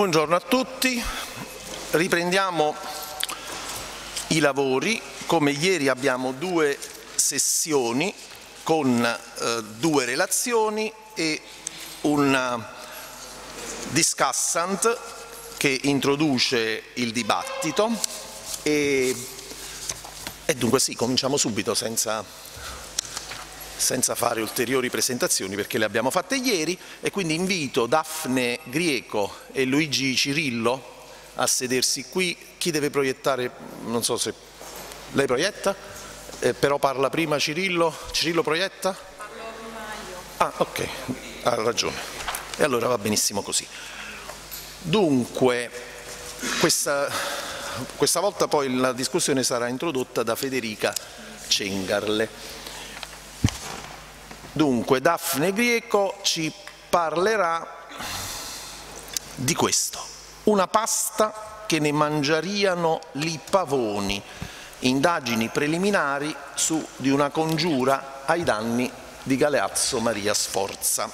Buongiorno a tutti, riprendiamo i lavori. Come ieri abbiamo due sessioni con eh, due relazioni e un discussant che introduce il dibattito e, e dunque sì, cominciamo subito senza senza fare ulteriori presentazioni perché le abbiamo fatte ieri e quindi invito Daphne Grieco e Luigi Cirillo a sedersi qui. Chi deve proiettare? Non so se lei proietta, eh, però parla prima Cirillo. Cirillo proietta? Parlo prima io. Ah, ok, ha ragione. E allora va benissimo così. Dunque, questa, questa volta poi la discussione sarà introdotta da Federica Cengarle. Dunque, Daphne Grieco ci parlerà di questo, una pasta che ne mangiariano li pavoni, indagini preliminari su di una congiura ai danni di Galeazzo Maria Sforza.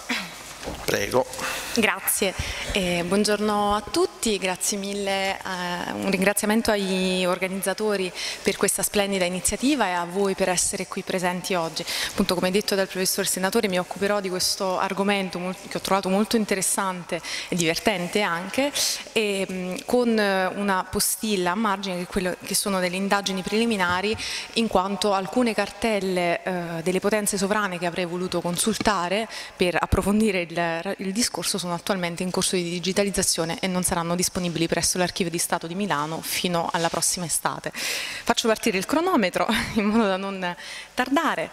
Prego. Grazie, eh, buongiorno a tutti, grazie mille, eh, un ringraziamento agli organizzatori per questa splendida iniziativa e a voi per essere qui presenti oggi. Appunto come detto dal professor senatore mi occuperò di questo argomento che ho trovato molto interessante e divertente anche e, mh, con una postilla a margine che, quello, che, sono delle indagini preliminari in quanto alcune cartelle eh, delle potenze sovrane che avrei voluto consultare per approfondire il, il discorso sono attualmente in corso di digitalizzazione e non saranno disponibili presso l'Archivio di Stato di Milano fino alla prossima estate. Faccio partire il cronometro in modo da non tardare.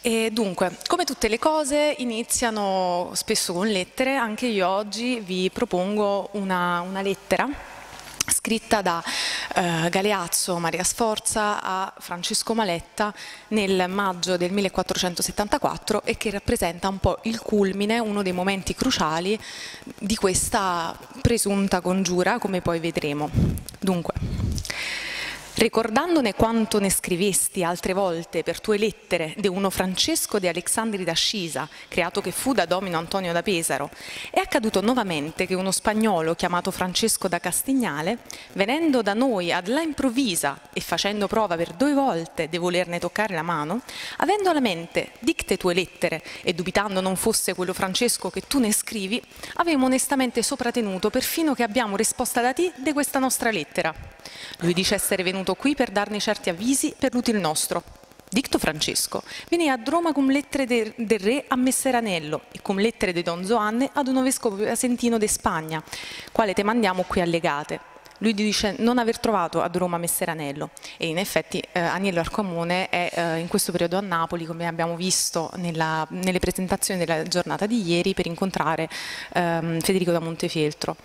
E dunque, come tutte le cose iniziano spesso con lettere, anche io oggi vi propongo una, una lettera scritta da eh, Galeazzo Maria Sforza a Francesco Maletta nel maggio del 1474 e che rappresenta un po' il culmine, uno dei momenti cruciali di questa presunta congiura, come poi vedremo. Dunque, Ricordandone quanto ne scrivesti altre volte per tue lettere de uno Francesco de Alexandri da Scisa, creato che fu da domino Antonio da Pesaro, è accaduto nuovamente che uno spagnolo chiamato Francesco da Castignale, venendo da noi ad la improvvisa e facendo prova per due volte di volerne toccare la mano, avendo alla mente dicte tue lettere e dubitando non fosse quello Francesco che tu ne scrivi, avevamo onestamente sopratenuto perfino che abbiamo risposta da te di questa nostra lettera. Lui dice essere venuto venuto qui per darne certi avvisi per l'util nostro. Dicto Francesco, venne a Roma con lettere del, re a Messeranello e con lettere di Don Zoanne ad uno vescovo asentino de Spagna, quale te mandiamo qui allegate. Lui dice non aver trovato a Roma Messeranello e in effetti eh, Agnello Arcomune è eh, in questo periodo a Napoli come abbiamo visto nella, nelle presentazioni della giornata di ieri per incontrare ehm, Federico da Montefeltro.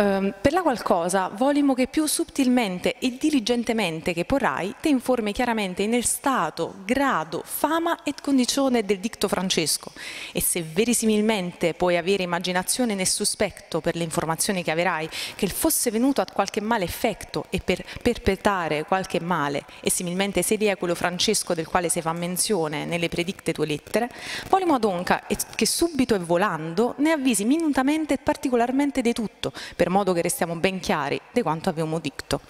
Um, per la qualcosa volimo che più subtilmente e diligentemente che porrai te informi chiaramente nel stato, grado, fama e condizione del dicto Francesco. E se verisimilmente puoi avere immaginazione nel sospetto per le informazioni che averai che fosse venuto a qualche male effetto e per perpetrare qualche male e similmente se è quello Francesco del quale si fa menzione nelle predicte tue lettere, volimo adonca che subito e volando ne avvisi minutamente e particolarmente di tutto per modo che restiamo ben chiari di quanto avevamo dicto.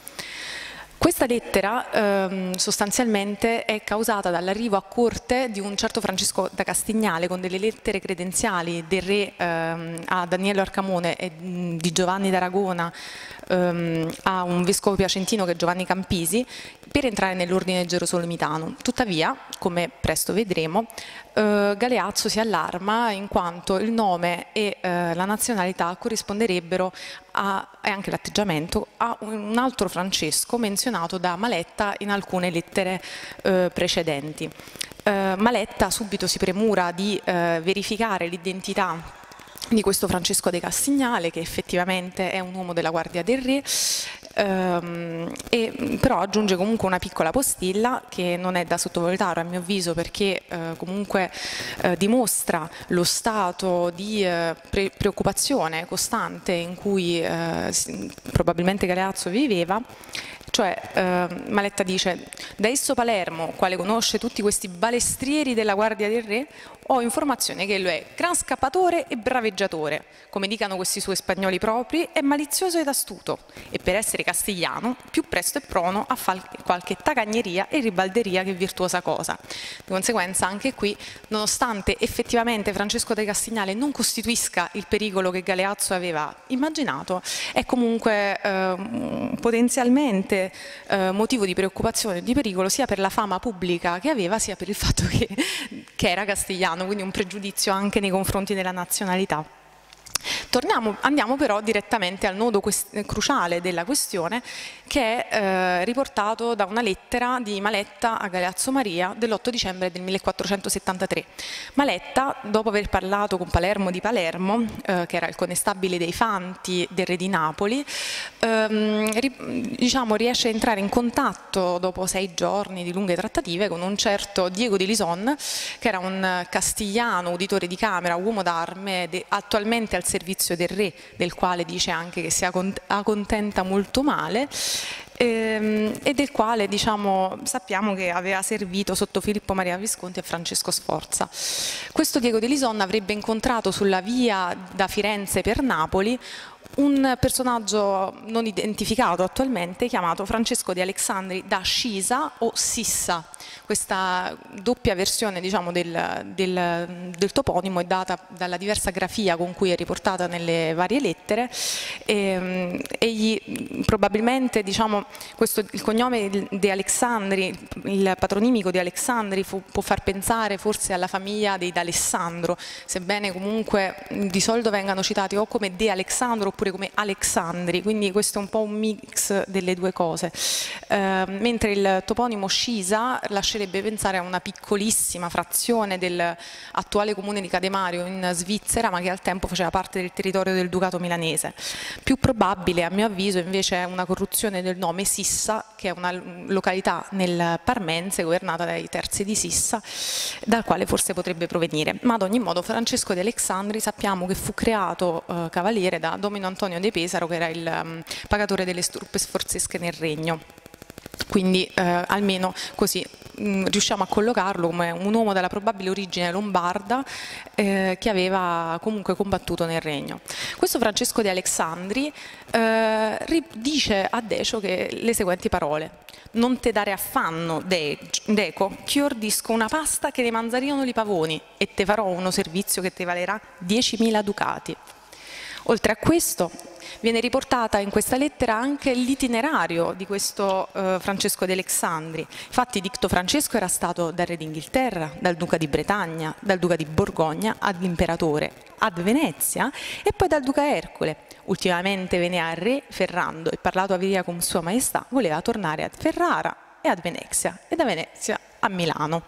Questa lettera ehm, sostanzialmente è causata dall'arrivo a corte di un certo Francesco da Castignale con delle lettere credenziali del re ehm, a Daniele Arcamone e di Giovanni d'Aragona ehm, a un vescovo piacentino che è Giovanni Campisi per entrare nell'ordine gerosolimitano. Tuttavia, come presto vedremo, eh, Galeazzo si allarma in quanto il nome e eh, la nazionalità corrisponderebbero a, e anche l'atteggiamento a un altro Francesco menzionato da Maletta in alcune lettere eh, precedenti. Eh, Maletta subito si premura di eh, verificare l'identità di questo Francesco de Castignale che effettivamente è un uomo della Guardia del Re ehm, e, però aggiunge comunque una piccola postilla che non è da sottovalutare a mio avviso perché eh, comunque eh, dimostra lo stato di eh, pre preoccupazione costante in cui eh, probabilmente Galeazzo viveva. Cioè, eh, Maletta dice, da esso Palermo, quale conosce tutti questi balestrieri della Guardia del Re, ho informazione che lui è gran scappatore e braveggiatore, come dicano questi suoi spagnoli propri, è malizioso ed astuto e per essere castigliano più presto è prono a fare qualche tagagneria e ribalderia che virtuosa cosa. Di conseguenza anche qui, nonostante effettivamente Francesco de Castignale non costituisca il pericolo che Galeazzo aveva immaginato, è comunque eh, potenzialmente eh, motivo di preoccupazione e di pericolo sia per la fama pubblica che aveva sia per il fatto che, che era castigliano quindi un pregiudizio anche nei confronti della nazionalità. Torniamo, andiamo però direttamente al nodo cruciale della questione che è eh, riportato da una lettera di Maletta a Galeazzo Maria dell'8 dicembre del 1473. Maletta, dopo aver parlato con Palermo di Palermo, eh, che era il connestabile dei Fanti del re di Napoli, ehm, ri, diciamo, riesce a entrare in contatto dopo sei giorni di lunghe trattative con un certo Diego di Lison, che era un castigliano, uditore di camera, uomo d'arme, attualmente al servizio del re, del quale dice anche che si accontenta molto male, ehm, e del quale diciamo, sappiamo che aveva servito sotto Filippo Maria Visconti e Francesco Sforza. Questo Diego de Lison avrebbe incontrato sulla via da Firenze per Napoli un personaggio non identificato attualmente chiamato Francesco di Alexandri da Scisa o Sissa. Questa doppia versione diciamo, del, del, del, toponimo è data dalla diversa grafia con cui è riportata nelle varie lettere. E, ehm, egli probabilmente diciamo, questo, il cognome di Alexandri, il patronimico di Alexandri fu, può far pensare forse alla famiglia dei D'Alessandro, sebbene comunque di solito vengano citati o come De Alexandro oppure come Alexandri, quindi questo è un po' un mix delle due cose. Eh, mentre il toponimo Scisa lascerebbe pensare a una piccolissima frazione dell'attuale comune di Cademario in Svizzera, ma che al tempo faceva parte del territorio del Ducato milanese. Più probabile, a mio avviso, invece è una corruzione del nome Sissa, che è una località nel Parmense governata dai terzi di Sissa, dal quale forse potrebbe provenire. Ma ad ogni modo Francesco di Alexandri sappiamo che fu creato eh, cavaliere da Domino Antonio De Pesaro che era il um, pagatore delle truppe sforzesche nel regno. Quindi eh, almeno così mh, mm, riusciamo a collocarlo come un uomo dalla probabile origine lombarda eh, che aveva comunque combattuto nel regno. Questo Francesco di Alexandri eh, dice a Decio le seguenti parole non te dare affanno, de, Deco, che ordisco una pasta che ne manzariano i pavoni e te farò uno servizio che ti valerà 10.000 ducati. Oltre a questo viene riportata in questa lettera anche l'itinerario di questo eh, Francesco di Alexandri. Infatti Dicto Francesco era stato dal re d'Inghilterra, dal duca di Bretagna, dal duca di Borgogna all'imperatore, ad Venezia e poi dal duca Ercole. Ultimamente venne a re Ferrando e parlato a via con sua maestà voleva tornare a Ferrara e ad Venezia e da Venezia a Milano.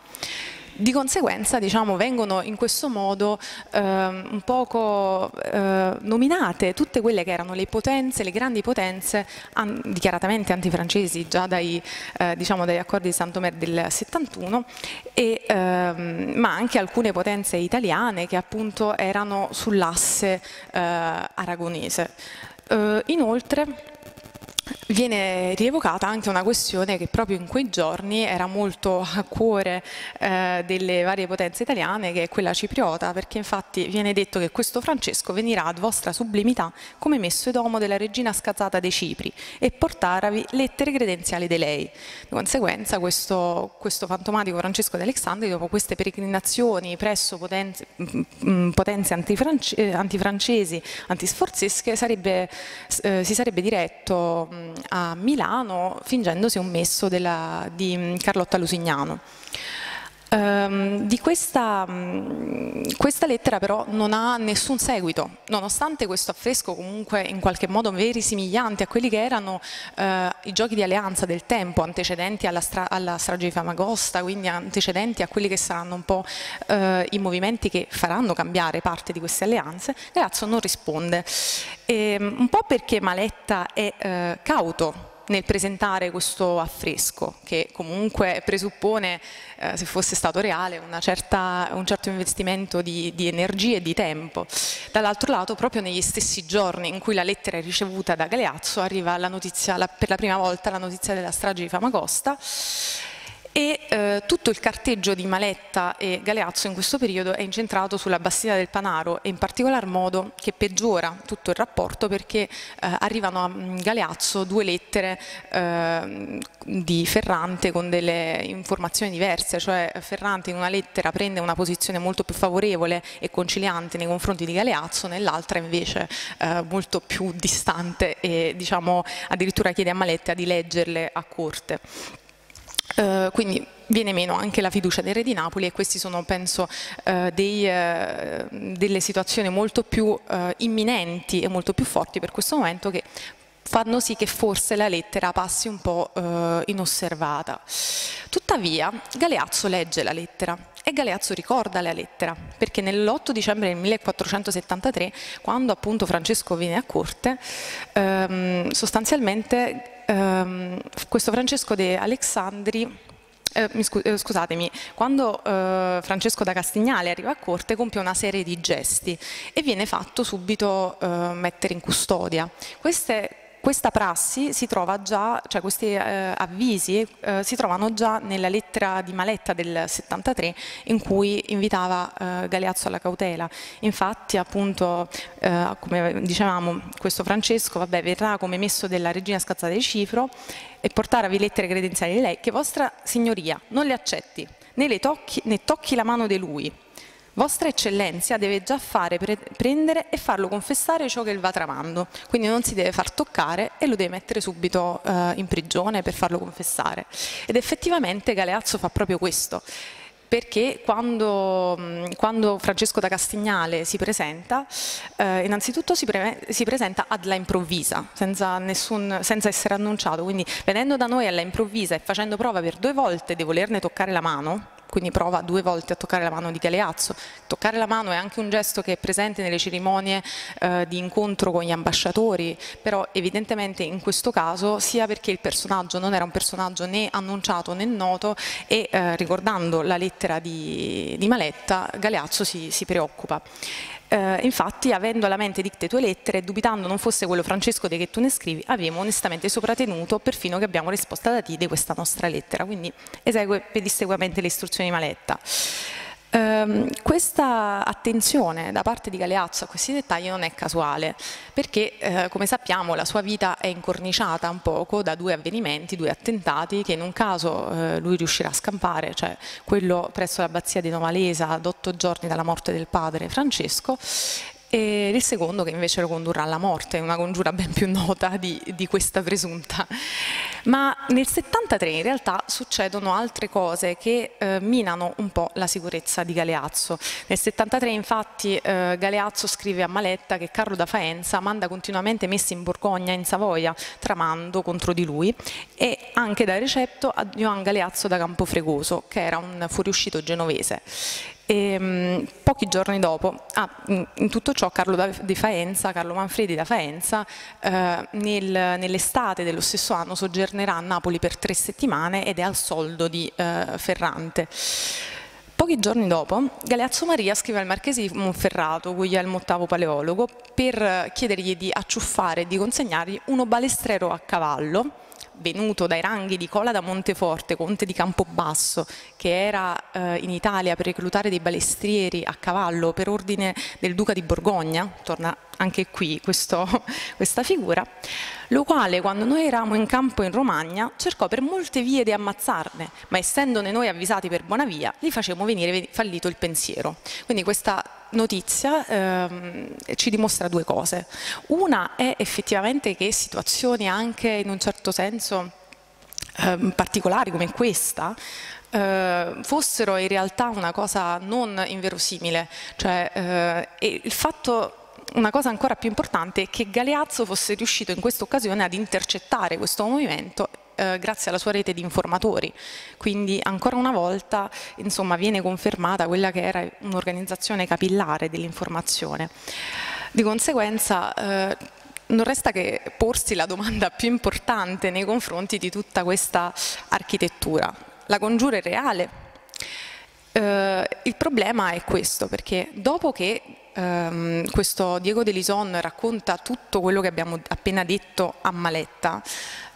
Di conseguenza diciamo, vengono in questo modo eh, un poco eh, nominate tutte quelle che erano le potenze, le grandi potenze an dichiaratamente antifrancesi già dai, eh, diciamo, dagli accordi di Santomer del 71, e, ehm, ma anche alcune potenze italiane che appunto erano sull'asse eh, aragonese. Eh, inoltre viene rievocata anche una questione che proprio in quei giorni era molto a cuore eh, delle varie potenze italiane, che è quella cipriota, perché infatti viene detto che questo Francesco venirà ad vostra sublimità come messo edomo della regina scazzata dei Cipri e portaravi lettere credenziali di lei. Di conseguenza questo, questo fantomatico Francesco di Alessandri, dopo queste peregrinazioni presso potenze, potenze antifrance, antifrancesi, antisforzesche, sarebbe, eh, si sarebbe diretto a Milano fingendosi un messo della, di Carlotta Lusignano. Um, di questa, um, questa, lettera però non ha nessun seguito, nonostante questo affresco comunque in qualche modo verosimigliante a quelli che erano uh, i giochi di alleanza del tempo, antecedenti alla, stra alla, strage di Famagosta, quindi antecedenti a quelli che saranno un po' uh, i movimenti che faranno cambiare parte di queste alleanze, Grazzo non risponde, e, um, un po' perché Maletta è uh, cauto nel presentare questo affresco, che comunque presuppone, eh, se fosse stato reale, certa, un certo investimento di, di energie e di tempo. Dall'altro lato, proprio negli stessi giorni in cui la lettera è ricevuta da Galeazzo, arriva la notizia, la, per la prima volta la notizia della strage di Famagosta, e eh, tutto il carteggio di Maletta e Galeazzo in questo periodo è incentrato sulla Bastina del Panaro e in particolar modo che peggiora tutto il rapporto perché eh, arrivano a mm, Galeazzo due lettere eh, di Ferrante con delle informazioni diverse, cioè Ferrante in una lettera prende una posizione molto più favorevole e conciliante nei confronti di Galeazzo, nell'altra invece eh, molto più distante e diciamo addirittura chiede a Maletta di leggerle a corte. Uh, quindi viene meno anche la fiducia del re di Napoli e queste sono penso uh, dei, uh, delle situazioni molto più imminenti e molto più forti per questo momento che fanno sì che forse la lettera passi un po' inosservata. Tuttavia Galeazzo legge la lettera e Galeazzo ricorda la lettera perché nell'8 dicembre del 1473 quando appunto Francesco viene a corte ehm, sostanzialmente ehm, questo Francesco de Alexandri eh, eh, scusatemi, quando eh, Francesco da Castignale arriva a corte compie una serie di gesti e viene fatto subito eh, mettere in custodia. Queste questa prassi si trova già, cioè questi eh, avvisi eh, si trovano già nella lettera di Maletta del 73 in cui invitava eh, Galeazzo alla cautela. Infatti appunto, eh, come dicevamo, questo Francesco vabbè, verrà come messo della regina scazzata di Cifro e portarvi lettere credenziali di lei che vostra signoria non le accetti né, le tocchi, né tocchi la mano di lui vostra Eccellenza deve già fare pre prendere e farlo confessare ciò che va tramando, quindi non si deve far toccare e lo deve mettere subito eh, in prigione per farlo confessare. Ed effettivamente Galeazzo fa proprio questo perché quando, quando, Francesco da Castignale si presenta, eh, innanzitutto si, pre si, presenta ad la improvvisa, senza, nessun, senza, essere annunciato, quindi venendo da noi alla improvvisa e facendo prova per due volte di volerne toccare la mano, quindi prova due volte a toccare la mano di Galeazzo. Toccare la mano è anche un gesto che è presente nelle cerimonie eh, di incontro con gli ambasciatori, però evidentemente in questo caso sia perché il personaggio non era un personaggio né annunciato né noto e eh, ricordando la lettera di, di Maletta, Galeazzo si, si preoccupa. Eh, infatti, avendo alla mente dicte tue lettere e dubitando non fosse quello Francesco di che tu ne scrivi, abbiamo onestamente sopratenuto perfino che abbiamo risposta da ti di questa nostra lettera. Quindi esegue pedissequamente le istruzioni di Maletta. Um, questa attenzione da parte di Galeazzo a questi dettagli non è casuale, perché eh, come sappiamo la sua vita è incorniciata un poco da due avvenimenti, due attentati che in un caso eh, lui riuscirà a scampare, cioè quello presso l'abbazia di Novalesa ad otto giorni dalla morte del padre Francesco e il secondo che invece lo condurrà alla morte, una congiura ben più nota di, di, questa presunta. Ma nel 73 in realtà succedono altre cose che eh, minano un po' la sicurezza di Galeazzo. Nel 73 infatti eh, Galeazzo scrive a Maletta che Carlo da Faenza manda continuamente messi in Borgogna, in Savoia, tramando contro di lui e anche da Recepto a Ioan Galeazzo da Campofregoso, che era un fuoriuscito genovese. E, um, pochi giorni dopo, ah, in, tutto ciò Carlo da, Faenza, Carlo Manfredi da Faenza, eh, nel, nell'estate dello stesso anno soggiornerà a Napoli per tre settimane ed è al soldo di eh, Ferrante. Pochi giorni dopo, Galeazzo Maria scrive al marchese di Monferrato, Guglielmo VIII Paleologo, per chiedergli di acciuffare e di consegnargli uno balestrero a cavallo venuto dai ranghi di Cola da Monteforte, conte di Campobasso, che era eh, in Italia per reclutare dei balestrieri a cavallo per ordine del duca di Borgogna, torna anche qui questo, questa figura, lo quale quando noi eravamo in campo in Romagna cercò per molte vie di ammazzarne, ma essendone noi avvisati per buona via, gli facevamo venire fallito il pensiero. Quindi questa notizia ehm, ci dimostra due cose. Una è effettivamente che situazioni anche in un certo senso ehm, particolari come questa eh, fossero in realtà una cosa non inverosimile, cioè eh, il fatto una cosa ancora più importante è che Galeazzo fosse riuscito in questa occasione ad intercettare questo movimento eh, grazie alla sua rete di informatori. Quindi ancora una volta insomma, viene confermata quella che era un'organizzazione capillare dell'informazione. Di conseguenza eh, non resta che porsi la domanda più importante nei confronti di tutta questa architettura. La congiura è reale? Eh, il problema è questo, perché dopo che ehm, questo Diego De Lison racconta tutto quello che abbiamo appena detto a Maletta,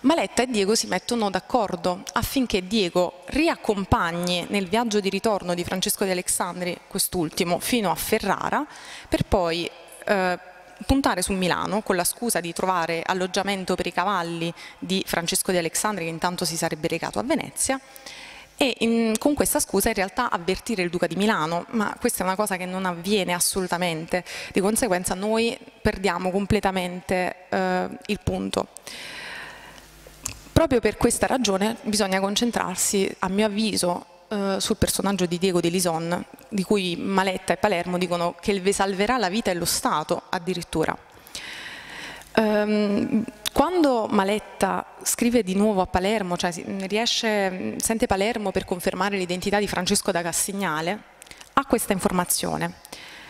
Maletta e Diego si mettono d'accordo affinché Diego riaccompagni nel viaggio di ritorno di Francesco di Alessandri, quest'ultimo, fino a Ferrara, per poi eh, puntare su Milano con la scusa di trovare alloggiamento per i cavalli di Francesco di Alessandri che intanto si sarebbe recato a Venezia e in, con questa scusa in realtà avvertire il Duca di Milano, ma questa è una cosa che non avviene assolutamente, di conseguenza noi perdiamo completamente eh, il punto. Proprio per questa ragione bisogna concentrarsi, a mio avviso, eh, sul personaggio di Diego de Lison, di cui Maletta e Palermo dicono che vi salverà la vita e lo Stato addirittura. Um, quando Maletta scrive di nuovo a Palermo, cioè riesce, sente Palermo per confermare l'identità di Francesco da Castignale, ha questa informazione.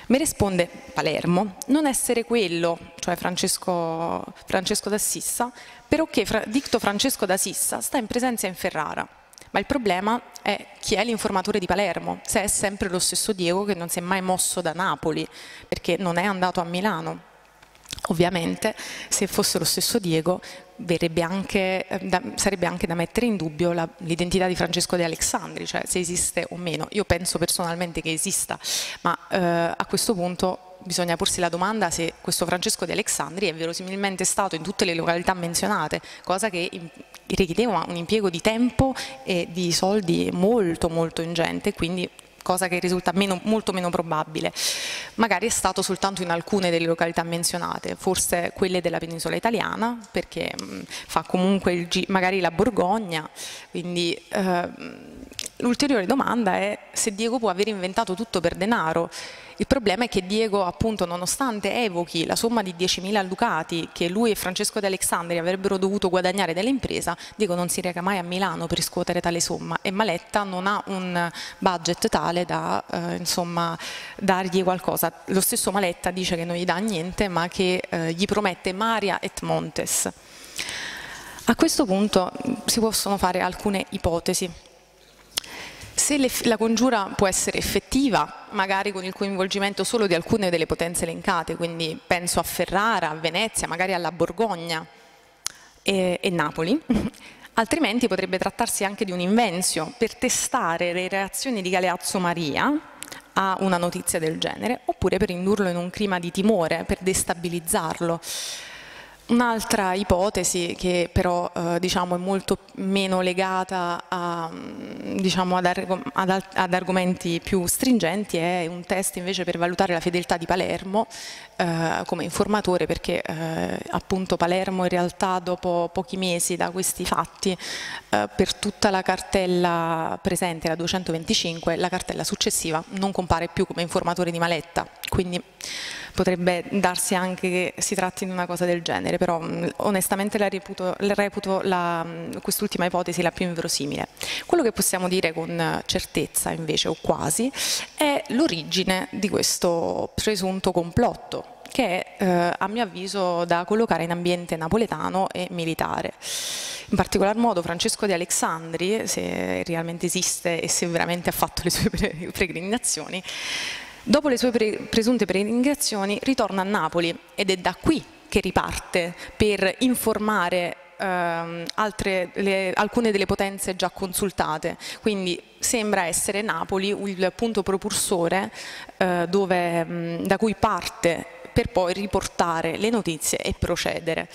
Mi risponde Palermo, non essere quello, cioè Francesco, Francesco da Sissa, però che fra, dicto Francesco da Sissa sta in presenza in Ferrara. Ma il problema è chi è l'informatore di Palermo, se è sempre lo stesso Diego che non si è mai mosso da Napoli, perché non è andato a Milano. Ovviamente se fosse lo stesso Diego anche, eh, da, sarebbe anche da mettere in dubbio l'identità di Francesco De Alessandri, cioè se esiste o meno. Io penso personalmente che esista, ma eh, a questo punto bisogna porsi la domanda se questo Francesco De Alessandri è verosimilmente stato in tutte le località menzionate, cosa che richiedeva un impiego di tempo e di soldi molto molto ingente, quindi cosa che risulta meno, molto meno probabile. Magari è stato soltanto in alcune delle località menzionate, forse quelle della penisola italiana, perché mh, fa comunque il, magari la Borgogna, quindi eh, l'ulteriore domanda è se Diego può aver inventato tutto per denaro il problema è che Diego, appunto, nonostante evochi la somma di 10.000 ducati che lui e Francesco De Alessandri avrebbero dovuto guadagnare dall'impresa, Diego non si reca mai a Milano per riscuotere tale somma e Maletta non ha un budget tale da eh, insomma, dargli qualcosa. Lo stesso Maletta dice che non gli dà niente, ma che eh, gli promette Maria et Montes. A questo punto si possono fare alcune ipotesi. Se la congiura può essere effettiva, magari con il coinvolgimento solo di alcune delle potenze elencate, quindi penso a Ferrara, a Venezia, magari alla Borgogna e, e Napoli, altrimenti potrebbe trattarsi anche di un'invenzio per testare le reazioni di Galeazzo Maria a una notizia del genere, oppure per indurlo in un clima di timore, per destabilizzarlo. Un'altra ipotesi che però eh, diciamo, è molto meno legata a, diciamo, ad, arg ad, ad, argomenti più stringenti è un test invece per valutare la fedeltà di Palermo eh, come informatore perché eh, appunto Palermo in realtà dopo pochi mesi da questi fatti eh, per tutta la cartella presente, la 225, la cartella successiva non compare più come informatore di Maletta. Quindi potrebbe darsi anche che si tratti di una cosa del genere, però onestamente la reputo, reputo quest'ultima ipotesi la più inverosimile. Quello che possiamo dire con certezza invece, o quasi, è l'origine di questo presunto complotto che è eh, a mio avviso da collocare in ambiente napoletano e militare. In particolar modo Francesco di Alessandri, se realmente esiste e se veramente ha fatto le sue peregrinazioni, Dopo le sue pre presunte peregrinazioni ritorna a Napoli ed è da qui che riparte per informare ehm, altre, le, alcune delle potenze già consultate, quindi sembra essere Napoli il punto propulsore eh, dove, da cui parte per poi riportare le notizie e procedere.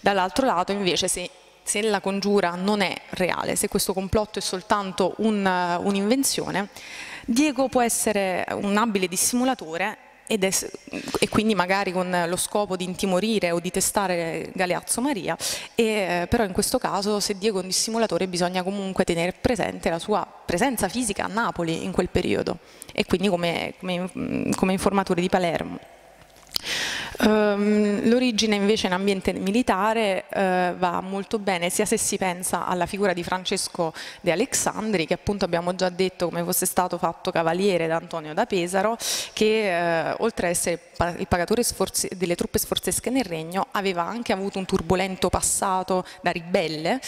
Dall'altro lato invece se se la congiura non è reale, se questo complotto è soltanto un'invenzione, un Diego può essere un abile dissimulatore è, e quindi magari con lo scopo di intimorire o di testare Galeazzo Maria, e, eh, però in questo caso se Diego è un dissimulatore bisogna comunque tenere presente la sua presenza fisica a Napoli in quel periodo e quindi come, come, come informatore di Palermo. Um, l'origine invece in ambiente militare uh, va molto bene sia se si pensa alla figura di Francesco De Alexandri che appunto abbiamo già detto come fosse stato fatto cavaliere da Antonio da Pesaro che uh, oltre ad essere il pagatore delle truppe sforzesche nel regno aveva anche avuto un turbolento passato da ribelle.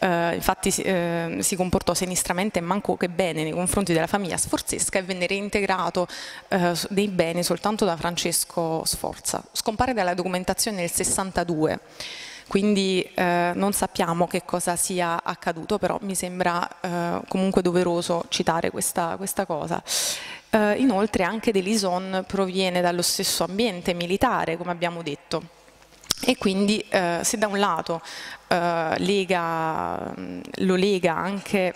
Uh, infatti si comportò sinistramente e manco che bene nei confronti della famiglia sforzesca e venne reintegrato dei beni soltanto da Francesco Sforza scompare dalla documentazione nel 62 quindi eh, non sappiamo che cosa sia accaduto, però mi sembra eh, comunque doveroso citare questa, questa cosa. Eh, inoltre anche Delison proviene dallo stesso ambiente militare, come abbiamo detto. E quindi eh, se da un lato eh, lega, lo lega anche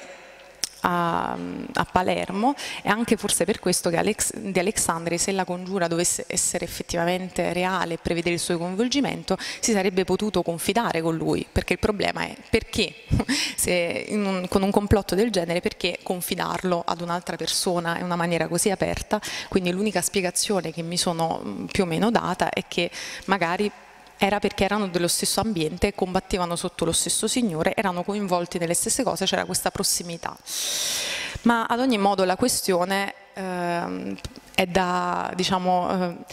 a, a, Palermo e anche forse per questo che Alex, di Alexandri se la congiura dovesse essere effettivamente reale e prevedere il suo coinvolgimento si sarebbe potuto confidare con lui perché il problema è perché un, con un complotto del genere perché confidarlo ad un'altra persona in una maniera così aperta? Quindi l'unica spiegazione che mi sono più o meno data è che magari era perché erano dello stesso ambiente, combattevano sotto lo stesso signore, erano coinvolti nelle stesse cose, c'era questa prossimità. Ma ad ogni modo la questione eh, è da, diciamo,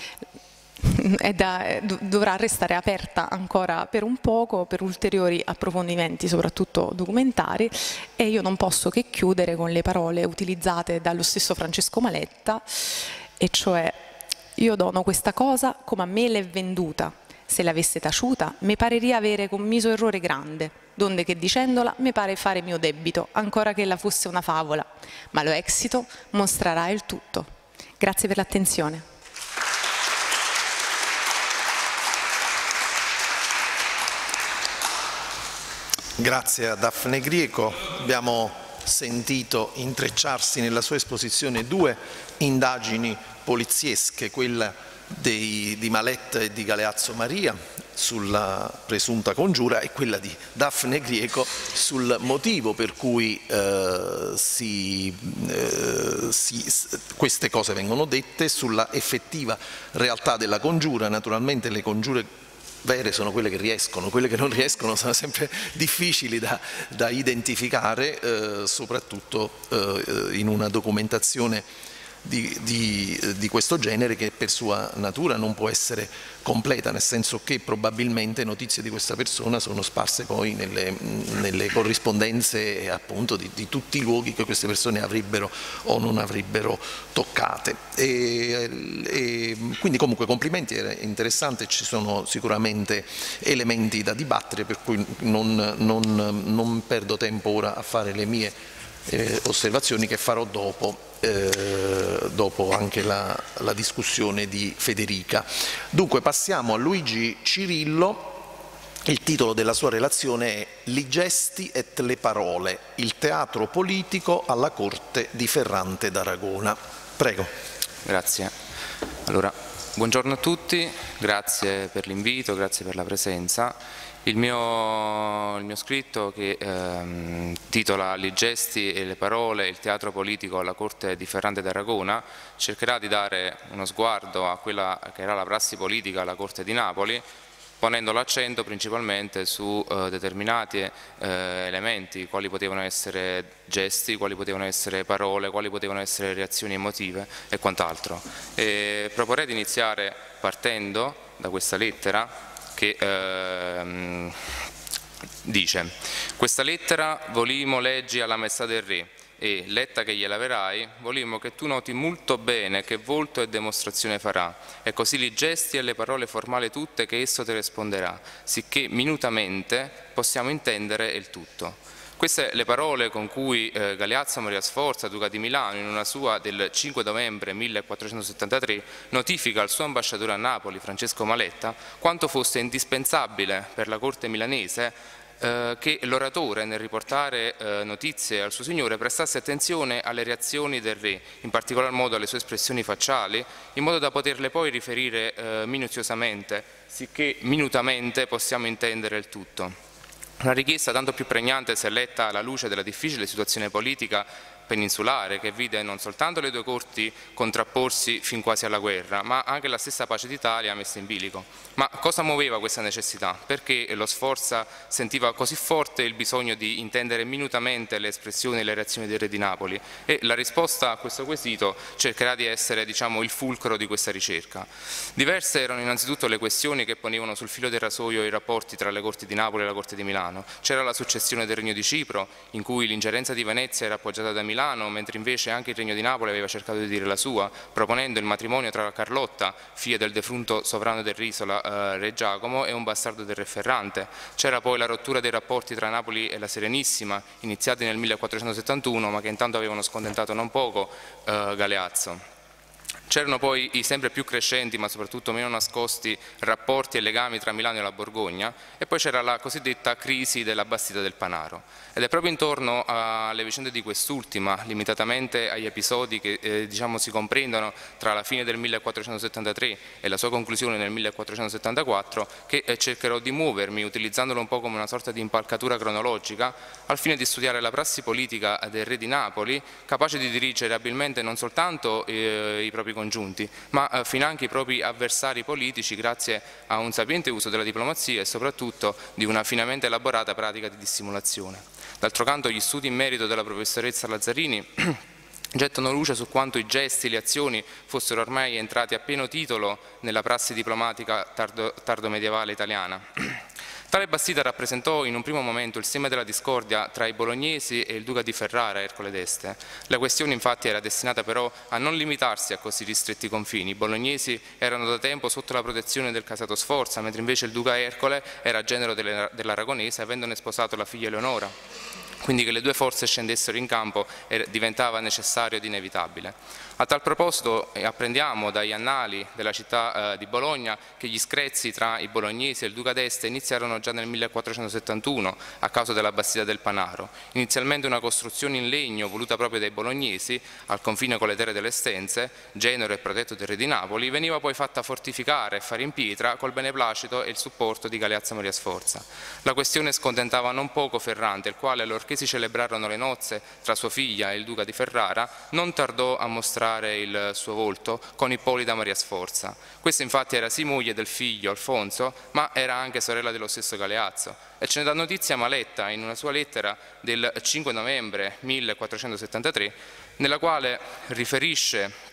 eh, da, dovrà restare aperta ancora per un poco, per ulteriori approfondimenti, soprattutto documentari, e io non posso che chiudere con le parole utilizzate dallo stesso Francesco Maletta, e cioè io dono questa cosa come a me l'è venduta, se l'avesse taciuta, mi pareria avere commiso errore grande, donde che dicendola mi pare fare mio debito, ancora che la fosse una favola, ma lo exito mostrerà il tutto. Grazie per l'attenzione. Grazie a Daphne Grieco. Abbiamo sentito intrecciarsi nella sua esposizione due indagini poliziesche, quella dei, di Maletta e di Galeazzo Maria sulla presunta congiura e quella di Daphne Grieco sul motivo per cui eh, si, eh, si, queste cose vengono dette, sulla effettiva realtà della congiura. Naturalmente le congiure vere sono quelle che riescono, quelle che non riescono sono sempre difficili da, da identificare, eh, soprattutto eh, in una documentazione di, di, di, questo genere che per sua natura non può essere completa, nel senso che probabilmente notizie di questa persona sono sparse poi nelle, nelle corrispondenze appunto di, di, tutti i luoghi che queste persone avrebbero o non avrebbero toccate. E, e quindi comunque complimenti, è interessante, ci sono sicuramente elementi da dibattere per cui non, non, non perdo tempo ora a fare le mie eh, osservazioni che farò dopo, eh, dopo anche la, la, discussione di Federica. Dunque passiamo a Luigi Cirillo, il titolo della sua relazione è Li gesti et le parole, il teatro politico alla corte di Ferrante d'Aragona. Prego. Grazie. Allora, buongiorno a tutti, grazie per l'invito, grazie per la presenza. Il mio, il mio, scritto che ehm, titola I gesti e le parole, il teatro politico alla corte di Ferrante d'Aragona cercherà di dare uno sguardo a quella che era la prassi politica alla corte di Napoli ponendo l'accento principalmente su eh, determinati eh, elementi, quali potevano essere gesti, quali potevano essere parole, quali potevano essere reazioni emotive e quant'altro. Proporrei di iniziare partendo da questa lettera che ehm, dice questa lettera volimo leggi alla maestà del re e letta che gliela verai, volimo che tu noti molto bene che volto e dimostrazione farà, e così li gesti e le parole formali tutte che esso ti risponderà, sicché minutamente possiamo intendere il tutto. Queste le parole con cui eh, Galeazzo Maria Sforza, Duca di Milano, in una sua del 5 novembre 1473, notifica al suo ambasciatore a Napoli, Francesco Maletta, quanto fosse indispensabile per la corte milanese eh, che l'oratore nel riportare eh, notizie al suo signore prestasse attenzione alle reazioni del re, in particolar modo alle sue espressioni facciali, in modo da poterle poi riferire eh, minuziosamente, sicché minutamente possiamo intendere il tutto. Una richiesta tanto più pregnante se letta alla luce della difficile situazione politica peninsulare che vide non soltanto le due corti contrapporsi fin quasi alla guerra, ma anche la stessa pace d'Italia messa in bilico. Ma cosa muoveva questa necessità? Perché lo Sforza sentiva così forte il bisogno di intendere minutamente le espressioni e le reazioni dei re di Napoli? E la risposta a questo quesito cercherà di essere diciamo, il fulcro di questa ricerca. Diverse erano innanzitutto le questioni che ponevano sul filo del rasoio i rapporti tra le corti di Napoli e la corte di Milano. C'era la successione del Regno di Cipro, in cui l'ingerenza di Venezia era appoggiata da Milano, mentre invece anche il Regno di Napoli aveva cercato di dire la sua, proponendo il matrimonio tra Carlotta, figlia del defunto sovrano del Risola, eh, Re Giacomo, e un bastardo del Re Ferrante. C'era poi la rottura dei rapporti tra Napoli e la Serenissima, iniziati nel 1471, ma che intanto avevano scontentato non poco eh, Galeazzo. C'erano poi i sempre più crescenti, ma soprattutto meno nascosti, rapporti e legami tra Milano e la Borgogna e poi c'era la cosiddetta crisi della Bastida del Panaro. Ed è proprio intorno alle vicende di quest'ultima, limitatamente agli episodi che eh, diciamo, si comprendono tra la fine del 1473 e la sua conclusione nel 1474, che eh, cercherò di muovermi utilizzandolo un po' come una sorta di impalcatura cronologica al fine di studiare la prassi politica del re di Napoli, capace di dirigere abilmente non soltanto eh, i propri congiunti, ma eh, finanche i propri avversari politici grazie a un sapiente uso della diplomazia e soprattutto di una finamente elaborata pratica di dissimulazione. D'altro canto gli studi in merito della professoressa Lazzarini gettano luce su quanto i gesti e le azioni fossero ormai entrati a pieno titolo nella prassi diplomatica tardo, tardo medievale italiana. Tale Bastida rappresentò in un primo momento il seme della discordia tra i bolognesi e il duca di Ferrara, Ercole d'Este. La questione infatti era destinata però a non limitarsi a così ristretti confini. I bolognesi erano da tempo sotto la protezione del casato Sforza, mentre invece il duca Ercole era genero dell'Aragonese, avendone sposato la figlia Eleonora. Quindi che le due forze scendessero in campo diventava necessario ed inevitabile. A tal proposito eh, apprendiamo dagli annali della città eh, di Bologna che gli screzi tra i bolognesi e il duca d'Este iniziarono già nel 1471 a causa della Bastida del Panaro. Inizialmente una costruzione in legno voluta proprio dai bolognesi al confine con le terre delle Stenze, genero e protetto del re di Napoli, veniva poi fatta fortificare e fare in pietra col beneplacito e il supporto di Galeazzo Maria Sforza. La questione scontentava non poco Ferrante, il quale allorché si celebrarono le nozze tra sua figlia e il duca di Ferrara non tardò a mostrare il suo volto con Ippolita Maria Sforza. Questa infatti era sì moglie del figlio Alfonso, ma era anche sorella dello stesso Galeazzo. E ce ne dà notizia Maletta in una sua lettera del 5 novembre 1473, nella quale riferisce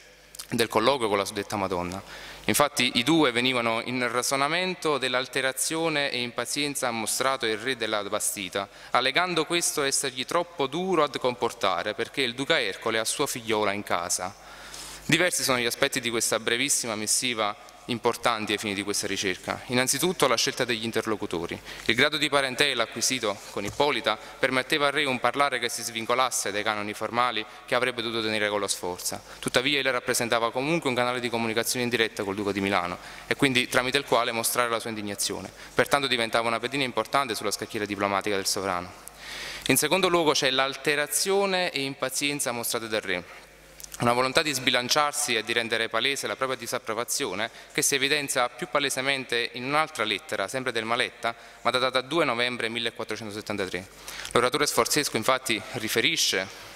del colloquio con la suddetta Madonna. Infatti i due venivano in razonamento dell'alterazione e impazienza mostrato il re della Bastita, allegando questo essergli troppo duro ad comportare perché il duca Ercole ha sua figliola in casa. Diversi sono gli aspetti di questa brevissima missiva importanti ai fini di questa ricerca. Innanzitutto la scelta degli interlocutori. Il grado di parentela acquisito con Ippolita permetteva al re un parlare che si svincolasse dai canoni formali che avrebbe dovuto tenere con la sforza. Tuttavia egli rappresentava comunque un canale di comunicazione in diretta col Duca di Milano e quindi tramite il quale mostrare la sua indignazione. Pertanto diventava una pedina importante sulla scacchiera diplomatica del sovrano. In secondo luogo c'è l'alterazione e impazienza mostrate dal re una volontà di sbilanciarsi e di rendere palese la propria disapprovazione che si evidenzia più palesemente in un'altra lettera, sempre del Maletta, ma datata 2 novembre 1473. L'oratore sforzesco infatti riferisce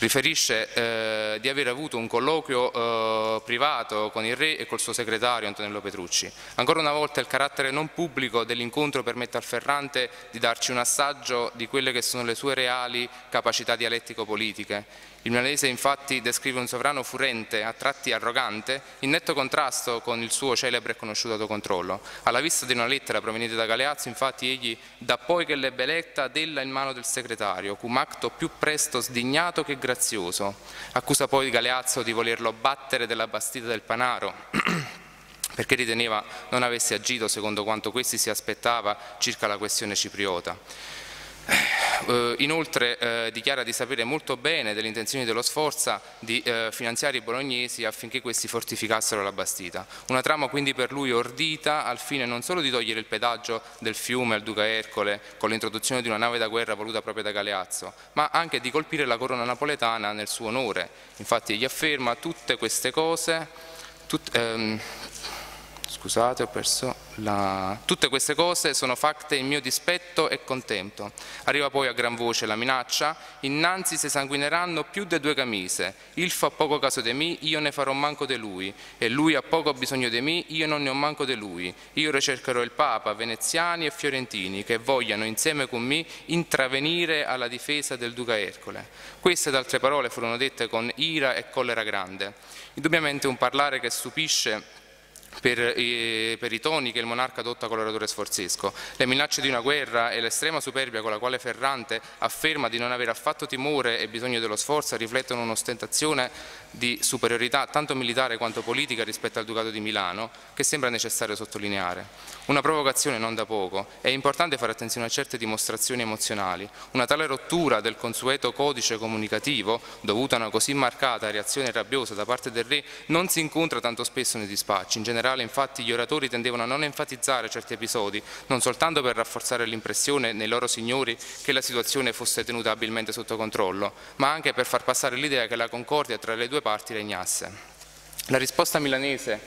riferisce eh, di aver avuto un colloquio eh, privato con il re e col suo segretario Antonello Petrucci. Ancora una volta il carattere non pubblico dell'incontro permette al Ferrante di darci un assaggio di quelle che sono le sue reali capacità dialettico-politiche il milanese infatti descrive un sovrano furente, a tratti arrogante, in netto contrasto con il suo celebre e conosciuto autocontrollo. Alla vista di una lettera proveniente da Galeazzo, infatti, egli, da poi che l'ebbe letta, della in mano del segretario, cum acto più presto sdignato che grazioso. Accusa poi Galeazzo di volerlo battere della bastida del Panaro, perché riteneva non avesse agito secondo quanto questi si aspettava circa la questione cipriota. Eh, inoltre eh, dichiara di sapere molto bene delle intenzioni dello Sforza di eh, finanziare i bolognesi affinché questi fortificassero la Bastita. Una trama quindi per lui ordita al fine non solo di togliere il pedaggio del fiume al Duca Ercole con l'introduzione di una nave da guerra voluta proprio da Galeazzo, ma anche di colpire la corona napoletana nel suo onore. Infatti egli afferma tutte queste cose, tut, ehm, Scusate, ho perso la... Tutte queste cose sono fatte in mio dispetto e contempto. Arriva poi a gran voce la minaccia, innanzi se sanguineranno più de due camise, il fa poco caso di me, io ne farò manco di lui, e lui ha poco bisogno di me, io non ne ho manco di lui. Io ricercherò il Papa, veneziani e fiorentini, che vogliano insieme con me intravenire alla difesa del Duca Ercole. Queste ed altre parole furono dette con ira e collera grande. Indubbiamente un parlare che stupisce per, eh, per, i toni che il monarca adotta con l'oratore sforzesco. Le minacce di una guerra e l'estrema superbia con la quale Ferrante afferma di non avere affatto timore e bisogno dello sforzo riflettono un'ostentazione di superiorità tanto militare quanto politica rispetto al Ducato di Milano che sembra necessario sottolineare. Una provocazione non da poco, è importante fare attenzione a certe dimostrazioni emozionali. Una tale rottura del consueto codice comunicativo, dovuta a una così marcata reazione rabbiosa da parte del re, non si incontra tanto spesso nei dispacci. In generale infatti gli oratori tendevano a non enfatizzare certi episodi, non soltanto per rafforzare l'impressione nei loro signori che la situazione fosse tenuta abilmente sotto controllo, ma anche per far passare l'idea che la concordia tra le due due parti regnasse. La risposta milanese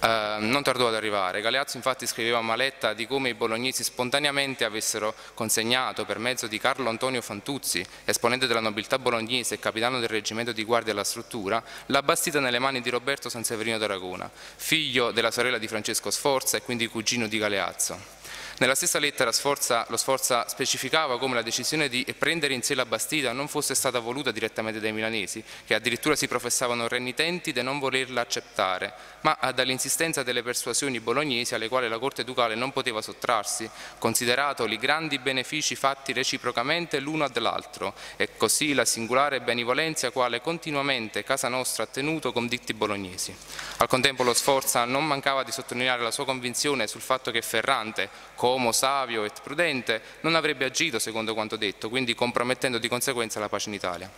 eh, non tardò ad arrivare. Galeazzo infatti scriveva a Maletta di come i bolognesi spontaneamente avessero consegnato per mezzo di Carlo Antonio Fantuzzi, esponente della nobiltà bolognese e capitano del reggimento di guardia alla struttura, la bastita nelle mani di Roberto Sanseverino d'Aragona, figlio della sorella di Francesco Sforza e quindi cugino di Galeazzo. Nella stessa lettera Sforza, lo Sforza specificava come la decisione di prendere in sé la Bastida non fosse stata voluta direttamente dai milanesi, che addirittura si professavano renitenti di non volerla accettare, ma dall'insistenza delle persuasioni bolognesi alle quali la Corte Ducale non poteva sottrarsi, considerato i grandi benefici fatti reciprocamente l'uno dall'altro, e così la singolare benevolenza quale continuamente Casa Nostra ha tenuto con ditti bolognesi. Al contempo lo Sforza non mancava di sottolineare la sua convinzione sul fatto che Ferrante, Como savio e prudente, non avrebbe agito secondo quanto detto, quindi compromettendo di conseguenza la pace in Italia.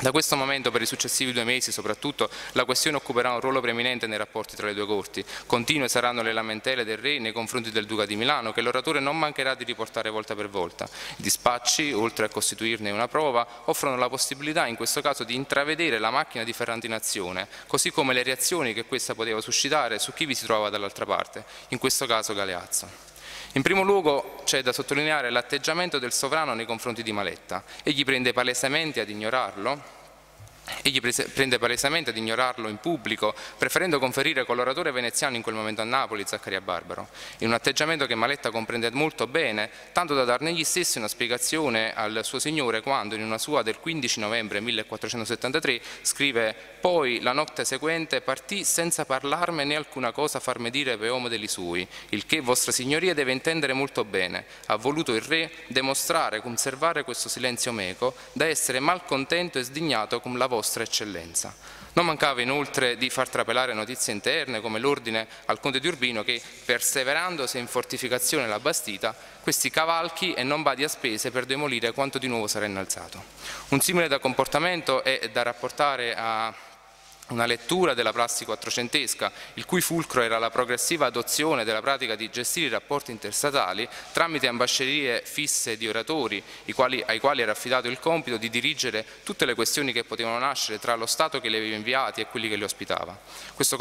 Da questo momento per i successivi due mesi soprattutto la questione occuperà un ruolo preeminente nei rapporti tra le due corti. Continue saranno le lamentele del re nei confronti del Duca di Milano che l'oratore non mancherà di riportare volta per volta. I dispacci, oltre a costituirne una prova, offrono la possibilità in questo caso di intravedere la macchina di Ferrante in azione, così come le reazioni che questa poteva suscitare su chi vi si trova dall'altra parte, in questo caso Galeazzo. In primo luogo c'è da sottolineare l'atteggiamento del sovrano nei confronti di Maletta. Egli prende palesemente ad ignorarlo Egli prende palesemente ad ignorarlo in pubblico, preferendo conferire con l'oratore veneziano in quel momento a Napoli, Zaccaria Barbaro, in un atteggiamento che Maletta comprende molto bene, tanto da darne egli stesso una spiegazione al suo signore quando in una sua del 15 novembre 1473 scrive «Poi la notte seguente partì senza parlarme né alcuna cosa farmi dire per uomo degli sui, il che vostra signoria deve intendere molto bene. Ha voluto il re dimostrare, conservare questo silenzio meco, da essere malcontento e sdignato con la vostra vostra eccellenza. Non mancava inoltre di far trapelare notizie interne come l'ordine al conte di Urbino che, perseverandosi in fortificazione la Bastita, questi cavalchi e non badi a spese per demolire quanto di nuovo sarà innalzato. Un simile da comportamento è da rapportare a una lettura della prassi quattrocentesca, il cui fulcro era la progressiva adozione della pratica di gestire i rapporti interstatali tramite ambascerie fisse di oratori, quali, ai quali era affidato il compito di dirigere tutte le questioni che potevano nascere tra lo Stato che li aveva inviati e quelli che li ospitava. Questo,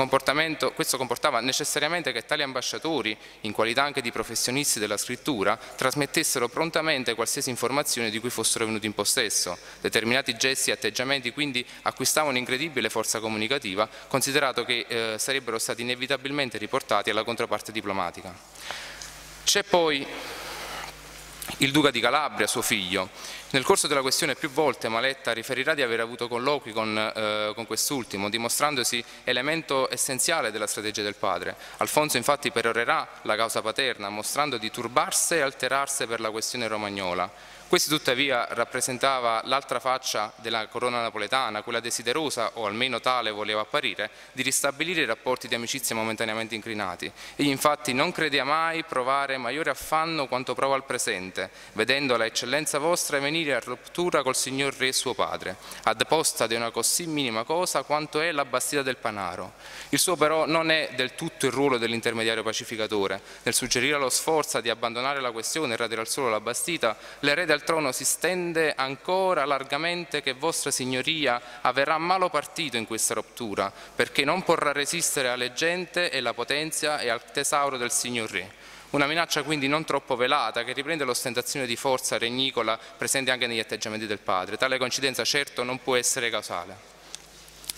questo comportava necessariamente che tali ambasciatori, in qualità anche di professionisti della scrittura, trasmettessero prontamente qualsiasi informazione di cui fossero venuti in possesso. Determinati gesti e atteggiamenti quindi acquistavano incredibile forza comunicativa comunicativa, considerato che eh, sarebbero stati inevitabilmente riportati alla controparte diplomatica. C'è poi il Duca di Calabria, suo figlio. Nel corso della questione più volte Maletta riferirà di aver avuto colloqui con, eh, con quest'ultimo, dimostrandosi elemento essenziale della strategia del padre. Alfonso infatti perorerà la causa paterna, mostrando di turbarsi e alterarsi per la questione romagnola. Questo tuttavia rappresentava l'altra faccia della corona napoletana, quella desiderosa, o almeno tale voleva apparire, di ristabilire i rapporti di amicizia momentaneamente incrinati. Egli infatti non credeva mai provare maggiore affanno quanto prova al presente, vedendo la eccellenza vostra venire a rottura col signor re suo padre, ad posta di una così minima cosa quanto è la bastida del Panaro. Il suo però non è del tutto il ruolo dell'intermediario pacificatore. Nel suggerire allo sforza di abbandonare la questione e radere al solo la bastita, l'erede al trono si stende ancora largamente che vostra signoria avrà malo partito in questa rottura, perché non porrà resistere alle gente e la potenza e al tesauro del signor re. Una minaccia quindi non troppo velata che riprende l'ostentazione di forza regnicola presente anche negli atteggiamenti del padre. Tale coincidenza certo non può essere causale.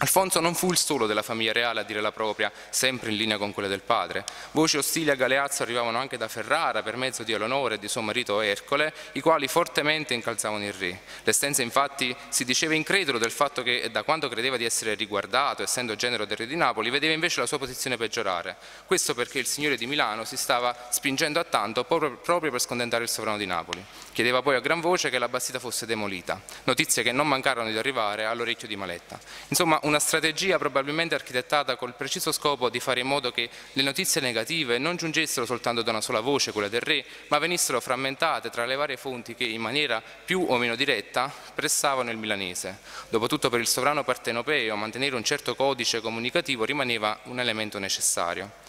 Alfonso non fu il solo della famiglia reale a dire la propria, sempre in linea con quella del padre. Voci ostili a Galeazzo arrivavano anche da Ferrara per mezzo di Eleonore e di suo marito Ercole, i quali fortemente incalzavano il re. L'estenza infatti si diceva incredulo del fatto che da quando credeva di essere riguardato, essendo genero del re di Napoli, vedeva invece la sua posizione peggiorare. Questo perché il signore di Milano si stava spingendo a tanto proprio per scontentare il sovrano di Napoli. Chiedeva poi a gran voce che la bastita fosse demolita, notizie che non mancarono di arrivare all'orecchio di Maletta. Insomma, una strategia probabilmente architettata col preciso scopo di fare in modo che le notizie negative non giungessero soltanto da una sola voce, quella del re, ma venissero frammentate tra le varie fonti che in maniera più o meno diretta pressavano il milanese. Dopotutto per il sovrano partenopeo mantenere un certo codice comunicativo rimaneva un elemento necessario.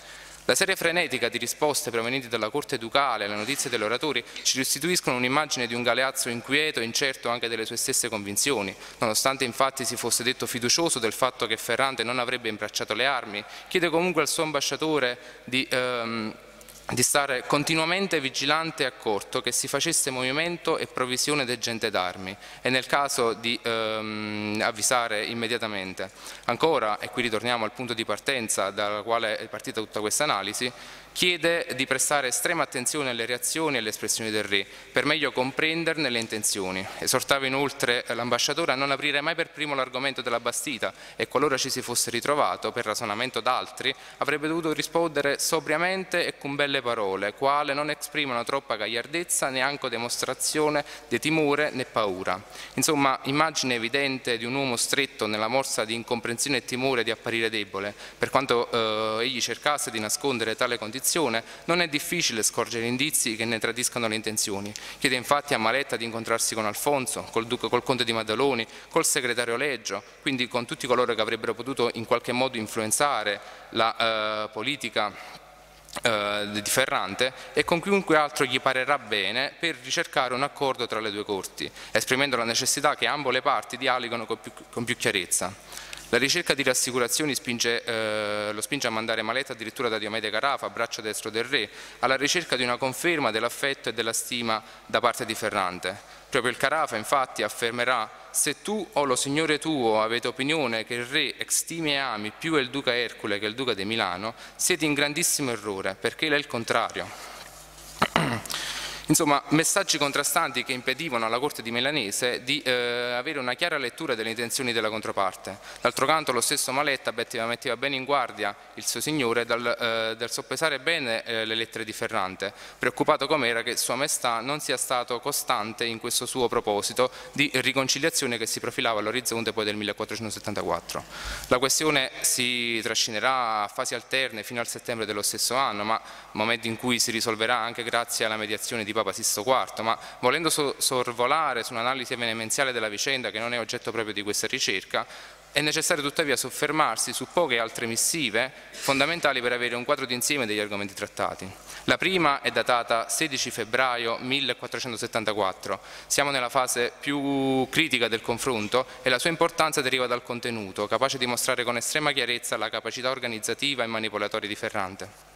La serie frenetica di risposte provenienti dalla corte ducale alle notizie degli oratori ci restituiscono un'immagine di un Galeazzo inquieto e incerto anche delle sue stesse convinzioni, nonostante infatti si fosse detto fiducioso del fatto che Ferrante non avrebbe imbracciato le armi, chiede comunque al suo ambasciatore di... Ehm, di stare continuamente vigilante e accorto che si facesse movimento e provvisione di gente d'armi e nel caso di ehm, avvisare immediatamente. Ancora, e qui ritorniamo al punto di partenza dalla quale è partita tutta questa analisi, chiede di prestare estrema attenzione alle reazioni e alle espressioni del re, per meglio comprenderne le intenzioni. Esortava inoltre l'ambasciatore a non aprire mai per primo l'argomento della Bastita e qualora ci si fosse ritrovato, per ragionamento d'altri, avrebbe dovuto rispondere sobriamente e con belle parole, quale non esprimono troppa gagliardezza neanche dimostrazione di timore né paura. Insomma, immagine evidente di un uomo stretto nella morsa di incomprensione e timore di apparire debole, per quanto eh, egli cercasse di nascondere tale condizione condizione, non è difficile scorgere indizi che ne tradiscano le intenzioni. Chiede infatti a Maletta di incontrarsi con Alfonso, col, duca, col conte di Maddaloni, col segretario Leggio, quindi con tutti coloro che avrebbero potuto in qualche modo influenzare la eh, politica eh, di Ferrante e con chiunque altro gli parerà bene per ricercare un accordo tra le due corti, esprimendo la necessità che ambo le parti dialogano con più, con più chiarezza. La ricerca di rassicurazioni spinge, eh, lo spinge a mandare Maletta addirittura da Diomede Carafa, braccio destro del re, alla ricerca di una conferma dell'affetto e della stima da parte di Ferrante. Proprio il Carafa infatti affermerà se tu o lo Signore tuo avete opinione che il re estimi e ami più il duca Ercole che il duca di Milano, siete in grandissimo errore perché è il contrario. Insomma, messaggi contrastanti che impedivano alla Corte di Milanese di eh, avere una chiara lettura delle intenzioni della controparte. D'altro canto lo stesso Maletta metteva bene in guardia il suo signore dal, eh, dal soppesare bene eh, le lettere di Ferrante, preoccupato com'era che Sua Maestà non sia stato costante in questo suo proposito di riconciliazione che si profilava all'orizzonte poi del 1474. La questione si trascinerà a fasi alterne fino al settembre dello stesso anno, ma momento in cui si risolverà anche grazie alla mediazione di Papa Sisto IV, ma volendo so sorvolare su un'analisi evenimenziale della vicenda che non è oggetto proprio di questa ricerca, è necessario tuttavia soffermarsi su poche altre missive fondamentali per avere un quadro d'insieme degli argomenti trattati. La prima è datata 16 febbraio 1474, siamo nella fase più critica del confronto e la sua importanza deriva dal contenuto, capace di mostrare con estrema chiarezza la capacità organizzativa e manipolatoria di Ferrante.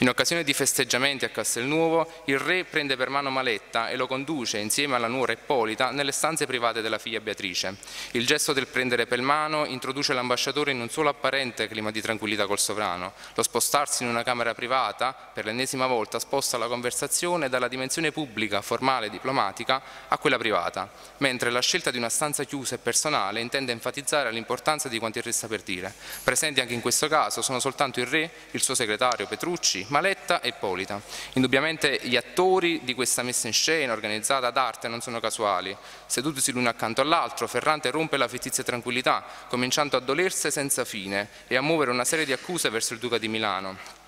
In occasione di festeggiamenti a Castelnuovo, il re prende per mano Maletta e lo conduce, insieme alla nuora Ippolita, nelle stanze private della figlia Beatrice. Il gesto del prendere per mano introduce l'ambasciatore in un solo apparente clima di tranquillità col sovrano. Lo spostarsi in una camera privata, per l'ennesima volta, sposta la conversazione dalla dimensione pubblica, formale e diplomatica a quella privata, mentre la scelta di una stanza chiusa e personale intende enfatizzare l'importanza di quanti resta per dire. Presenti anche in questo caso sono soltanto il re, il suo segretario Petrucci, Maletta e Polita. Indubbiamente gli attori di questa messa in scena organizzata d'arte non sono casuali. Sedutisi l'uno accanto all'altro, Ferrante rompe la fittizia tranquillità, cominciando a dolersi senza fine e a muovere una serie di accuse verso il Duca di Milano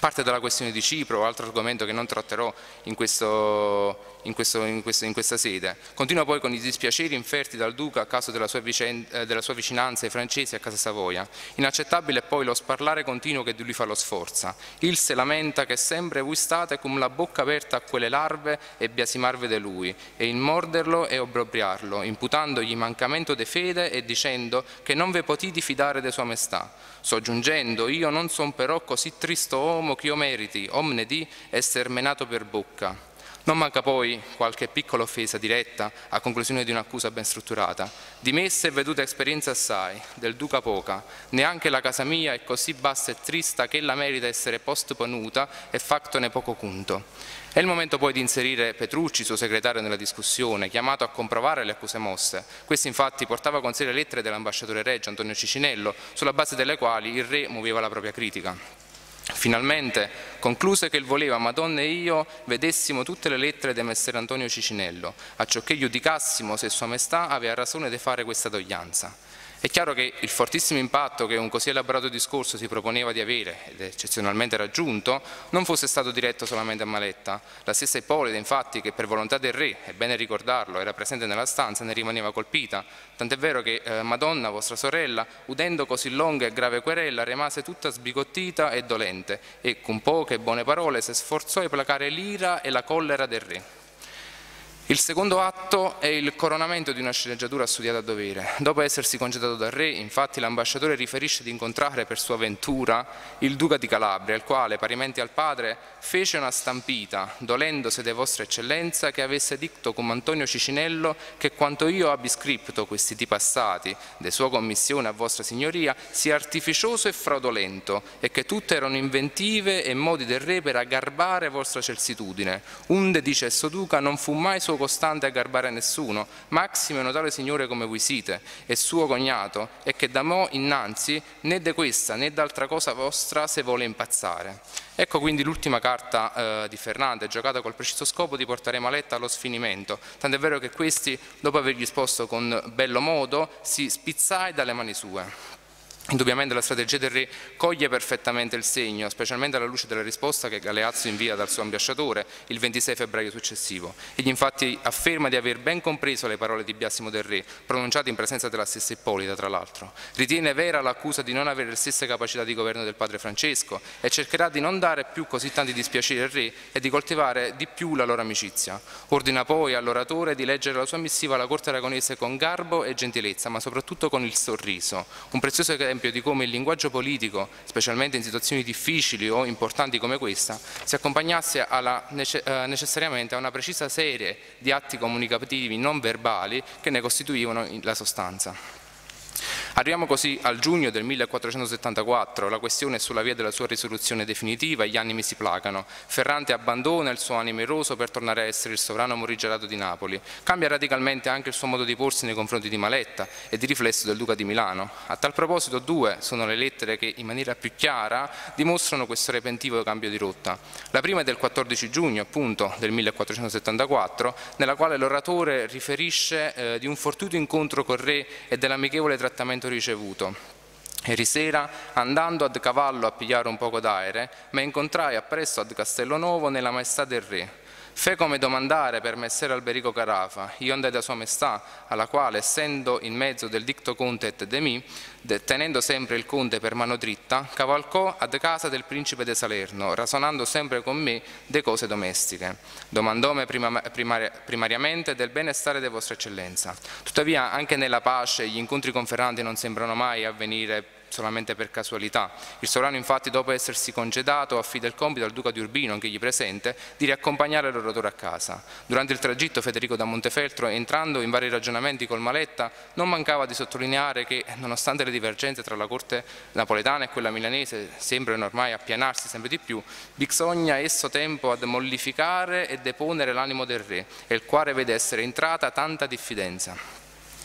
Parte dalla questione di Cipro, altro argomento che non tratterò in, questo, in, questo, in, questo, in, questa sede. Continua poi con i dispiaceri inferti dal Duca a causa della sua, vicenda, eh, della sua vicinanza ai francesi a casa Savoia. Inaccettabile è poi lo sparlare continuo che di lui fa lo sforza. Il se lamenta che sempre voi state con la bocca aperta a quelle larve e biasimarve di lui, e in morderlo e obrobriarlo, imputandogli mancamento de fede e dicendo che non ve potiti fidare de sua maestà Soggiungendo, io non son però così tristo uomo che io meriti, omne di, esser menato per bocca. Non manca poi qualche piccola offesa diretta a conclusione di un'accusa ben strutturata. Di me si è veduta esperienza assai, del duca poca, neanche la casa mia è così bassa e trista che ella merita essere postponuta e factone poco conto. È il momento poi di inserire Petrucci, suo segretario, nella discussione, chiamato a comprovare le accuse mosse. Questo infatti portava con sé le lettere dell'ambasciatore Reggio, Antonio Cicinello, sulla base delle quali il re muoveva la propria critica. Finalmente concluse che il voleva Madonna e io vedessimo tutte le lettere di Messer Antonio Cicinello, acciò che giudicassimo se Sua Maestà aveva ragione di fare questa doglianza. È chiaro che il fortissimo impatto che un così elaborato discorso si proponeva di avere, ed eccezionalmente raggiunto, non fosse stato diretto solamente a Maletta. La stessa Ippolita, infatti, che per volontà del re, è bene ricordarlo, era presente nella stanza, ne rimaneva colpita. Tant'è vero che eh, Madonna, vostra sorella, udendo così longa e grave querela, rimase tutta sbigottita e dolente e con poche buone parole si sforzò di placare l'ira e la collera del re. Il secondo atto è il coronamento di una sceneggiatura studiata a dovere. Dopo essersi congedato dal re, infatti, l'ambasciatore riferisce di incontrare per sua ventura il duca di Calabria, il quale, parimenti al padre, fece una stampita, dolendosi de vostra eccellenza che avesse dicto come Antonio Cicinello che quanto io abbi scritto questi ti passati de sua commissione a vostra signoria sia artificioso e fraudolento e che tutte erano inventive e modi del re per aggarbare vostra celsitudine. Unde, dice esso duca, non fu mai suo costante a garbare nessuno, maxime notale signore come voi siete, e suo cognato, e che da mo' innanzi né di questa né d'altra cosa vostra se vuole impazzare. Ecco quindi l'ultima carta eh, di Fernande, giocata col preciso scopo di portare Maletta allo sfinimento, tant'è vero che questi, dopo avergli esposto con bello modo, si spizzai dalle mani sue. Indubbiamente la strategia del re coglie perfettamente il segno, specialmente alla luce della risposta che Galeazzo invia dal suo ambasciatore il 26 febbraio successivo. Egli infatti afferma di aver ben compreso le parole di Biasimo del re, pronunciate in presenza della stessa Ippolita, tra l'altro. Ritiene vera l'accusa di non avere le stesse capacità di governo del padre Francesco e cercherà di non dare più così tanti dispiaceri al re e di coltivare di più la loro amicizia. Ordina poi all'oratore di leggere la sua missiva alla corte aragonese con garbo e gentilezza, ma soprattutto con il sorriso, un prezioso esempio di come il linguaggio politico, specialmente in situazioni difficili o importanti come questa, si accompagnasse alla, eh, necessariamente a una precisa serie di atti comunicativi non verbali che ne costituivano la sostanza. Arriviamo così al giugno del 1474, la questione è sulla via della sua risoluzione definitiva, gli animi si placano. Ferrante abbandona il suo animo eroso per tornare a essere il sovrano morigerato di Napoli. Cambia radicalmente anche il suo modo di porsi nei confronti di Maletta e di riflesso del Duca di Milano. A tal proposito due sono le lettere che in maniera più chiara dimostrano questo repentino cambio di rotta. La prima è del 14 giugno appunto del 1474, nella quale l'oratore riferisce eh, di un fortuito incontro col re e dell'amichevole trattamento ricevuto. Ieri sera, andando ad cavallo a pigliare un poco d'aere, mi incontrai appresso ad Castello Nuovo nella maestà del re. Fe come domandare per messer Alberico Carafa, io andai da sua maestà, alla quale, essendo in mezzo del dicto conte et de mi, tenendo sempre il conte per mano dritta, cavalcò ad casa del principe de Salerno, rasonando sempre con me de cose domestiche. Domandome prima, primari, primariamente del benestare di vostra eccellenza. Tuttavia, anche nella pace, gli incontri conferranti non sembrano mai avvenire solamente per casualità. Il sovrano infatti dopo essersi congedato affida il compito al duca di Urbino, anche gli presente, di riaccompagnare l'oratore a casa. Durante il tragitto Federico da Montefeltro, entrando in vari ragionamenti col Maletta, non mancava di sottolineare che, nonostante le divergenze tra la corte napoletana e quella milanese sembrano ormai appianarsi sempre di più, bisogna esso tempo ad mollificare e deponere l'animo del re, e il quale vede essere entrata tanta diffidenza.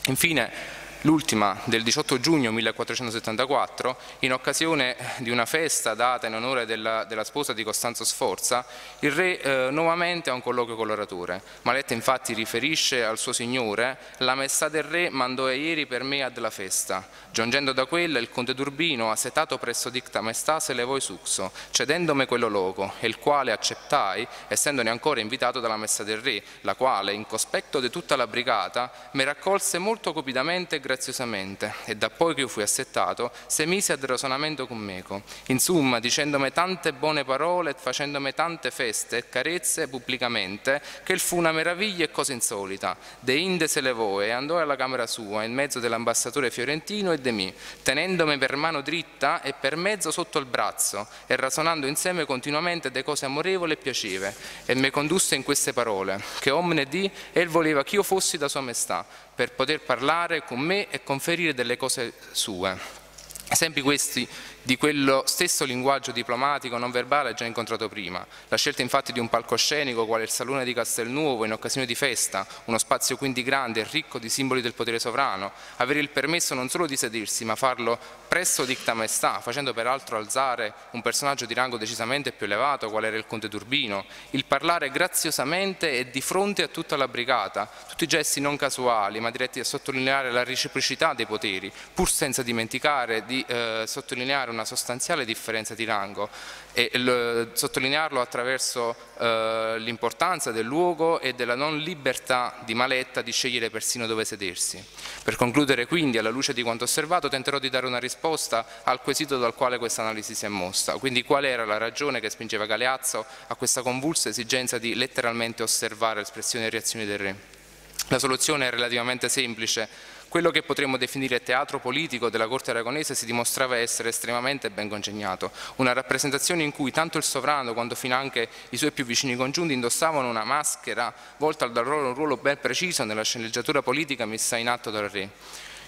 Infine, l'ultima del 18 giugno 1474, in occasione di una festa data in onore della, della sposa di Costanzo Sforza, il re eh, nuovamente ha un colloquio con l'oratore. Maletta infatti riferisce al suo signore «La messa del re mandò ieri per me ad la festa. Giungendo da quella, il conte d'Urbino, assetato presso dicta maestà, se levò i sucso, cedendomi quello loco, il quale accettai, essendone ancora invitato dalla messa del re, la quale, in cospetto di tutta la brigata, mi raccolse molto copidamente e graziosamente, e da poi che io fui assettato, se mise ad rosonamento con meco. Insomma, dicendomi tante buone parole e facendomi tante feste e carezze pubblicamente, che il fu una meraviglia e cosa insolita. De inde se levò e andò alla camera sua, in mezzo dell'ambasciatore fiorentino e de me, tenendomi per mano dritta e per mezzo sotto il braccio, e ragionando insieme continuamente de cose amorevoli e piaceve, e mi condusse in queste parole, che omne di, el voleva che io fossi da sua maestà, per poter parlare con me e conferire delle cose sue. Esempi questi di quello stesso linguaggio diplomatico non verbale già incontrato prima. La scelta infatti di un palcoscenico quale il Salone di Castelnuovo in occasione di festa, uno spazio quindi grande e ricco di simboli del potere sovrano, avere il permesso non solo di sedersi ma farlo presso dicta maestà, facendo peraltro alzare un personaggio di rango decisamente più elevato quale era il conte Turbino, il parlare graziosamente e di fronte a tutta la brigata, tutti gesti non casuali ma diretti a sottolineare la reciprocità dei poteri, pur senza dimenticare di eh, sottolineare una sostanziale differenza di rango e sottolinearlo attraverso eh, l'importanza del luogo e della non libertà di Maletta di scegliere persino dove sedersi. Per concludere quindi, alla luce di quanto osservato, tenterò di dare una risposta al quesito dal quale questa analisi si è mossa, quindi qual era la ragione che spingeva Galeazzo a questa convulsa esigenza di letteralmente osservare l'espressione e reazioni del re. La soluzione è relativamente semplice, quello che potremmo definire teatro politico della corte aragonese si dimostrava essere estremamente ben congegnato, una rappresentazione in cui tanto il sovrano quanto finanche i suoi più vicini congiunti indossavano una maschera volta a dar loro un ruolo ben preciso nella sceneggiatura politica messa in atto dal re.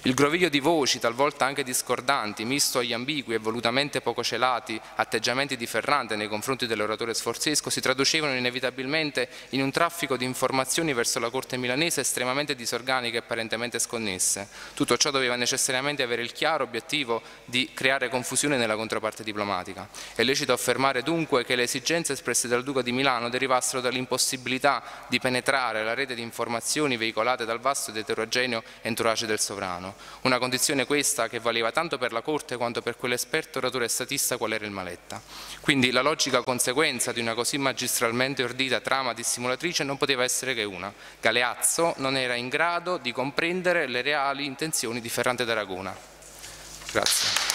Il groviglio di voci, talvolta anche discordanti, misto agli ambigui e volutamente poco celati atteggiamenti di Ferrante nei confronti dell'oratore sforzesco, si traducevano inevitabilmente in un traffico di informazioni verso la corte milanese estremamente disorganiche e apparentemente sconnesse. Tutto ciò doveva necessariamente avere il chiaro obiettivo di creare confusione nella controparte diplomatica. È lecito affermare dunque che le esigenze espresse dal Duca di Milano derivassero dall'impossibilità di penetrare la rete di informazioni veicolate dal vasto ed eterogeneo entourage del sovrano una condizione questa che valeva tanto per la Corte quanto per quell'esperto oratore statista qual era il Maletta. Quindi la logica conseguenza di una così magistralmente ordita trama dissimulatrice non poteva essere che una. Galeazzo non era in grado di comprendere le reali intenzioni di Ferrante d'Aragona. Grazie.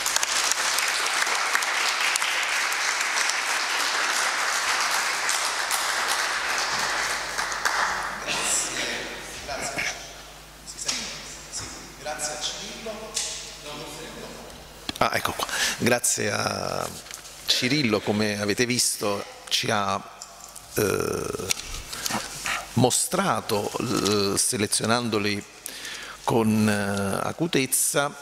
Ah, ecco qua. Grazie a Cirillo, come avete visto, ci ha eh, mostrato, eh, selezionandoli con eh, acutezza,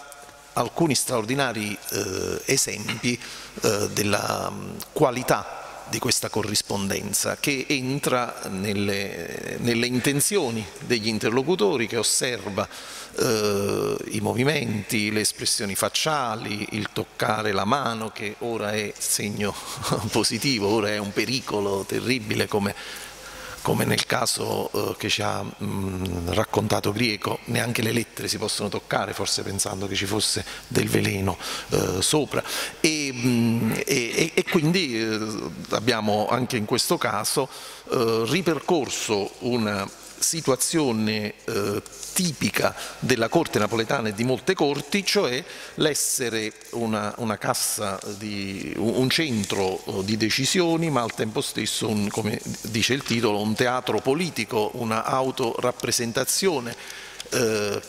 alcuni straordinari eh, esempi eh, della mm, qualità di questa corrispondenza che entra nelle, nelle intenzioni degli interlocutori, che osserva eh, i movimenti, le espressioni facciali, il toccare la mano che ora è segno positivo, ora è un pericolo terribile come come nel caso eh, che ci ha mh, raccontato Grieco, neanche le lettere si possono toccare, forse pensando che ci fosse del veleno eh, sopra. E, mh, e, e quindi eh, abbiamo anche in questo caso eh, ripercorso una situazione eh, tipica della corte napoletana e di molte corti, cioè l'essere una, una, cassa, di, un centro eh, di decisioni, ma al tempo stesso, un, come dice il titolo, un teatro politico, una autorappresentazione eh,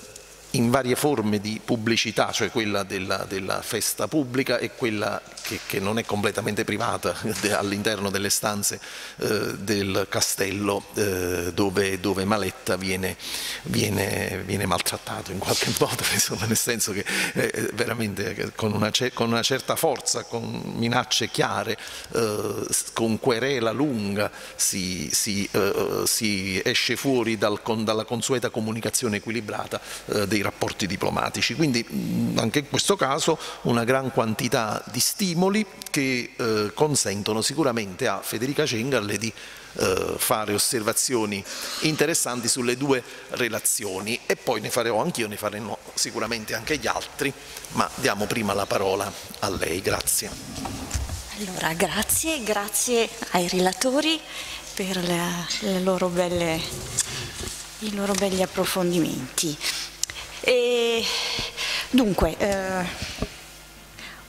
in varie forme di pubblicità, cioè quella della, della festa pubblica e quella che, che, non è completamente privata all'interno delle stanze eh, del castello eh, dove, dove, Maletta viene, viene, viene, maltrattato in qualche modo, insomma, nel senso che eh, veramente con una, con una, certa forza, con minacce chiare, eh, con querela lunga si, si, eh, si esce fuori dal, con, dalla consueta comunicazione equilibrata eh, dei dei rapporti diplomatici. Quindi anche in questo caso una gran quantità di stimoli che eh, consentono sicuramente a Federica Cengarle di eh, fare osservazioni interessanti sulle due relazioni e poi ne farò anch'io, ne faremo sicuramente anche gli altri, ma diamo prima la parola a lei. Grazie. Allora, grazie, grazie ai relatori per le, le loro belle, i loro belli approfondimenti. E, dunque, eh,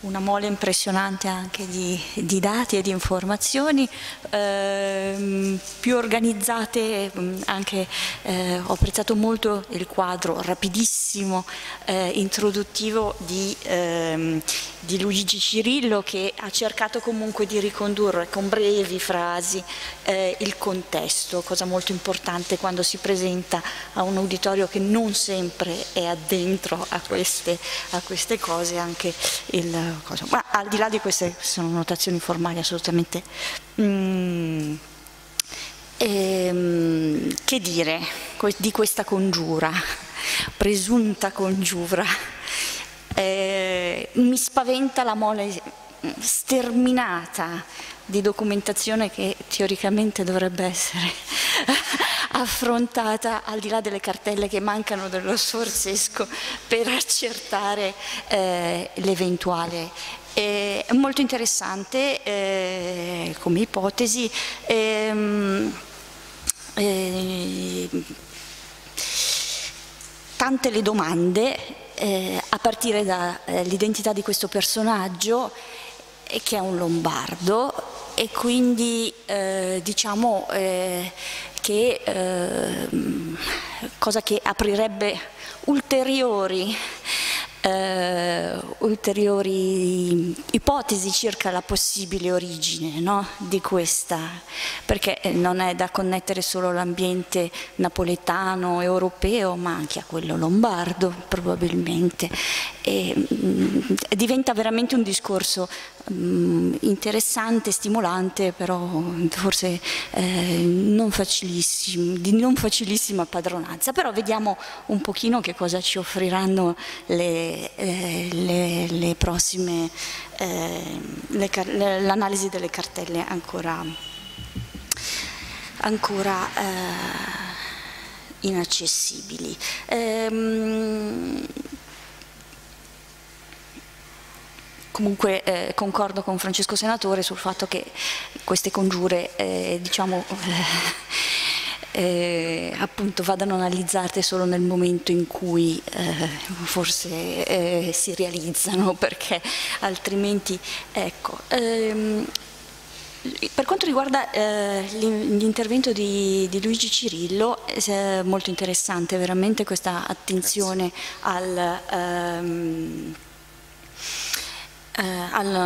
una mole impressionante anche di, di dati e di informazioni, eh, più organizzate, mm, anche, eh, ho apprezzato molto il quadro rapidissimo, eh, introduttivo di, ehm, di, Luigi Cirillo che ha cercato comunque di ricondurre con brevi frasi eh, il contesto, cosa molto importante quando si presenta a un uditorio che non sempre è addentro a queste, a queste cose, anche il cosa. Ma al di là di queste sono notazioni formali assolutamente... Mm, ehm, che dire di questa congiura, presunta congiura? Eh, mi spaventa la mole sterminata di documentazione che teoricamente dovrebbe essere affrontata al di là delle cartelle che mancano dello sforzesco per accertare eh, l'eventuale. È molto interessante eh, come ipotesi. Ehm, eh, tante le domande eh, a partire dall'identità di questo personaggio che è un lombardo e quindi eh, diciamo eh, che, eh, cosa che aprirebbe ulteriori eh, ulteriori ipotesi circa la possibile origine no, di questa, perché eh, non è da connettere solo l'ambiente napoletano, europeo, ma anche a quello lombardo probabilmente. E, mh, mm, diventa veramente un discorso mh, mm, interessante, stimolante, però forse eh, non di non facilissima padronanza. Però vediamo un pochino che cosa ci offriranno le eh, le, le, prossime, eh, l'analisi delle cartelle ancora, ancora eh, inaccessibili. Ehm, comunque eh, concordo con Francesco Senatore sul fatto che queste congiure eh, diciamo, eh, appunto vadano analizzate solo nel momento in cui eh, forse eh, si realizzano perché altrimenti ecco ehm, per quanto riguarda eh, l'intervento di, di, Luigi Cirillo, è eh, molto interessante veramente questa attenzione al, ehm, eh, al,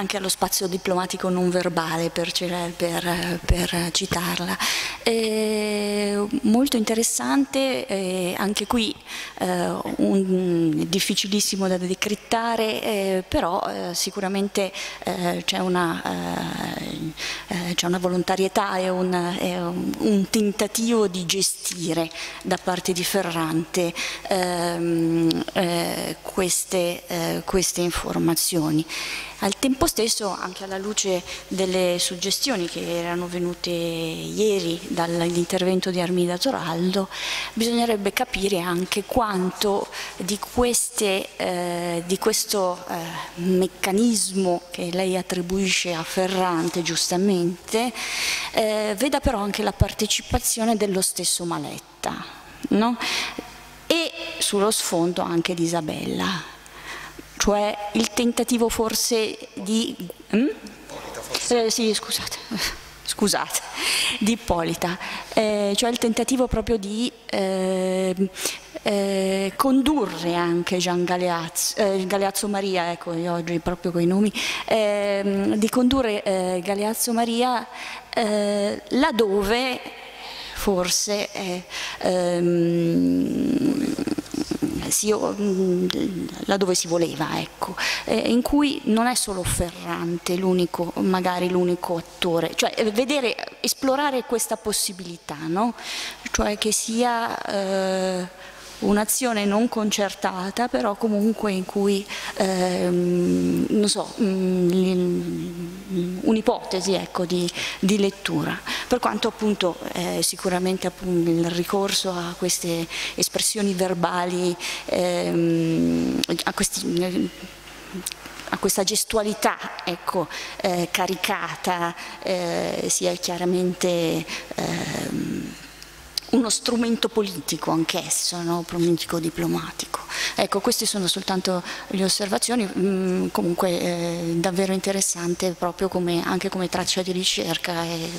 anche allo spazio diplomatico non verbale per, per, per citarla. Eh, molto interessante, eh, anche qui eh, un, difficilissimo da decrittare, eh, però eh, sicuramente eh, c'è una, una, volontarietà e un, un, un, tentativo di gestire da parte di Ferrante ehm, queste, queste informazioni. Al tempo stesso, anche alla luce delle suggestioni che erano venute ieri dall'intervento di Armida Toraldo, bisognerebbe capire anche quanto di, queste, eh, di questo eh, meccanismo che lei attribuisce a Ferrante giustamente, eh, veda però anche la partecipazione dello stesso Maletta. No? E sullo sfondo anche di Isabella cioè il tentativo forse di... Hm? Eh, sì, scusate, scusate, di Ippolita, eh, cioè il tentativo proprio di eh, eh, condurre anche Gian Galeazzo, eh, Galeazzo Maria, ecco io oggi proprio con i nomi, ehm, di condurre eh, Galeazzo Maria laddove forse ehm, si, mm, laddove si voleva, ecco, eh, in cui non è solo Ferrante l'unico, magari l'unico attore, cioè eh, vedere, esplorare questa possibilità, no? cioè che sia eh, un'azione non concertata, però comunque in cui, ehm, non so, mm, un'ipotesi ecco, di, di, lettura, per quanto appunto eh, sicuramente appunto, il ricorso a queste espressioni verbali, ehm, a questi a questa gestualità ecco, eh, caricata eh, sia chiaramente eh, uno strumento politico anch'esso, no? politico diplomatico. Ecco, queste sono soltanto le osservazioni, mm, comunque eh, davvero interessante proprio come, anche come traccia di ricerca e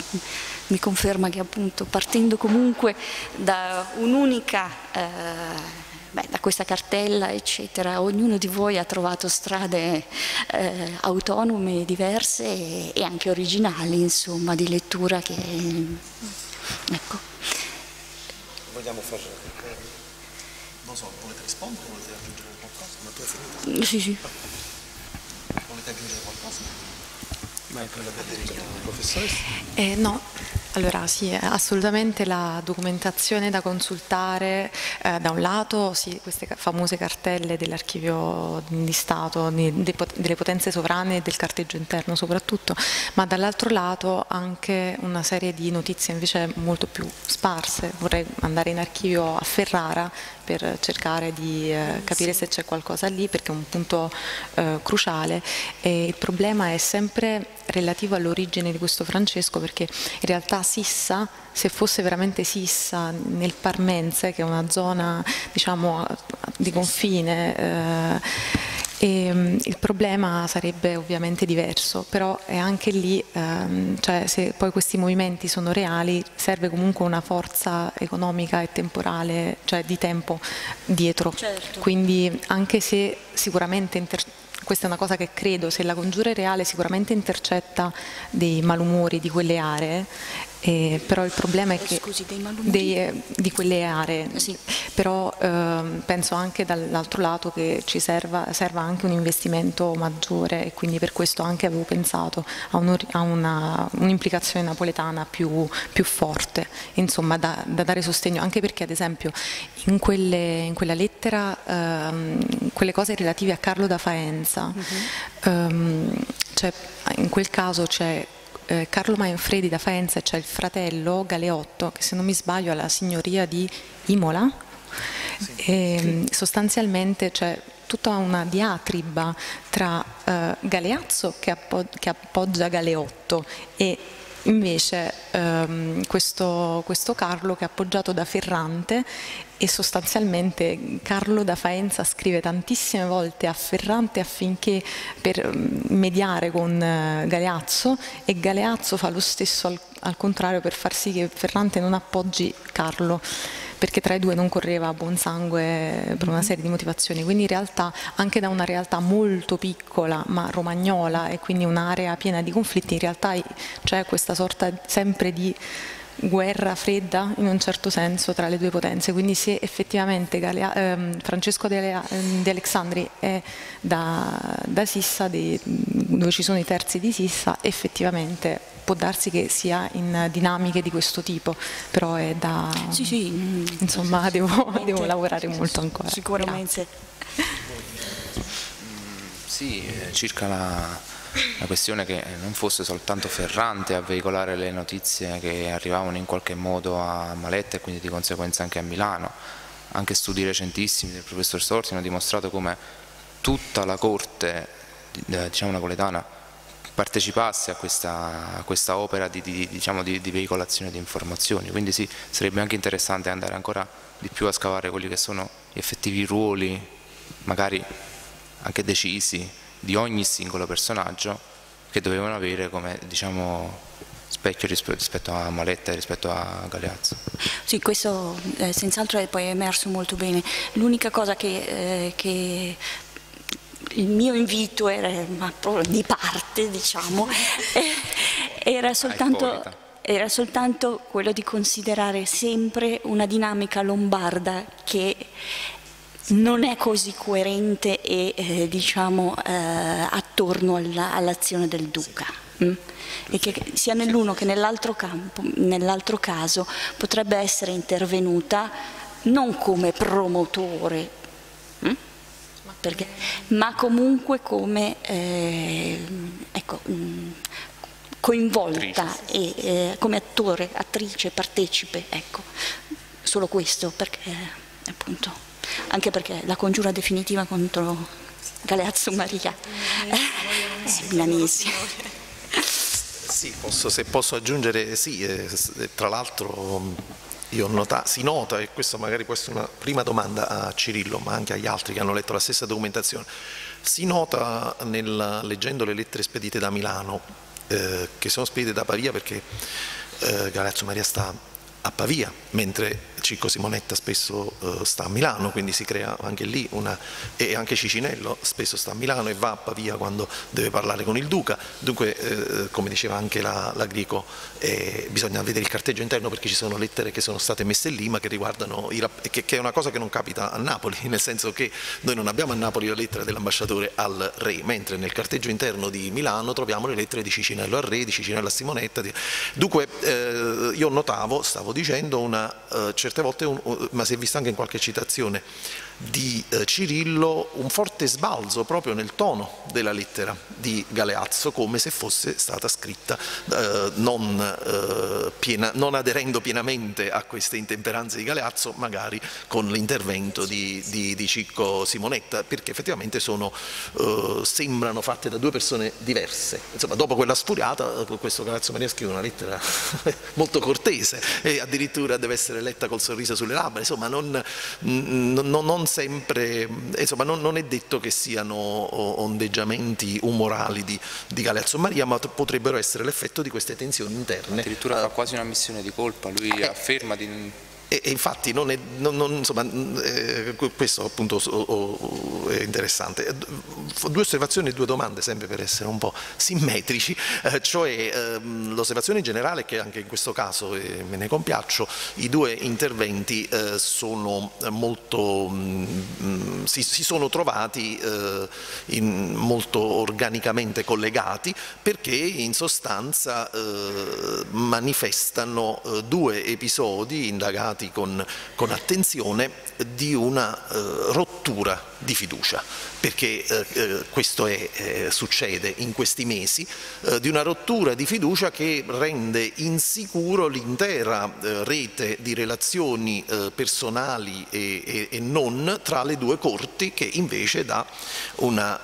mi conferma che appunto partendo comunque da un'unica eh, Beh, da questa cartella, eccetera, ognuno di voi ha trovato strade eh, autonome, diverse e, e, anche originali, insomma, di lettura che... Ecco. Vogliamo far... Non so, volete rispondere? Volete aggiungere qualcosa? Ma tu hai finito? Sì, sì. Volete aggiungere qualcosa? Vai, poi la professoressa? Eh, no, allora sì, assolutamente la documentazione da consultare, eh, da un lato sì, queste famose cartelle dell'archivio di Stato, di, de, delle potenze sovrane e del carteggio interno soprattutto, ma dall'altro lato anche una serie di notizie invece molto più sparse. Vorrei andare in archivio a Ferrara per cercare di eh, capire se c'è qualcosa lì perché è un punto eh, cruciale. E il problema è sempre relativo all'origine di questo Francesco perché in realtà Sissa, se fosse veramente Sissa nel Parmense che è una zona diciamo di confine eh, e, um, il problema sarebbe ovviamente diverso, però è anche lì, um, cioè se poi questi movimenti sono reali, serve comunque una forza economica e temporale, cioè di tempo dietro. Certo. Quindi anche se sicuramente questa è una cosa che credo, se la congiura è reale sicuramente intercetta dei malumori di quelle aree eh, però il problema è che Scusi, dei, eh, di quelle aree, sì. però eh, penso anche dall'altro lato che ci serva, serva, anche un investimento maggiore e quindi per questo anche avevo pensato a, un'implicazione napoletana più, più, forte, insomma da, da, dare sostegno, anche perché ad esempio in, quelle, in quella lettera ehm, quelle cose relative a Carlo da Faenza, uh -huh. ehm, cioè, in quel caso c'è eh, Carlo Manfredi da Faenza c'è il fratello Galeotto che se non mi sbaglio ha la signoria di Imola sì. e ehm, sostanzialmente c'è tutta una diatriba tra eh, Galeazzo che, appo che appoggia Galeotto e invece ehm, questo, questo, Carlo che è appoggiato da Ferrante e sostanzialmente Carlo da Faenza scrive tantissime volte a Ferrante affinché per mm, mediare con eh, Galeazzo e Galeazzo fa lo stesso al, al contrario per far sì che Ferrante non appoggi Carlo perché tra i due non correva buon sangue per una mhm. serie di motivazioni, quindi in realtà anche da una realtà molto piccola ma romagnola e quindi un'area piena di conflitti, in realtà c'è questa sorta sempre di guerra fredda in un certo senso tra le due potenze, quindi se effettivamente Galea, ehm, Francesco de, ehm, Alexandri è da, da Sissa, dei, dove ci sono i terzi di Sissa, effettivamente può darsi che sia in dinamiche di questo tipo, però è da... Sì, sì. Insomma, devo, devo lavorare molto ancora. Sicuramente. Sì, eh, circa la, la questione che non fosse soltanto Ferrante a veicolare le notizie che arrivavano in qualche modo a Maletta e quindi di conseguenza anche a Milano. Anche studi recentissimi del professor Sorti hanno dimostrato come tutta la corte eh, diciamo, napoletana partecipasse a questa, a questa opera di, di, diciamo, di, di, veicolazione di informazioni. Quindi sì, sarebbe anche interessante andare ancora di più a scavare quelli che sono gli effettivi ruoli, magari anche decisi, di ogni singolo personaggio che dovevano avere come diciamo, specchio rispetto a Maletta e rispetto a Galeazzo. Sì, questo eh, senz'altro è poi emerso molto bene. L'unica cosa che, eh, che il mio invito era di parte, diciamo, era soltanto, era soltanto quello di considerare sempre una dinamica lombarda che non è così coerente e eh, diciamo eh, attorno all'azione del duca mm? e che sia nell'uno che nell'altro, nell'altro caso potrebbe essere intervenuta non come promotore, hm? Perché, ma comunque come eh, ecco, mh, coinvolta e, eh, come attore, attrice, partecipe, ecco, solo questo, perché, appunto, anche perché la congiura definitiva contro Galeazzo Maria. È eh, milanese. Sì, posso, se posso aggiungere, sì, eh, tra l'altro io nota, si nota, e questa magari può essere una prima domanda a Cirillo, ma anche agli altri che hanno letto la stessa documentazione, si nota nel, leggendo le lettere spedite da Milano, eh, che sono spedite da Pavia perché eh, Galeazzo Maria sta a Pavia, mentre Cicco Simonetta spesso uh, sta a Milano, quindi si crea anche lì una... e anche Cicinello spesso sta a Milano e va a Pavia quando deve parlare con il Duca, dunque eh, come diceva anche la, la Grico eh, bisogna vedere il carteggio interno perché ci sono lettere che sono state messe lì ma che riguardano, i, che, che è una cosa che non capita a Napoli, nel senso che noi non abbiamo a Napoli la lettera dell'ambasciatore al re, mentre nel carteggio interno di Milano troviamo le lettere di Cicinello al re, di Cicinello a Simonetta, di... dunque eh, io notavo, stavo dicendo, una eh, certe volte, un, ma si è visto anche in qualche citazione, di eh, Cirillo un forte sbalzo proprio nel tono della lettera di Galeazzo come se fosse stata scritta eh, non, eh, piena, non, aderendo pienamente a queste intemperanze di Galeazzo magari con l'intervento di, di, di, Cicco Simonetta perché effettivamente sono, eh, sembrano fatte da due persone diverse. Insomma dopo quella sfuriata eh, questo Galeazzo Maria scrive una lettera molto cortese e addirittura deve essere letta col sorriso sulle labbra. Insomma non, non, non sempre, insomma non, non, è detto che siano ondeggiamenti umorali di, di Galeazzo Maria, ma potrebbero essere l'effetto di queste tensioni interne. Addirittura fa quasi una missione di colpa, lui eh, afferma di e, e infatti non è, non, non, insomma, eh, questo appunto oh, oh, è interessante. Due osservazioni e due domande, sempre per essere un po' simmetrici, eh, cioè ehm, l'osservazione generale che anche in questo caso eh, me ne compiaccio, i due interventi eh, sono molto, mh, mm, si, si, sono trovati eh, in, molto organicamente collegati perché in sostanza eh, manifestano due episodi indagati con, con attenzione di una eh, rottura di fiducia, perché eh, eh, questo è, eh, succede in questi mesi, eh, di una rottura di fiducia che rende insicuro l'intera eh, rete di relazioni personali e, e, e, non tra le due corti che invece da una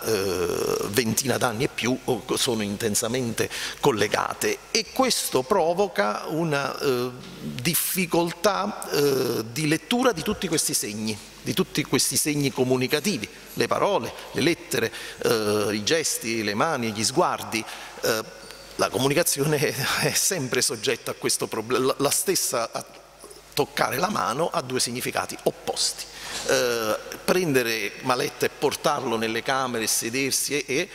ventina d'anni e più sono intensamente collegate. E questo provoca una difficoltà eh, di lettura di tutti questi segni, di tutti questi segni comunicativi, le parole, le lettere, eh, i gesti, le mani, gli sguardi. Eh, la comunicazione è sempre soggetta a questo problema, la stessa toccare la mano ha due significati opposti. Eh, prendere Maletta e portarlo nelle camere, sedersi e, e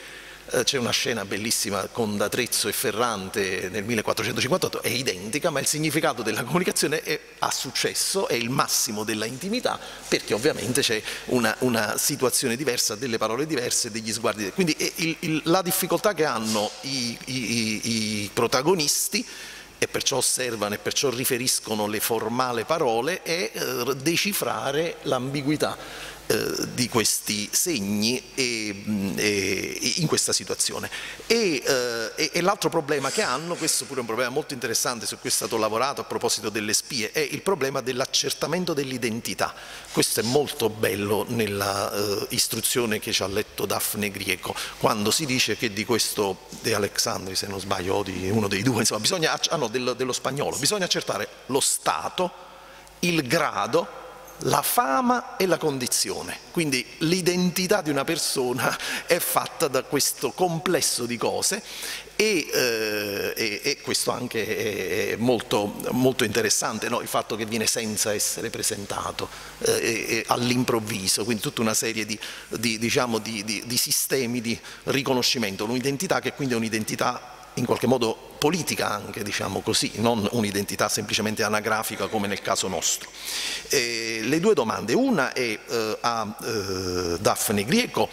c'è una scena bellissima con D'Atrezzo e Ferrante nel 1458, è identica, ma il significato della comunicazione è, ha successo, è il massimo della intimità, perché ovviamente c'è una, una, situazione diversa, delle parole diverse, degli sguardi. Quindi il, il, la difficoltà che hanno i, i, i protagonisti e perciò osservano e perciò riferiscono le formale parole è eh, decifrare l'ambiguità eh, di questi segni e, mm, e, in questa situazione. E, eh, e l'altro problema che hanno, questo pure è un problema molto interessante su cui è stato lavorato a proposito delle spie, è il problema dell'accertamento dell'identità. Questo è molto bello nella eh, istruzione che ci ha letto Daphne Grieco, quando si dice che di questo, di Alexandri se non sbaglio, o di uno dei due, insomma, bisogna, ah no, dello, dello spagnolo, bisogna accertare lo Stato, il grado, la fama e la condizione, quindi l'identità di una persona è fatta da questo complesso di cose e, eh, e, e questo anche è molto, molto interessante, no? il fatto che viene senza essere presentato eh, all'improvviso, quindi tutta una serie di, di, diciamo, di, di sistemi di riconoscimento, un'identità che quindi è un'identità in qualche modo politica anche, diciamo così, non un'identità semplicemente anagrafica come nel caso nostro. Eh, le due domande, una è eh, a eh, Daphne Grieco,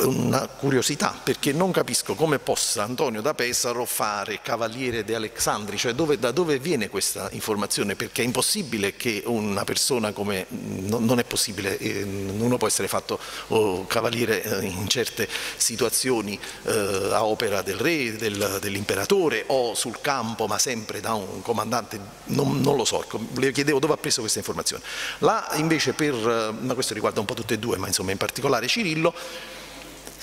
una curiosità perché non capisco come possa Antonio da Pesaro fare cavaliere di Alexandri, cioè dove, da dove viene questa informazione? Perché è impossibile che una persona come, no, non è possibile, eh, uno può essere fatto oh, cavaliere eh, in certe situazioni eh, a opera del re, del, dell'imperatore o sul campo ma sempre da un comandante, non, non lo so, ecco, le chiedevo dove ha preso questa informazione. Là invece per, eh, ma questo riguarda un po' tutte e due, ma insomma in particolare Cirillo,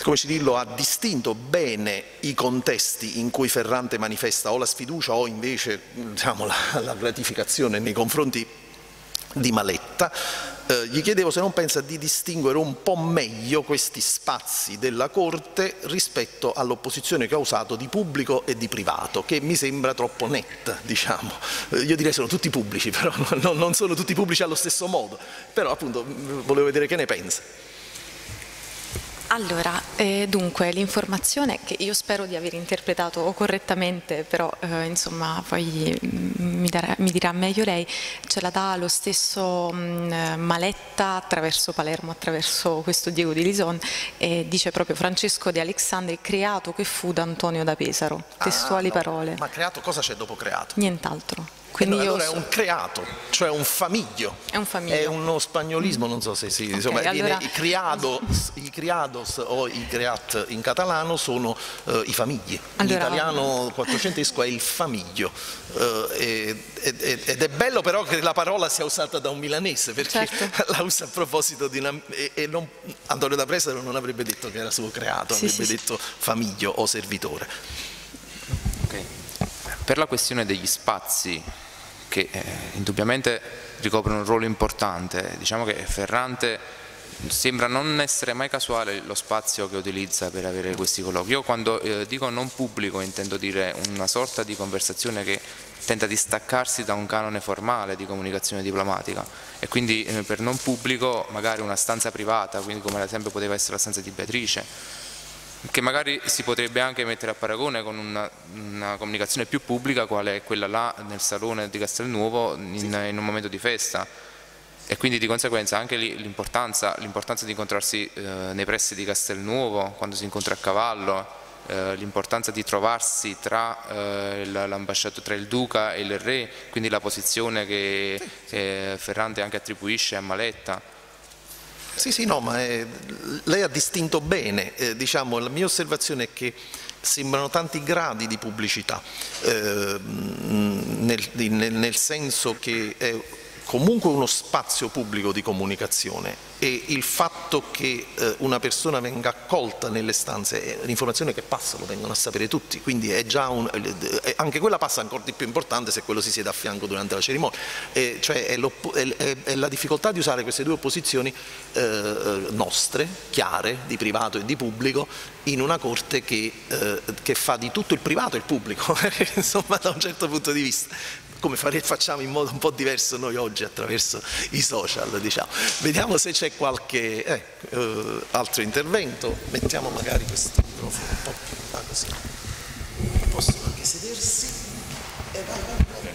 come Cirillo ha distinto bene i contesti in cui Ferrante manifesta o la sfiducia o invece diciamo, la, la gratificazione nei confronti di Maletta, eh, gli chiedevo se non pensa di distinguere un po' meglio questi spazi della Corte rispetto all'opposizione che ha usato di pubblico e di privato, che mi sembra troppo netta, diciamo. Eh, io direi sono tutti pubblici, però non, non sono tutti pubblici allo stesso modo, però appunto volevo vedere che ne pensa. Allora, eh, dunque, l'informazione che io spero di aver interpretato correttamente, però eh, insomma poi mm, mi, darà, mi, dirà meglio lei, ce la dà lo stesso mh, mm, Maletta attraverso Palermo, attraverso questo Diego di Lison, e dice proprio Francesco di Alessandri, creato che fu da Antonio da Pesaro, testuali ah, no. parole. Ma creato cosa c'è dopo creato? Nient'altro. Quindi allora, allora è un creato, cioè un famiglio. È un famiglio. È uno spagnolismo, non so se si... Okay, insomma, allora... i, criados, i criados o i creat in catalano sono uh, i famigli. Allora... In italiano quattrocentesco è il famiglio. Uh, ed, ed, è bello però che la parola sia usata da un milanese, perché certo. la usa a proposito di una... E, e non, Antonio da Presaro non avrebbe detto che era suo creato, sì, avrebbe sì, detto sì. famiglio o servitore. Okay. Per la questione degli spazi che eh, indubbiamente ricoprono un ruolo importante. Diciamo che Ferrante sembra non essere mai casuale lo spazio che utilizza per avere questi colloqui. Io quando eh, dico non pubblico intendo dire una sorta di conversazione che tenta di staccarsi da un canone formale di comunicazione diplomatica e quindi eh, per non pubblico magari una stanza privata, quindi come ad esempio poteva essere la stanza di Beatrice, che magari si potrebbe anche mettere a paragone con una, una comunicazione più pubblica quale è quella là nel salone di Castelnuovo in, in un momento di festa. E quindi di conseguenza anche l'importanza, di incontrarsi eh, nei pressi di Castelnuovo quando si incontra a cavallo, eh, l'importanza di trovarsi tra, eh, tra, il duca e il re, quindi la posizione che, che Ferrante anche attribuisce a Maletta sì, sì, no, ma è, lei ha distinto bene, eh, diciamo, la mia osservazione è che sembrano tanti gradi di pubblicità, eh, nel, nel, nel senso che è comunque uno spazio pubblico di comunicazione e il fatto che eh, una persona venga accolta nelle stanze è un'informazione che passa, lo vengono a sapere tutti, quindi è già un, eh, anche quella passa ancora di più importante se quello si siede a fianco durante la cerimonia, eh, cioè è, è, è, la difficoltà di usare queste due opposizioni eh, nostre, chiare, di privato e di pubblico, in una corte che, eh, che fa di tutto il privato e il pubblico, insomma da un certo punto di vista come facciamo in modo un po' diverso noi oggi attraverso i social. Diciamo. Vediamo se c'è qualche eh, eh, altro intervento, mettiamo magari questo microfono un po' più là così, possono anche sedersi e vai, vai, vai.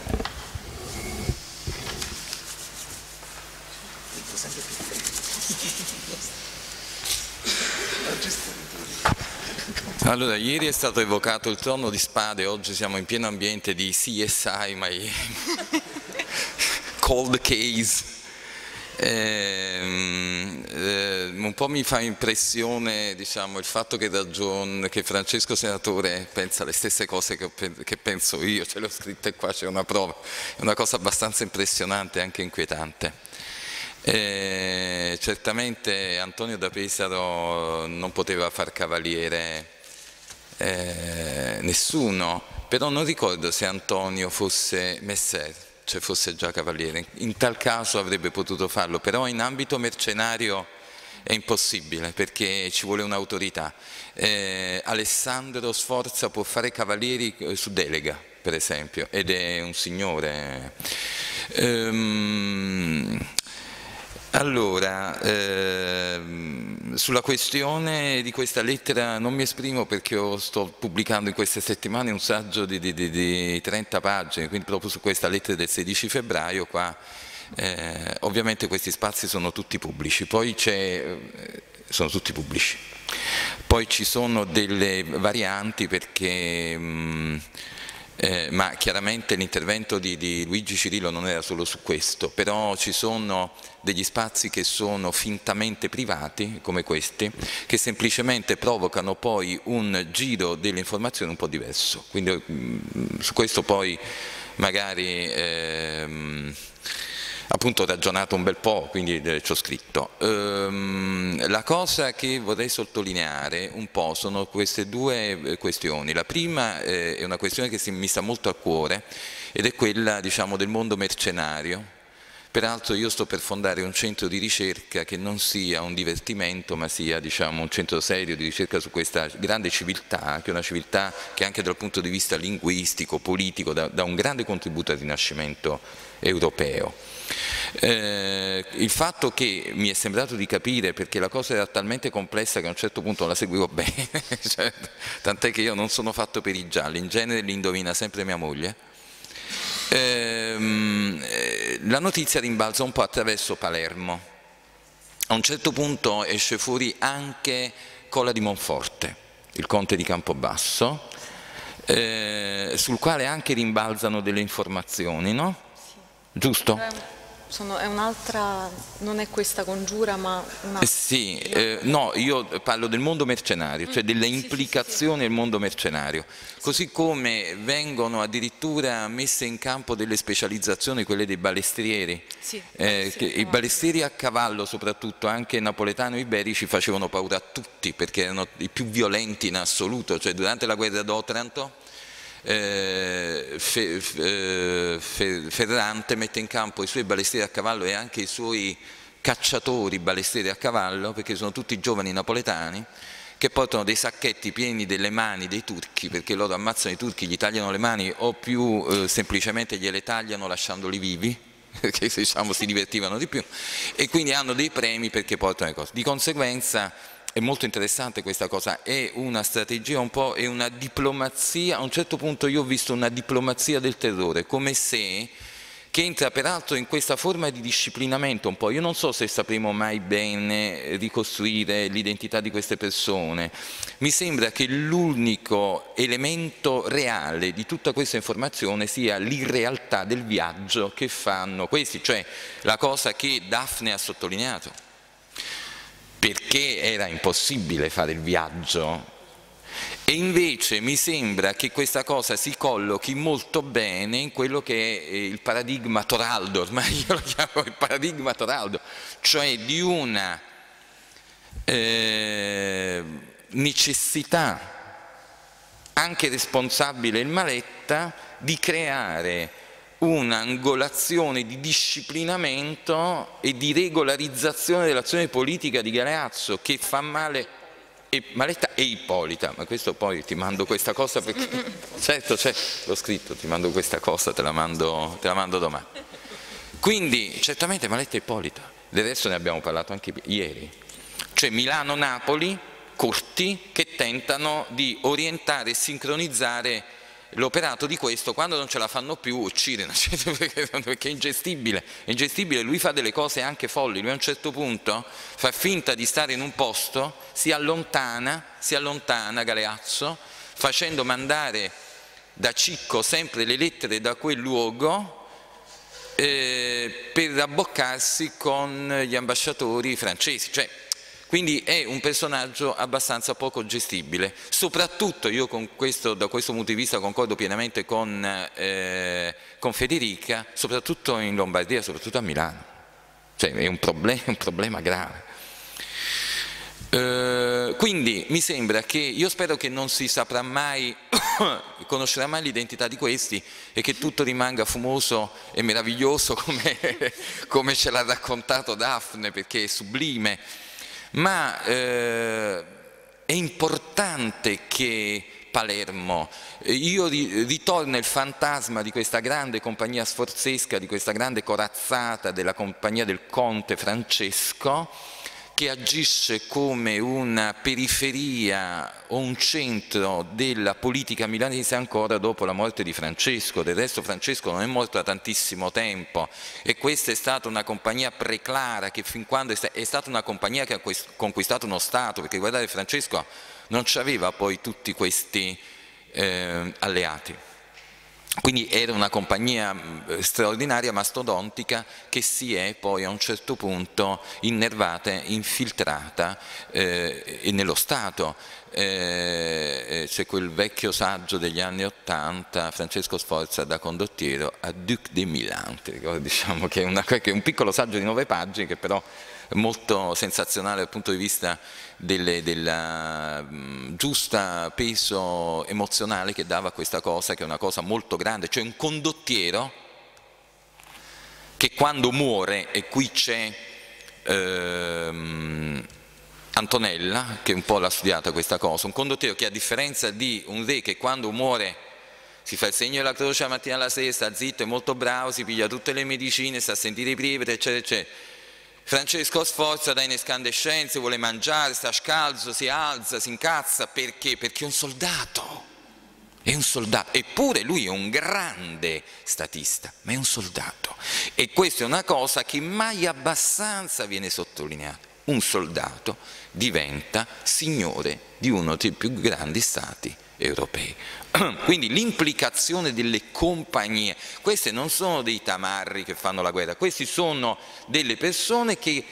sempre più allora, ieri è stato evocato il trono di spade, oggi siamo in pieno ambiente di CSI, ma cold case. Eh, eh, un po' mi fa impressione diciamo, il fatto che, John, che, Francesco Senatore pensa le stesse cose che, che penso io, ce le ho scritte qua, c'è una prova, è una cosa abbastanza impressionante e anche inquietante. Eh, certamente Antonio da Pesaro non poteva far cavaliere eh, nessuno, però non ricordo se Antonio fosse messer, cioè fosse già cavaliere, in tal caso avrebbe potuto farlo, però in ambito mercenario è impossibile perché ci vuole un'autorità. Eh, Alessandro Sforza può fare cavalieri eh, su delega, per esempio, ed è un signore. Ehm, allora, ehm, sulla questione di questa lettera non mi esprimo perché sto pubblicando in queste settimane un saggio di, di, di, di 30 pagine, quindi proprio su questa lettera del 16 febbraio qua, eh, ovviamente questi spazi sono tutti pubblici, poi c'è... Eh, sono tutti pubblici. Poi ci sono delle varianti perché... Mh, eh, ma chiaramente l'intervento di, di, Luigi Cirillo non era solo su questo, però ci sono degli spazi che sono fintamente privati, come questi, che semplicemente provocano poi un giro delle informazioni un po' diverso. Quindi mh, mm, su questo poi magari... Ehm, appunto ho ragionato un bel po', quindi eh, ci ho scritto. Ehm, la cosa che vorrei sottolineare un po' sono queste due eh, questioni. La prima eh, è una questione che mi sta molto a cuore ed è quella diciamo, del mondo mercenario. Peraltro io sto per fondare un centro di ricerca che non sia un divertimento ma sia diciamo, un centro serio di ricerca su questa grande civiltà, che è una civiltà che anche dal punto di vista linguistico, politico, dà un grande contributo al rinascimento europeo. Eh, il fatto che mi è sembrato di capire, perché la cosa era talmente complessa che a un certo punto la seguivo bene, cioè, tant'è che io non sono fatto per i gialli, in genere li indovina sempre mia moglie, eh, la notizia rimbalza un po' attraverso Palermo. A un certo punto esce fuori anche Cola di Monforte, il conte di Campobasso, eh, sul quale anche rimbalzano delle informazioni, no? Giusto? Sono, è un'altra, non è questa congiura ma una... Eh sì, eh, no, io parlo del mondo mercenario, cioè delle implicazioni del mondo mercenario, così come vengono addirittura messe in campo delle specializzazioni, quelle dei balestrieri, eh, che, i balestrieri a cavallo soprattutto, anche napoletano-iberici, facevano paura a tutti perché erano i più violenti in assoluto, cioè durante la guerra d'Otranto eh, eh Ferrante mette in campo i suoi balestieri a cavallo e anche i suoi cacciatori balestieri a cavallo, perché sono tutti giovani napoletani, che portano dei sacchetti pieni delle mani dei turchi, perché loro ammazzano i turchi, gli tagliano le mani o più eh, semplicemente gliele tagliano lasciandoli vivi, perché diciamo, si divertivano di più, e quindi hanno dei premi perché portano le cose. Di conseguenza è molto interessante questa cosa, è una strategia un po', è una diplomazia, a un certo punto io ho visto una diplomazia del terrore, come se, che entra peraltro in questa forma di disciplinamento un po', io non so se sapremo mai bene ricostruire l'identità di queste persone, mi sembra che l'unico elemento reale di tutta questa informazione sia l'irrealtà del viaggio che fanno questi, cioè la cosa che Daphne ha sottolineato perché era impossibile fare il viaggio. E invece mi sembra che questa cosa si collochi molto bene in quello che è il paradigma Toraldo, ormai io lo chiamo il paradigma Toraldo, cioè di una eh, necessità anche responsabile il Maletta di creare un'angolazione di disciplinamento e di regolarizzazione dell'azione politica di Galeazzo che fa male e Maletta e Ippolita, ma questo poi ti mando questa cosa perché certo, certo l'ho scritto, ti mando questa cosa, te la mando, te la mando domani. Quindi certamente Maletta e Ippolita, del resto ne abbiamo parlato anche ieri, cioè Milano-Napoli, corti che tentano di orientare e sincronizzare l'operato di questo quando non ce la fanno più uccidono perché, è ingestibile, è ingestibile, lui fa delle cose anche folli, lui a un certo punto fa finta di stare in un posto, si allontana, si allontana Galeazzo, facendo mandare da Cicco sempre le lettere da quel luogo eh, per rabboccarsi con gli ambasciatori francesi, cioè quindi è un personaggio abbastanza poco gestibile, soprattutto io questo, da questo punto di vista concordo pienamente con, eh, con, Federica, soprattutto in Lombardia, soprattutto a Milano, cioè è un problema, un problema grave. Eh, quindi mi sembra che, io spero che non si saprà mai, conoscerà mai l'identità di questi e che tutto rimanga fumoso e meraviglioso come, come ce l'ha raccontato Daphne perché è sublime ma eh, è importante che Palermo, io ritorno il fantasma di questa grande compagnia sforzesca, di questa grande corazzata della compagnia del conte Francesco, che agisce come una periferia o un centro della politica milanese ancora dopo la morte di Francesco. Del resto Francesco non è morto da tantissimo tempo e questa è stata una compagnia preclara che fin quando è stata una compagnia che ha conquistato uno Stato, perché guardate Francesco non aveva poi tutti questi eh, alleati. Quindi era una compagnia straordinaria, mastodontica, che si è poi a un certo punto innervata, infiltrata eh, nello Stato. Eh, eh, c'è quel vecchio saggio degli anni Ottanta, Francesco Sforza da condottiero a Duc de Milan, diciamo che è, una, che è un piccolo saggio di nove pagine che però molto sensazionale dal punto di vista del mm, giusto peso emozionale che dava questa cosa, che è una cosa molto grande, cioè un condottiero che quando muore, e qui c'è ehm, Antonella, che un po' l'ha studiata questa cosa, un condottiero che a differenza di un re che quando muore si fa il segno della croce la mattina alla sera, sta zitto, è molto bravo, si piglia tutte le medicine, sta a sentire i previti, eccetera, eccetera Francesco sforza da inescandescenze, vuole mangiare, sta scalzo, si alza, si incazza, perché? Perché è un soldato, è un soldato, eppure lui è un grande statista, ma è un soldato. E questa è una cosa che mai abbastanza viene sottolineata. Un soldato diventa signore di uno dei più grandi stati europei. Quindi l'implicazione delle compagnie, queste non sono dei tamarri che fanno la guerra, queste sono delle persone che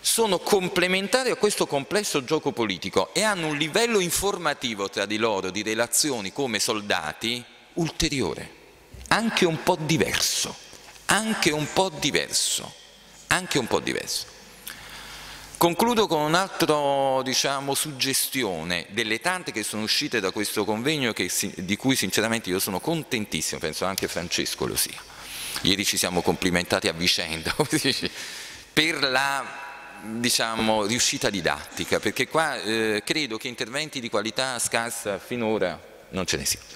sono complementari a questo complesso gioco politico e hanno un livello informativo tra di loro di relazioni come soldati ulteriore, anche un po' diverso, anche un po' diverso, anche un po' diverso. Concludo con un'altra diciamo, suggestione delle tante che sono uscite da questo convegno che, di cui sinceramente io sono contentissimo, penso anche Francesco lo sia. Ieri ci siamo complimentati a vicenda per la diciamo, riuscita didattica, perché qua eh, credo che interventi di qualità scarsa finora non ce ne siano.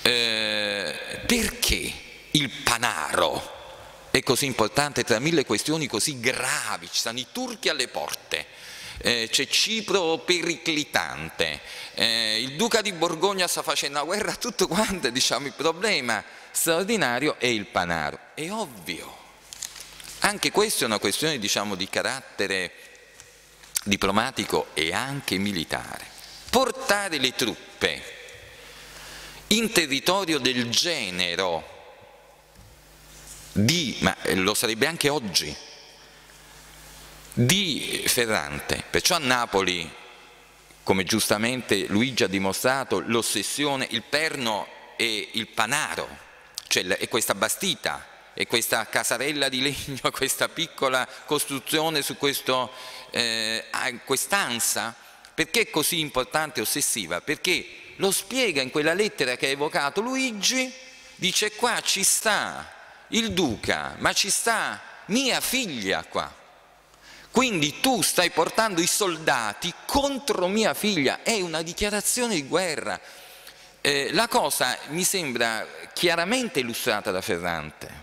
Eh, perché il panaro è così importante tra mille questioni così gravi, ci stanno i turchi alle porte, eh, c'è Cipro periclitante, eh, il duca di Borgogna sta facendo la guerra, tutto quanto, diciamo, il problema straordinario è il panaro, è ovvio. Anche questa è una questione diciamo, di carattere diplomatico e anche militare. Portare le truppe in territorio del genero di, ma lo sarebbe anche oggi, di Ferrante. Perciò a Napoli, come giustamente Luigi ha dimostrato, l'ossessione, il perno e il panaro, cioè è questa bastita, è questa casarella di legno, questa piccola costruzione su questo, eh, quest'ansa, perché è così importante e ossessiva? Perché lo spiega in quella lettera che ha evocato Luigi, dice qua ci sta il duca, ma ci sta mia figlia qua. Quindi tu stai portando i soldati contro mia figlia, è una dichiarazione di guerra. Eh, la cosa mi sembra chiaramente illustrata da Ferrante.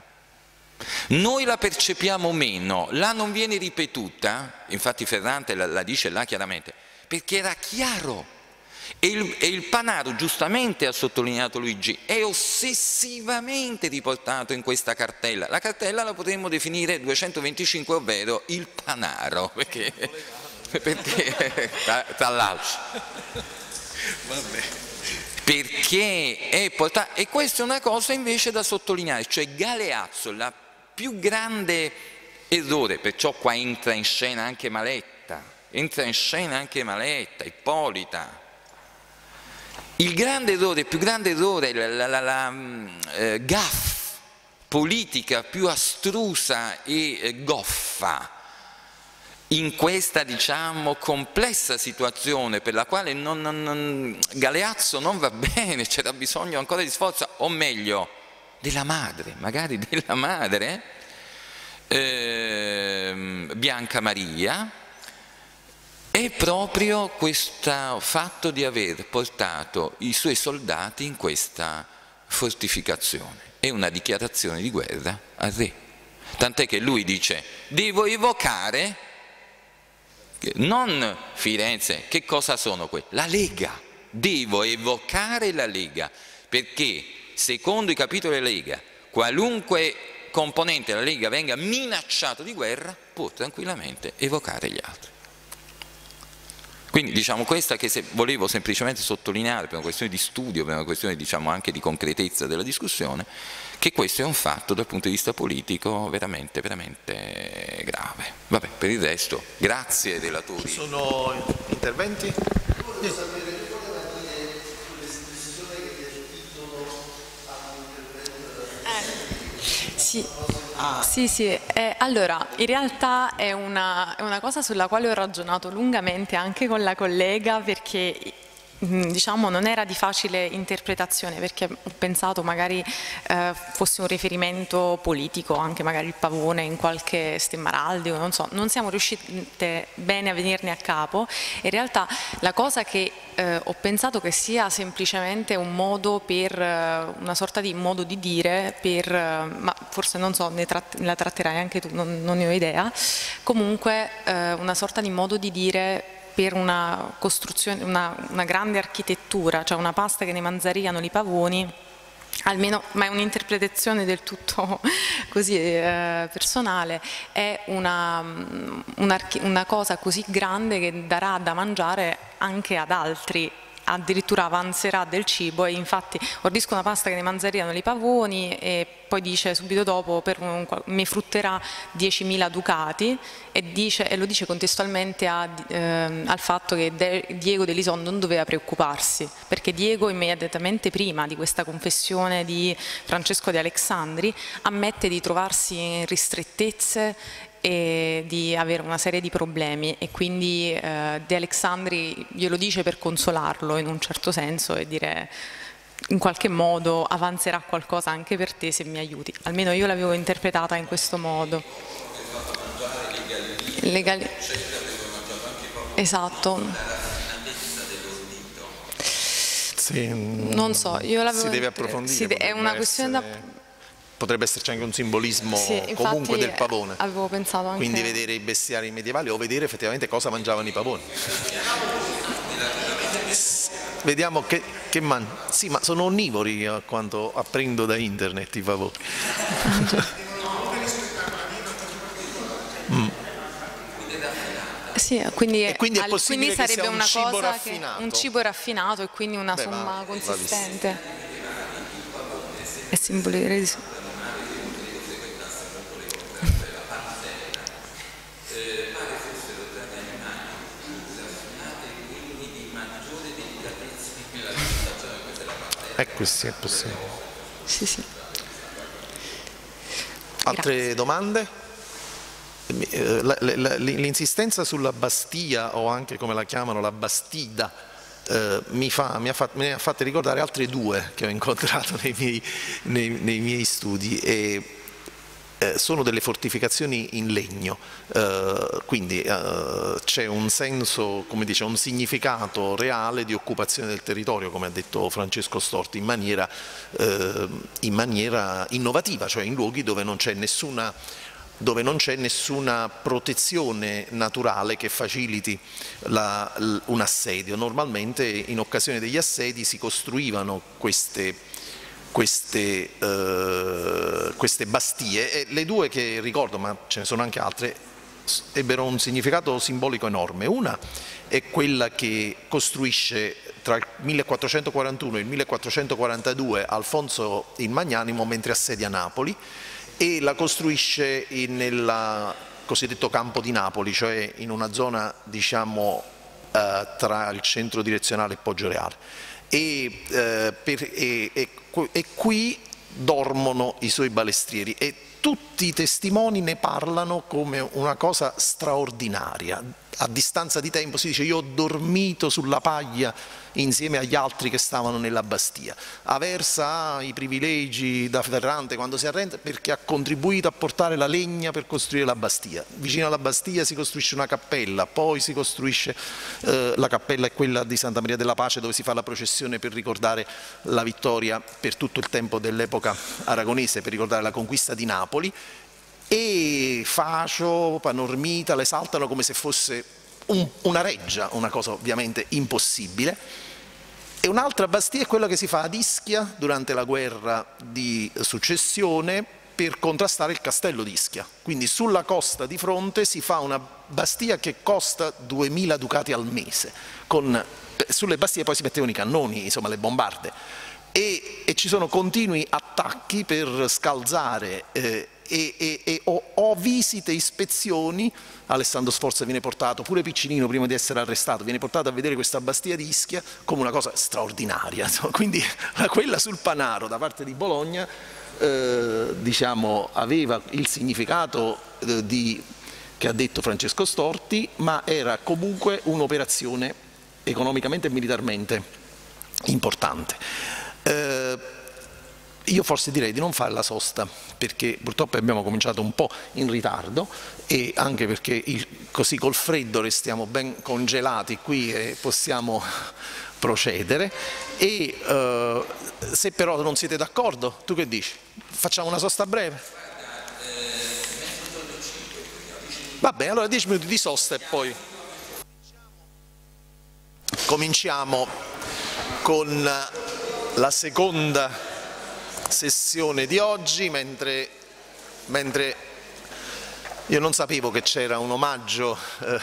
Noi la percepiamo meno, là non viene ripetuta, infatti Ferrante la, la dice là chiaramente, perché era chiaro e il, e il, Panaro, giustamente ha sottolineato Luigi, è ossessivamente riportato in questa cartella. La cartella la potremmo definire 225, ovvero il Panaro, perché, perché tra, tra l'altro. Perché è portato, e questa è una cosa invece da sottolineare, cioè Galeazzo, la più grande errore, perciò qua entra in scena anche Maletta, entra in scena anche Maletta, Ippolita, il grande errore, il più grande errore, la, la, la, la mm, eh, gaff politica più astrusa e eh, goffa in questa diciamo complessa situazione per la quale non, non, non, Galeazzo non va bene, c'era bisogno ancora di sforzo, o meglio della madre, magari della madre, eh, Bianca Maria, è proprio questo fatto di aver portato i suoi soldati in questa fortificazione. È una dichiarazione di guerra al re. Tant'è che lui dice, devo evocare non Firenze, che cosa sono quelle? La Lega, devo evocare la Lega, perché secondo i capitoli della Lega, qualunque componente della Lega venga minacciato di guerra, può tranquillamente evocare gli altri. Quindi diciamo questa che se volevo semplicemente sottolineare per una questione di studio, per una questione diciamo anche di concretezza della discussione, che questo è un fatto dal punto di vista politico veramente, veramente grave. Vabbè, per il resto, grazie relatori. Ci sono interventi? Sì, sì, sì. Eh, allora, in realtà è una, è una cosa sulla quale ho ragionato lungamente anche con la collega perché diciamo non era di facile interpretazione perché ho pensato magari eh, fosse un riferimento politico, anche magari il pavone in qualche stemmaraldio, non so, non siamo riuscite bene a venirne a capo. In realtà la cosa che eh, ho pensato che sia semplicemente un modo per, eh, una sorta di modo di dire, per, eh, ma forse non so, ne tratt la tratterai anche tu, non, non ne ho idea, comunque eh, una sorta di modo di dire per una una, una grande architettura, cioè una pasta che ne manzariano i pavoni, almeno, ma è un'interpretazione del tutto così eh, personale, è una, una, una cosa così grande che darà da mangiare anche ad altri addirittura avanzerà del cibo e infatti ordisco una pasta che ne manzariano i pavoni e poi dice subito dopo un, mi frutterà 10.000 ducati e, dice, e, lo dice contestualmente a, eh, al fatto che De, Diego d'Elison non doveva preoccuparsi perché Diego immediatamente prima di questa confessione di Francesco di Alessandri ammette di trovarsi in ristrettezze e di avere una serie di problemi e quindi eh, De Alexandri glielo dice per consolarlo in un certo senso e dire in qualche modo avanzerà qualcosa anche per te se mi aiuti. Almeno io l'avevo interpretata in questo modo. Legali... Esatto. Sì, non so, io l'avevo... Si deve approfondire. è una questione da potrebbe esserci anche un simbolismo sì, comunque del pavone. Avevo pensato anche... Quindi vedere i bestiari medievali o vedere effettivamente cosa mangiavano i pavoni. Vediamo che, che man... Sì, ma sono onnivori a quanto apprendo da internet i pavoni. mm. Sì, quindi, e quindi, quindi sarebbe un una cosa raffinato. che un cibo raffinato e quindi una Beh, somma consistente. È simbolo di Ecco sì, è possibile. Sì, sì. Altre Grazie. domande? Eh, l'insistenza sulla Bastia o anche come la chiamano la Bastida eh, mi, fa, mi, ha fatto, ne ha fatte ricordare altre due che ho incontrato nei miei, nei, nei miei studi e eh, sono delle fortificazioni in legno, eh, quindi eh, c'è un senso, come dice, un significato reale di occupazione del territorio, come ha detto Francesco Storti, in maniera, eh, in maniera innovativa, cioè in luoghi dove non c'è nessuna dove non c'è nessuna protezione naturale che faciliti la, un assedio. Normalmente in occasione degli assedi si costruivano queste queste, eh, queste bastie e le due che ricordo, ma ce ne sono anche altre, ebbero un significato simbolico enorme. Una è quella che costruisce tra il 1441 e il 1442 Alfonso il Magnanimo mentre assedia Napoli e la costruisce nel cosiddetto campo di Napoli, cioè in una zona diciamo, eh, tra il centro direzionale e Poggio Reale e, eh, per, e, e, e qui dormono i suoi balestrieri. E tutti i testimoni ne parlano come una cosa straordinaria, a distanza di tempo si dice io ho dormito sulla paglia insieme agli altri che stavano nella Bastia. Aversa ha i privilegi da Ferrante quando si arrende perché ha contribuito a portare la legna per costruire la Bastia. Vicino alla Bastia si costruisce una cappella, poi si costruisce, eh, la cappella è quella di Santa Maria della Pace dove si fa la processione per ricordare la vittoria per tutto il tempo dell'epoca aragonese, per ricordare la conquista di Napoli e Facio, Panormita le saltano come se fosse un, una reggia, una cosa ovviamente impossibile, e un'altra bastia è quella che si fa ad Ischia durante la guerra di successione per contrastare il castello di Ischia. Quindi sulla costa di fronte si fa una bastia che costa 2000 ducati al mese, con, sulle bastie poi si mettevano i cannoni, insomma le bombarde, e, e ci sono continui attacchi per scalzare eh, e, e, e o, o, visite, ispezioni, Alessandro Sforza viene portato, pure piccinino prima di essere arrestato, viene portato a vedere questa bastia di Ischia come una cosa straordinaria, quindi quella sul Panaro da parte di Bologna eh, diciamo, aveva il significato eh, di, che ha detto Francesco Storti, ma era comunque un'operazione economicamente e militarmente importante. Eh, io forse direi di non fare la sosta perché purtroppo abbiamo cominciato un po' in ritardo e anche perché il, così col freddo restiamo ben congelati qui e possiamo procedere e eh, se però non siete d'accordo, tu che dici? Facciamo una sosta breve? Va bene, allora 10 minuti di sosta e poi cominciamo con la seconda sessione di oggi, mentre, mentre io non sapevo che c'era un omaggio eh,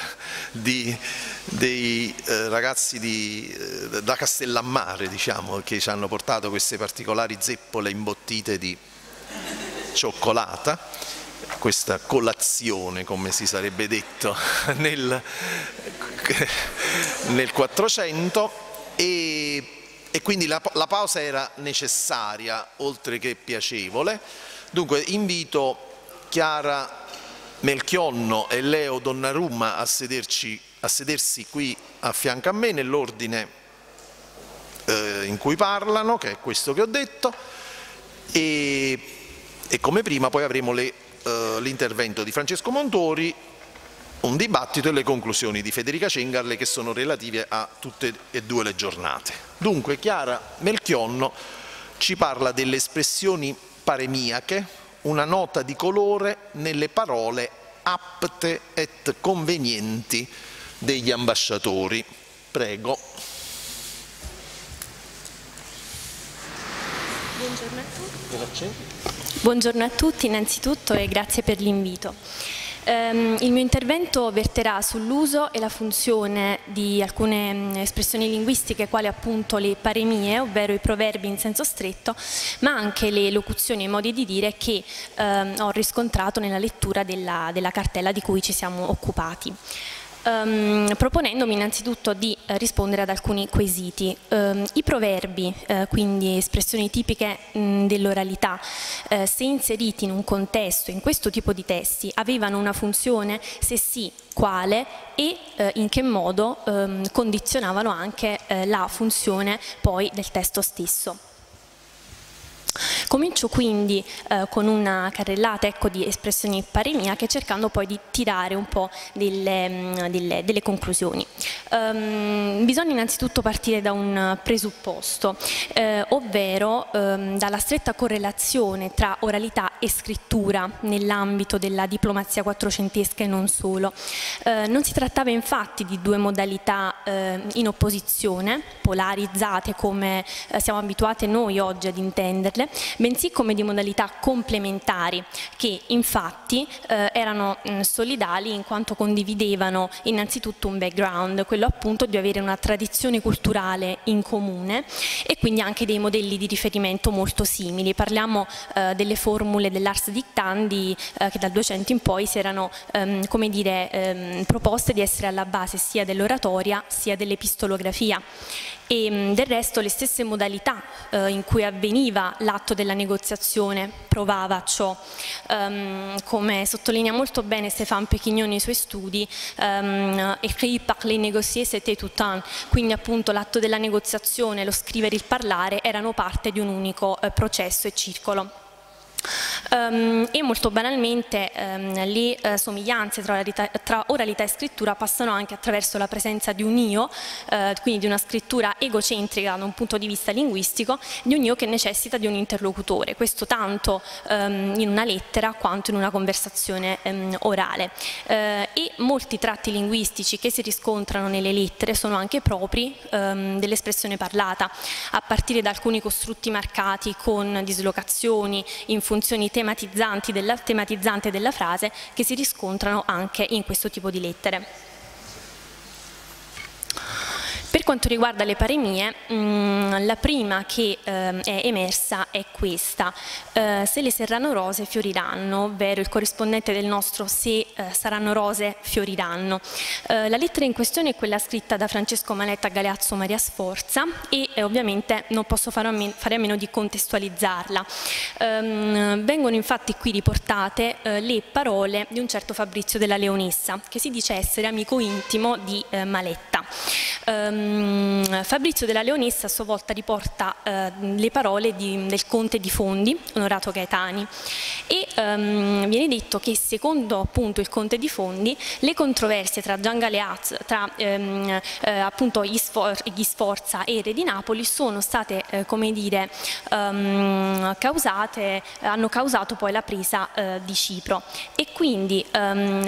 di, dei eh, ragazzi di, eh, da Castellammare diciamo, che ci hanno portato queste particolari zeppole imbottite di cioccolata, questa colazione come si sarebbe detto nel, nel 400 e, e quindi la, la pausa era necessaria oltre che piacevole. Dunque invito Chiara Melchionno e Leo Donnarumma a, sederci, a sedersi qui a fianco a me nell'ordine eh, in cui parlano, che è questo che ho detto, e, e come prima poi avremo eh, l'intervento di Francesco Montori, un dibattito e le conclusioni di Federica Cengarle che sono relative a tutte e due le giornate. Dunque Chiara Melchionno ci parla delle espressioni paremiache, una nota di colore nelle parole apte et convenienti degli ambasciatori. Prego. Buongiorno a tutti. Buongiorno a tutti innanzitutto e grazie per l'invito. Um, il mio intervento verterà sull'uso e la funzione di alcune um, espressioni linguistiche quali appunto le paremie, ovvero i proverbi in senso stretto, ma anche le locuzioni e modi di dire che um, ho riscontrato nella lettura della, della cartella di cui ci siamo occupati um, proponendomi innanzitutto di eh, rispondere ad alcuni quesiti. Um, I proverbi, eh, quindi espressioni tipiche dell'oralità, eh, se inseriti in un contesto, in questo tipo di testi, avevano una funzione, se sì, quale e eh, in che modo ehm, condizionavano anche eh, la funzione poi del testo stesso. Comincio quindi eh, con una carrellata ecco, di espressioni paremiache cercando poi di tirare un po' delle, mm, delle, delle conclusioni. Um, bisogna innanzitutto partire da un presupposto, eh, ovvero ehm, dalla stretta correlazione tra oralità e scrittura nell'ambito della diplomazia quattrocentesca e non solo. Eh, non si trattava infatti di due modalità eh, in opposizione, polarizzate come eh, siamo abituati noi oggi ad intenderle, bensì come di modalità complementari che infatti eh, erano mh, solidali in quanto condividevano innanzitutto un background, quello appunto di avere una tradizione culturale in comune e quindi anche dei modelli di riferimento molto simili. Parliamo eh, delle formule dell'Ars Dictandi eh, che dal 200 in poi si erano ehm, come dire, ehm, proposte di essere alla base sia dell'oratoria sia dell'epistolografia e mm, del resto le stesse modalità eh, in cui avveniva l'atto della negoziazione provava ciò. Um, come sottolinea molto bene Stéphane Pechignon nei suoi studi, um, écrit par les négociés c'était tout un, quindi appunto l'atto della negoziazione, lo scrivere, il parlare erano parte di un unico eh, processo e circolo. Um, e molto banalmente um, le uh, somiglianze tra oralità, tra oralità, e scrittura passano anche attraverso la presenza di un io, uh, quindi di una scrittura egocentrica da un punto di vista linguistico, di un io che necessita di un interlocutore, questo tanto um, in una lettera quanto in una conversazione orale. Uh, e molti tratti linguistici che si riscontrano nelle lettere sono anche propri dell'espressione parlata, a partire da alcuni costrutti marcati con dislocazioni in funzioni tematizzanti della, tematizzante della frase che si riscontrano anche in questo tipo di lettere. Per quanto riguarda le paremie, mh, mm, la prima che eh, è emersa è questa. Eh, se le serrano rose fioriranno, ovvero il corrispondente del nostro se eh, saranno rose fioriranno. Eh, la lettera in questione è quella scritta da Francesco Manetta Galeazzo Maria Sforza e eh, ovviamente non posso fare a, meno, fare a meno di contestualizzarla. Ehm, vengono infatti qui riportate eh, le parole di un certo Fabrizio della Leonessa, che si dice essere amico intimo di Maletta. Um, Fabrizio della Leonessa a sua volta riporta uh, le parole di, del conte di Fondi, Onorato Gaetani, e um, viene detto che secondo appunto il conte di Fondi le controversie tra Gian Galeazzo, tra um, uh, appunto gli, Sfor gli, Sforza e Re di Napoli sono state, uh, come dire, causate, hanno causato poi la presa di Cipro. E quindi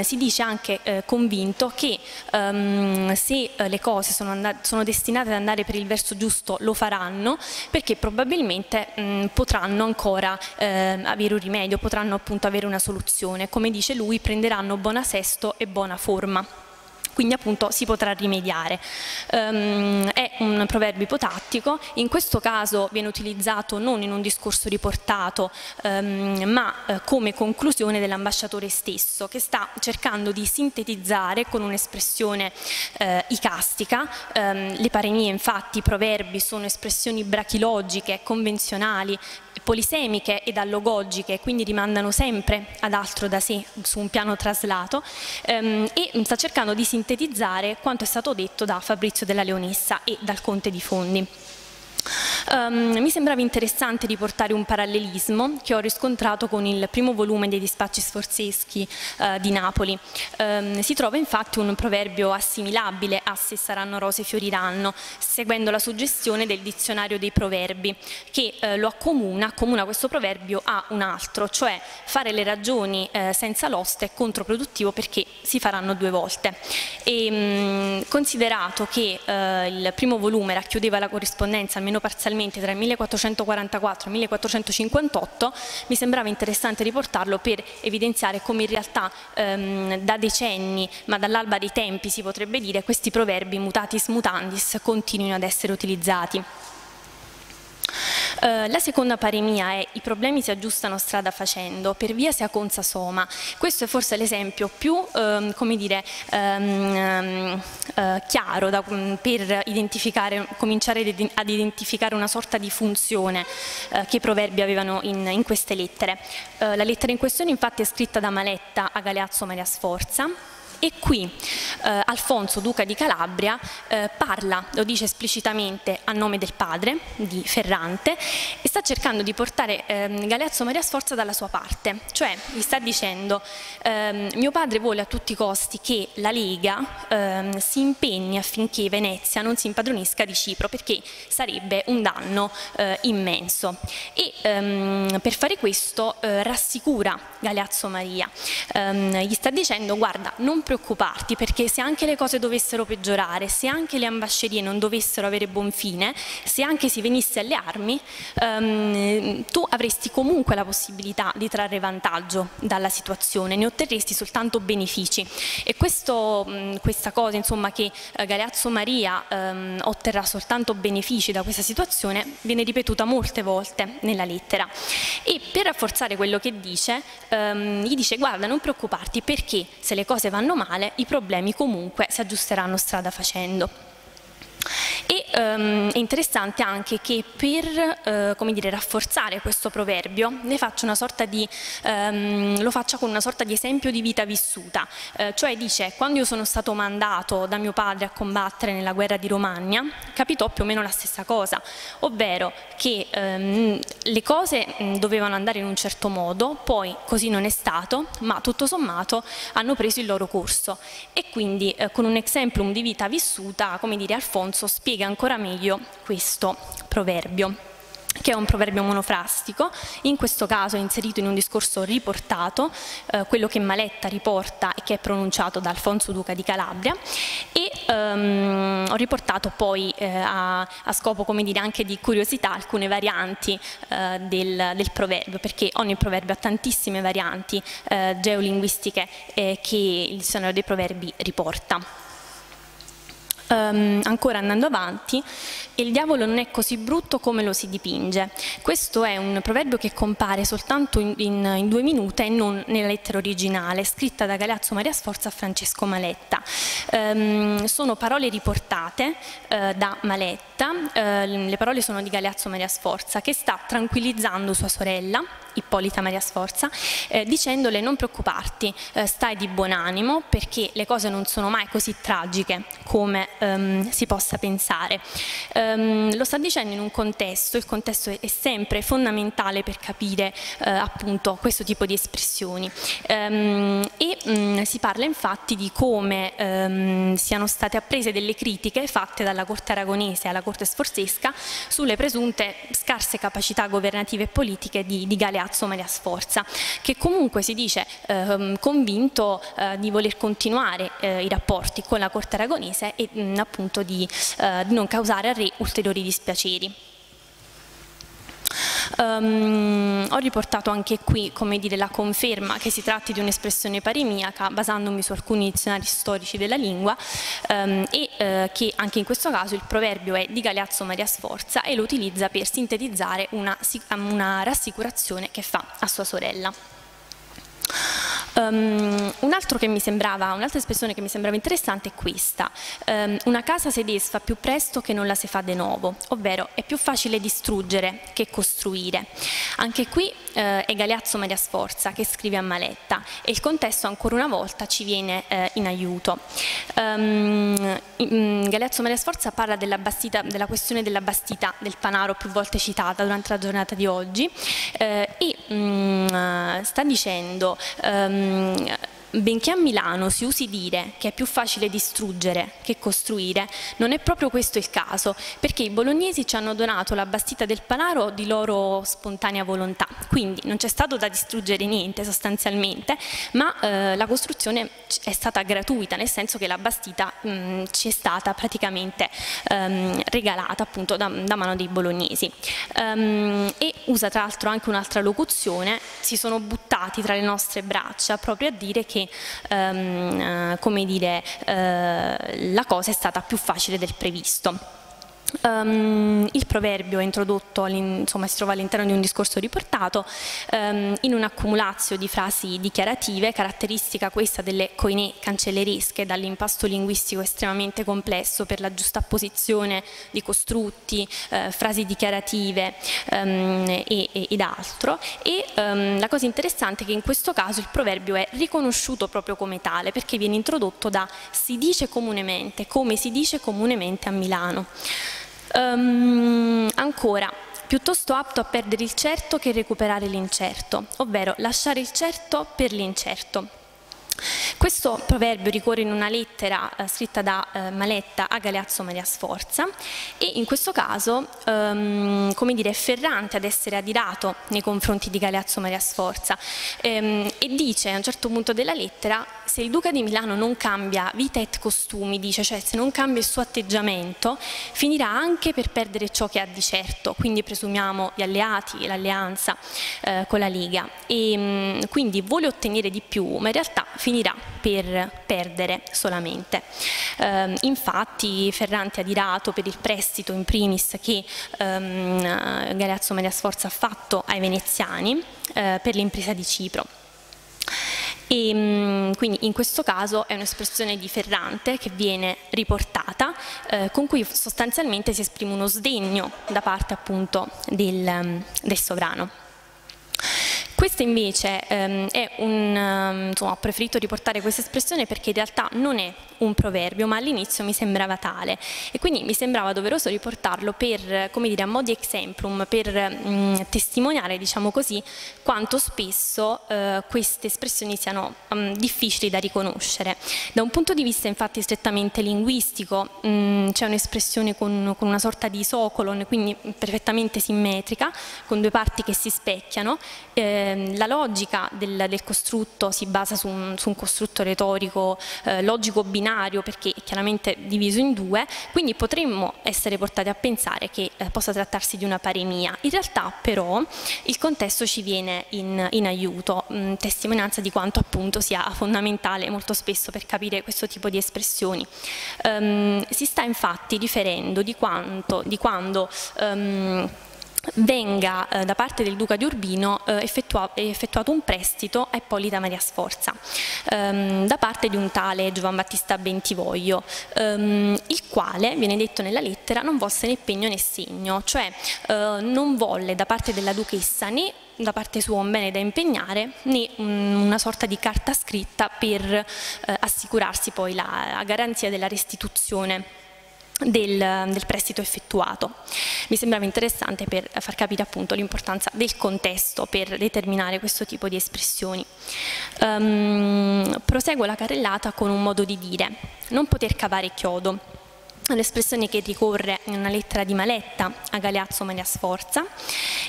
si dice anche convinto che se le cose sono sono, sono, destinate ad andare per il verso giusto lo faranno perché probabilmente mh, potranno ancora eh, avere un rimedio, potranno appunto avere una soluzione. Come dice lui, prenderanno buona sesto e buona forma quindi appunto si potrà rimediare. Um, è un proverbio ipotattico, in questo caso viene utilizzato non in un discorso riportato, um, ma uh, come conclusione dell'ambasciatore stesso, che sta cercando di sintetizzare con un'espressione uh, icastica. Um, le paremie, infatti, i proverbi sono espressioni brachilogiche, convenzionali, polisemiche ed allogogiche, quindi rimandano sempre ad altro da sé su un piano traslato ehm, e sta cercando di sintetizzare quanto è stato detto da Fabrizio della Leonessa e dal Conte di Fondi. Um, mi sembrava interessante riportare un parallelismo che ho riscontrato con il primo volume dei dispacci sforzeschi uh, di Napoli. Um, si trova infatti un proverbio assimilabile a se saranno rose fioriranno, seguendo la suggestione del dizionario dei proverbi, che uh, lo accomuna, accomuna questo proverbio a un altro, cioè fare le ragioni uh, senza l'oste è controproduttivo perché si faranno due volte. E, um, considerato che il primo volume racchiudeva la corrispondenza almeno almeno parzialmente tra il 1444 e il 1458, mi sembrava interessante riportarlo per evidenziare come in realtà ehm, da decenni, ma dall'alba dei tempi si potrebbe dire, questi proverbi mutatis mutandis continuino ad essere utilizzati. Uh, la seconda paremia è i problemi si aggiustano strada facendo, per via si aconza soma. Questo è forse l'esempio più um, come dire, um, uh, chiaro da, um, per cominciare ad identificare una sorta di funzione uh, che i proverbi avevano in, in queste lettere. la lettera in questione infatti è scritta da Maletta a Galeazzo Maria Sforza e qui eh, Alfonso, duca di Calabria, eh, parla, lo dice esplicitamente a nome del padre, di Ferrante, e sta cercando di portare ehm, Galeazzo Maria Sforza dalla sua parte, cioè gli sta dicendo ehm, mio padre vuole a tutti i costi che la Lega ehm, si impegni affinché Venezia non si impadronisca di Cipro perché sarebbe un danno eh, immenso e ehm, per fare questo eh, rassicura Galeazzo Maria, ehm, gli sta dicendo guarda non preoccuparti perché se anche le cose dovessero peggiorare, se anche le ambascerie non dovessero avere buon fine, se anche si venisse alle armi, ehm, tu avresti comunque la possibilità di trarre vantaggio dalla situazione, ne otterresti soltanto benefici. E questo, mh, questa cosa insomma, che eh, Galeazzo Maria ehm, otterrà soltanto benefici da questa situazione viene ripetuta molte volte nella lettera. E per rafforzare quello che dice, ehm, gli dice guarda non preoccuparti perché se le cose vanno male i problemi comunque si aggiusteranno strada facendo. E um, è interessante anche che per uh, dire, rafforzare questo proverbio di, um, lo faccia con una sorta di esempio di vita vissuta, uh, cioè dice quando io sono stato mandato da mio padre a combattere nella guerra di Romagna capitò più o meno la stessa cosa, ovvero che um, le cose dovevano andare in un certo modo, poi così non è stato, ma tutto sommato hanno preso il loro corso e quindi uh, con un exemplum di vita vissuta, come dire, Alfonso spiega spiega ancora meglio questo proverbio che è un proverbio monofrastico, in questo caso è inserito in un discorso riportato, eh, quello che Maletta riporta e che è pronunciato da Alfonso Duca di Calabria e ehm, ho riportato poi eh, a, a, scopo come dire, anche di curiosità alcune varianti eh, del, del, proverbio, perché ogni proverbio ha tantissime varianti eh, geolinguistiche eh, che il dizionario dei proverbi riporta. Um, ancora andando avanti, il diavolo non è così brutto come lo si dipinge. Questo è un proverbio che compare soltanto in, in, in due minuti e non nella lettera originale, scritta da Galeazzo Maria Sforza a Francesco Maletta. Um, sono parole riportate uh, da Maletta, uh, le parole sono di Galeazzo Maria Sforza, che sta tranquillizzando sua sorella, Ippolita Maria Sforza, eh, dicendole non preoccuparti, eh, stai di buon animo perché le cose non sono mai così tragiche come ehm, si possa pensare. Ehm, lo sta dicendo in un contesto, il contesto è, sempre fondamentale per capire eh, appunto questo tipo di espressioni ehm, e mh, mm, si parla infatti di come ehm, siano state apprese delle critiche fatte dalla corte aragonese alla corte sforzesca sulle presunte scarse capacità governative e politiche di, di Galeazzo Maria Sforza, che comunque si dice eh, convinto eh, di voler continuare eh, i rapporti con la corte aragonese e mh, appunto di, eh, di non causare al re ulteriori dispiaceri. Um, ho riportato anche qui dire, la conferma che si tratti di un'espressione parimiaca basandomi su alcuni dizionari storici della lingua um, e uh, che anche in questo caso il proverbio è di Galeazzo Maria Sforza e lo utilizza per sintetizzare una, una rassicurazione che fa a sua sorella. Um, un sembrava, un'altra espressione che mi sembrava interessante è questa, um, una casa si desfa più presto che non la si fa di nuovo, ovvero è più facile distruggere che costruire. Anche qui uh, è Galeazzo Maria Sforza che scrive a Maletta e il contesto ancora una volta ci viene uh, in aiuto. Um, Galeazzo Maria Sforza parla della, bastita, della, questione della bastità del Panaro più volte citata durante la giornata di oggi uh, e um, sta dicendo um, benché a Milano si usi dire che è più facile distruggere che costruire, non è proprio questo il caso, perché i bolognesi ci hanno donato la bastita del Panaro di loro spontanea volontà, quindi non c'è stato da distruggere niente sostanzialmente, ma eh, la costruzione è stata gratuita, nel senso che la bastita mh, ci è stata praticamente ehm, regalata appunto da, da, mano dei bolognesi. Um, e usa tra l'altro anche un'altra locuzione, si sono buttati tra le nostre braccia proprio a dire che che ehm, come dire, eh, la cosa è stata più facile del previsto. Um, il proverbio è introdotto, insomma, si trova all'interno di un discorso riportato um, in un accumulazio di frasi dichiarative, caratteristica questa delle coine cancelleresche, dall'impasto linguistico estremamente complesso per la giusta posizione di costrutti, uh, frasi dichiarative um, e, e, ed altro. E la cosa interessante è che in questo caso il proverbio è riconosciuto proprio come tale, perché viene introdotto da si dice comunemente, come si dice comunemente a Milano. Um, ancora, piuttosto apto a perdere il certo che recuperare l'incerto, ovvero lasciare il certo per l'incerto. Questo proverbio ricorre in una lettera eh, scritta da eh, Maletta a Galeazzo Maria Sforza e in questo caso ehm, come dire, è ferrante ad essere adirato nei confronti di Galeazzo Maria Sforza. Ehm, e dice a un certo punto della lettera se il Duca di Milano non cambia vita et costumi, dice, cioè se non cambia il suo atteggiamento finirà anche per perdere ciò che ha di certo, quindi presumiamo gli alleati, l'alleanza eh, con la Lega. E mh, quindi vuole ottenere di più ma in realtà finirà per perdere solamente. Eh, infatti Ferrante ha dirato per il prestito in primis che ehm, Galeazzo Maria Sforza ha fatto ai veneziani eh, per l'impresa di Cipro. E, mm, quindi in questo caso è un'espressione di Ferrante che viene riportata, eh, con cui sostanzialmente si esprime uno sdegno da parte appunto del, del sovrano. Questa invece ehm, è un, ehm, insomma, ho preferito riportare questa espressione perché in realtà non è un proverbio, ma all'inizio mi sembrava tale e quindi mi sembrava doveroso riportarlo per, come dire, a modi exemplum, per mh, mm, testimoniare, diciamo così, quanto spesso eh, queste espressioni siano mh, mm, difficili da riconoscere. Da un punto di vista infatti strettamente linguistico mm, c'è un'espressione con, con, una sorta di socolon, quindi perfettamente simmetrica, con due parti che si specchiano. Eh, la logica del, del, costrutto si basa su un, su un costrutto retorico eh, logico binario binario perché è chiaramente diviso in due, quindi potremmo essere portati a pensare che eh, possa trattarsi di una paremia. In realtà però il contesto ci viene in, in aiuto, mh, mm, testimonianza di quanto appunto sia fondamentale molto spesso per capire questo tipo di espressioni. Um, si sta infatti riferendo di, quanto, di quando um, venga eh, da parte del Duca di Urbino eh, effettua effettuato un prestito a Ippolita Maria Sforza ehm, da parte di un tale Giovan Battista Bentivoglio ehm, il quale, viene detto nella lettera, non volse né pegno né segno cioè eh, non volle da parte della duchessa né da parte sua un bene da impegnare né una sorta di carta scritta per eh, assicurarsi poi la, la garanzia della restituzione del, del, prestito effettuato. Mi sembrava interessante per far capire appunto l'importanza del contesto per determinare questo tipo di espressioni. Um, proseguo la carrellata con un modo di dire, non poter cavare chiodo, un'espressione che ricorre in una lettera di Maletta a Galeazzo Maria Sforza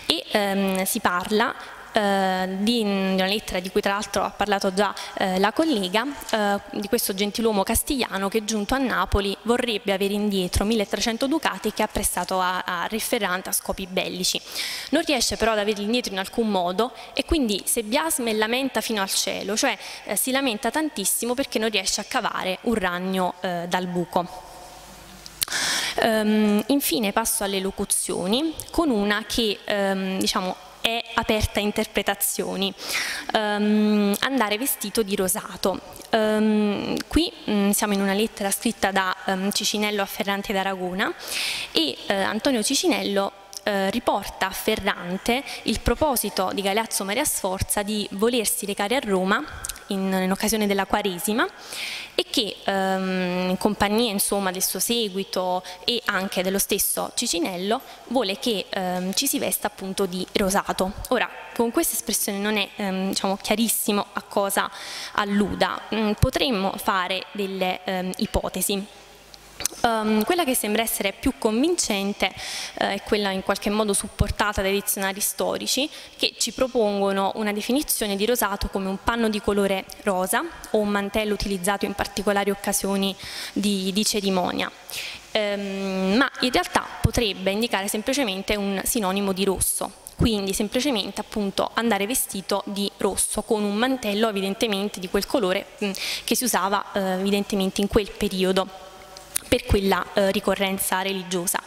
e um, si parla di una lettera di cui tra l'altro ha parlato già eh, la collega, eh, di questo gentiluomo castigliano che giunto a Napoli vorrebbe avere indietro 1300 ducati che ha prestato a, a Referrante a scopi bellici. Non riesce però ad averli indietro in alcun modo e quindi se biasma e lamenta fino al cielo, cioè eh, si lamenta tantissimo perché non riesce a cavare un ragno eh, dal buco. Um, infine passo alle locuzioni con una che um, diciamo, è aperta a interpretazioni. Um, andare vestito di rosato. Um, qui um, siamo in una lettera scritta da Cicinello a Ferrante d'Aragona e uh, Antonio Cicinello uh, riporta a Ferrante il proposito di Galeazzo Maria Sforza di volersi recare a Roma in, in occasione della Quaresima e che ehm, in compagnia insomma, del suo seguito e anche dello stesso Cicinello vuole che ehm, ci si vesta appunto di rosato. Ora, con questa espressione non è ehm, diciamo, chiarissimo a cosa alluda, mm, potremmo fare delle ehm, ipotesi. Um, quella che sembra essere più convincente uh, è quella in qualche modo supportata dai dizionari storici che ci propongono una definizione di rosato come un panno di colore rosa o un mantello utilizzato in particolari occasioni di, di cerimonia. Um, ma in realtà potrebbe indicare semplicemente un sinonimo di rosso, quindi semplicemente appunto andare vestito di rosso con un mantello evidentemente di quel colore mh, mm, che si usava uh, evidentemente in quel periodo per quella eh, ricorrenza religiosa.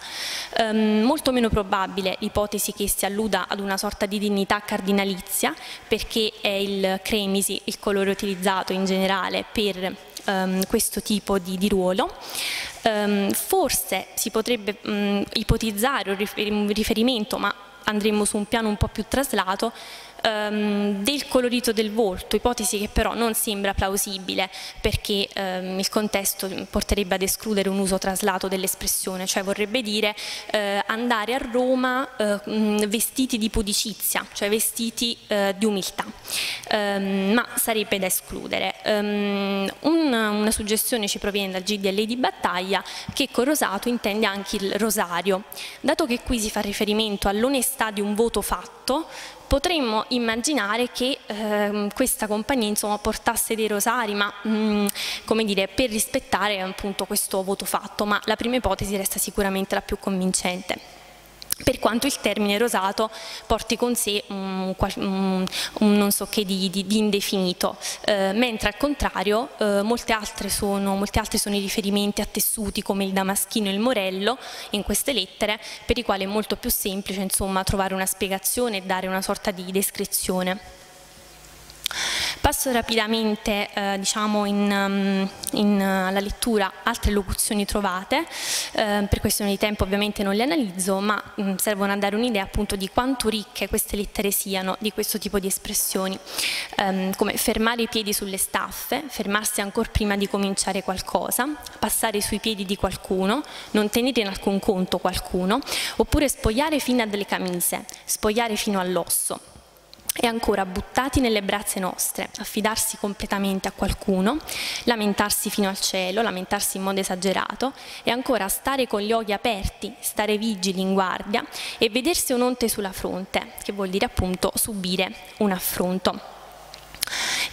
Um, molto meno probabile l'ipotesi che si alluda ad una sorta di dignità cardinalizia perché è il cremisi il colore utilizzato in generale per um, questo tipo di, di ruolo. Um, forse si potrebbe um, ipotizzare un riferimento, ma andremo su un piano un po' più traslato, ehm, del colorito del volto, ipotesi che però non sembra plausibile perché ehm, il contesto porterebbe ad escludere un uso traslato dell'espressione, cioè vorrebbe dire eh, andare a Roma eh, vestiti di pudicizia, cioè vestiti eh, di umiltà, ehm, ma sarebbe da escludere. Um, una, una suggestione ci proviene dal GDL di battaglia che con rosato intende anche il rosario, dato che qui si fa riferimento all'onestà di un voto fatto, potremmo immaginare che eh, questa compagnia insomma, portasse dei rosari, ma mh, mm, come dire, per rispettare appunto questo voto fatto, ma la prima ipotesi resta sicuramente la più convincente per quanto il termine rosato porti con sé un, un, un non so che di, di, di indefinito, eh, mentre al contrario eh, molte sono, molti altri sono i riferimenti a tessuti come il damaschino e il morello in queste lettere, per i quali è molto più semplice insomma, trovare una spiegazione e dare una sorta di descrizione. Passo rapidamente eh, diciamo in, um, in, uh, alla lettura altre locuzioni trovate, eh, per questione di tempo ovviamente non le analizzo, ma mh, mm, servono a dare un'idea appunto di quanto ricche queste lettere siano di questo tipo di espressioni, um, come fermare i piedi sulle staffe, fermarsi ancora prima di cominciare qualcosa, passare sui piedi di qualcuno, non tenere in alcun conto qualcuno, oppure spogliare fino a delle camicie, spogliare fino all'osso e ancora buttati nelle braccia nostre, affidarsi completamente a qualcuno, lamentarsi fino al cielo, lamentarsi in modo esagerato e ancora stare con gli occhi aperti, stare vigili in guardia e vedersi un'onte sulla fronte, che vuol dire appunto subire un affronto.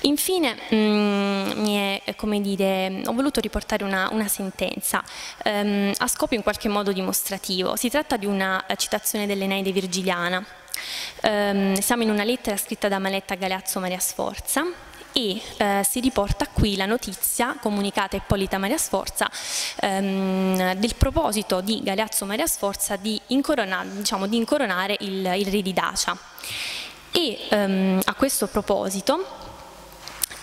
Infine mm, è, dire, ho voluto riportare una, una sentenza ehm, a scopo in qualche modo dimostrativo. Si tratta di una citazione dell'Eneide Virgiliana. Ehm, siamo in una lettera scritta da Maletta Galeazzo Maria Sforza e eh, si riporta qui la notizia comunicata a Ippolita Maria Sforza ehm, del proposito di Galeazzo Maria Sforza di, incorona, diciamo, di incoronare il, il, re di Dacia. E ehm, a questo proposito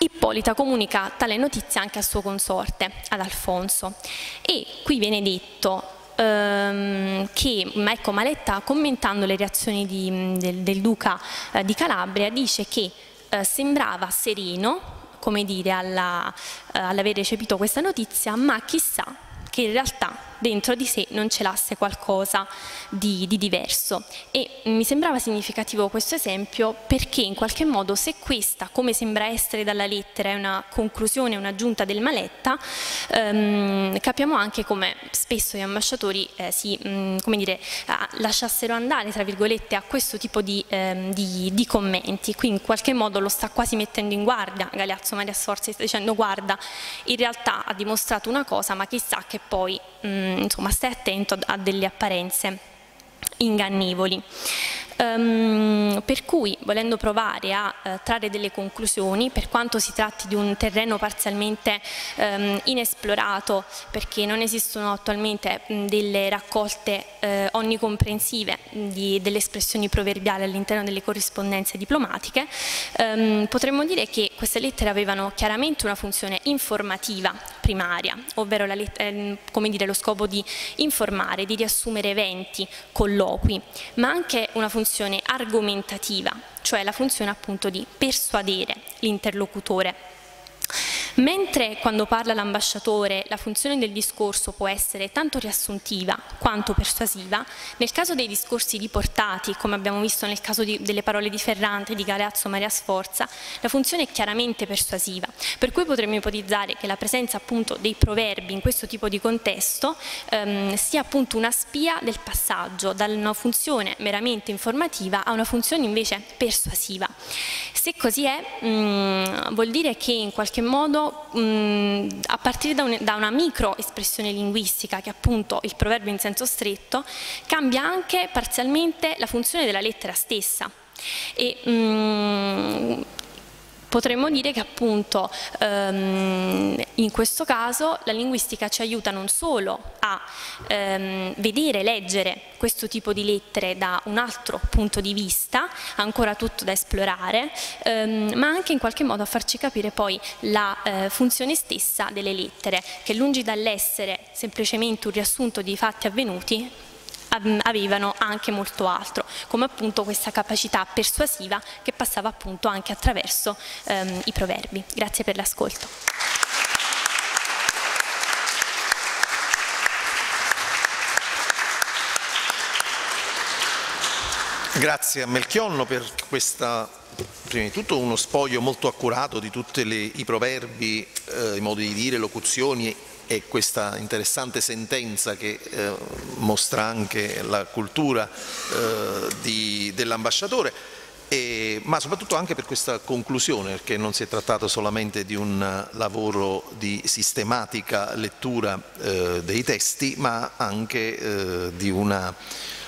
Ippolita comunica tale notizia anche a suo consorte, ad Alfonso, e qui viene detto ehm, che ecco, Maletta commentando le reazioni di, del, del, duca eh, di Calabria dice che eh, sembrava sereno come dire eh, all'aver recepito questa notizia ma chissà che in realtà dentro di sé non celasse qualcosa di, di diverso e mi sembrava significativo questo esempio perché in qualche modo se questa, come sembra essere dalla lettera, è una conclusione, un'aggiunta del Maletta, ehm, capiamo anche come spesso gli ambasciatori eh, si, mh, mm, come dire, lasciassero andare, tra virgolette, a questo tipo di, ehm, di, di, commenti. Qui in qualche modo lo sta quasi mettendo in guardia, Galeazzo Maria Sforzi sta dicendo guarda, in realtà ha dimostrato una cosa, ma chissà che poi mh, mm, insomma attento a delle apparenze ingannevoli. Um, per cui, volendo provare a uh, trarre delle conclusioni, per quanto si tratti di un terreno parzialmente um, inesplorato, perché non esistono attualmente mh, delle raccolte uh, onnicomprensive di, delle espressioni proverbiali all'interno delle corrispondenze diplomatiche, um, potremmo dire che queste lettere avevano chiaramente una funzione informativa primaria, ovvero dire, lo scopo di informare, di riassumere eventi, colloqui, ma anche una funzione argomentativa, cioè la funzione appunto di persuadere l'interlocutore Mentre quando parla l'ambasciatore la funzione del discorso può essere tanto riassuntiva quanto persuasiva, nel caso dei discorsi riportati, come abbiamo visto nel caso di, delle parole di Ferrante, di Galeazzo Maria Sforza, la funzione è chiaramente persuasiva, per cui potremmo ipotizzare che la presenza appunto dei proverbi in questo tipo di contesto ehm, sia appunto una spia del passaggio da una funzione meramente informativa a una funzione invece persuasiva. Se così è, mh, mm, vuol dire che in qualche modo mh, a partire da, un, da, una micro espressione linguistica, che è appunto il proverbio in senso stretto, cambia anche parzialmente la funzione della lettera stessa. E, mh, Potremmo dire che appunto ehm, in questo caso la linguistica ci aiuta non solo a ehm, vedere, leggere questo tipo di lettere da un altro punto di vista, ancora tutto da esplorare, ehm, ma anche in qualche modo a farci capire poi la eh, funzione stessa delle lettere, che lungi dall'essere semplicemente un riassunto di fatti avvenuti, avevano anche molto altro, come appunto questa capacità persuasiva che passava appunto anche attraverso ehm, i proverbi. Grazie per l'ascolto. Grazie a Melchionno per questa, prima di tutto uno spoglio molto accurato di tutti i proverbi, eh, i modi di dire, locuzioni e questa interessante sentenza che eh, mostra anche la cultura eh, dell'ambasciatore, ma soprattutto anche per questa conclusione, perché non si è trattato solamente di un lavoro di sistematica lettura eh, dei testi, ma anche eh, di una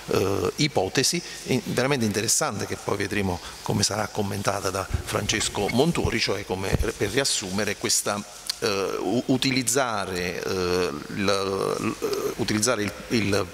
eh, ipotesi veramente interessante che poi vedremo come sarà commentata da Francesco Montuori, cioè come per riassumere questa eh, utilizzare, eh, il, utilizzare il, il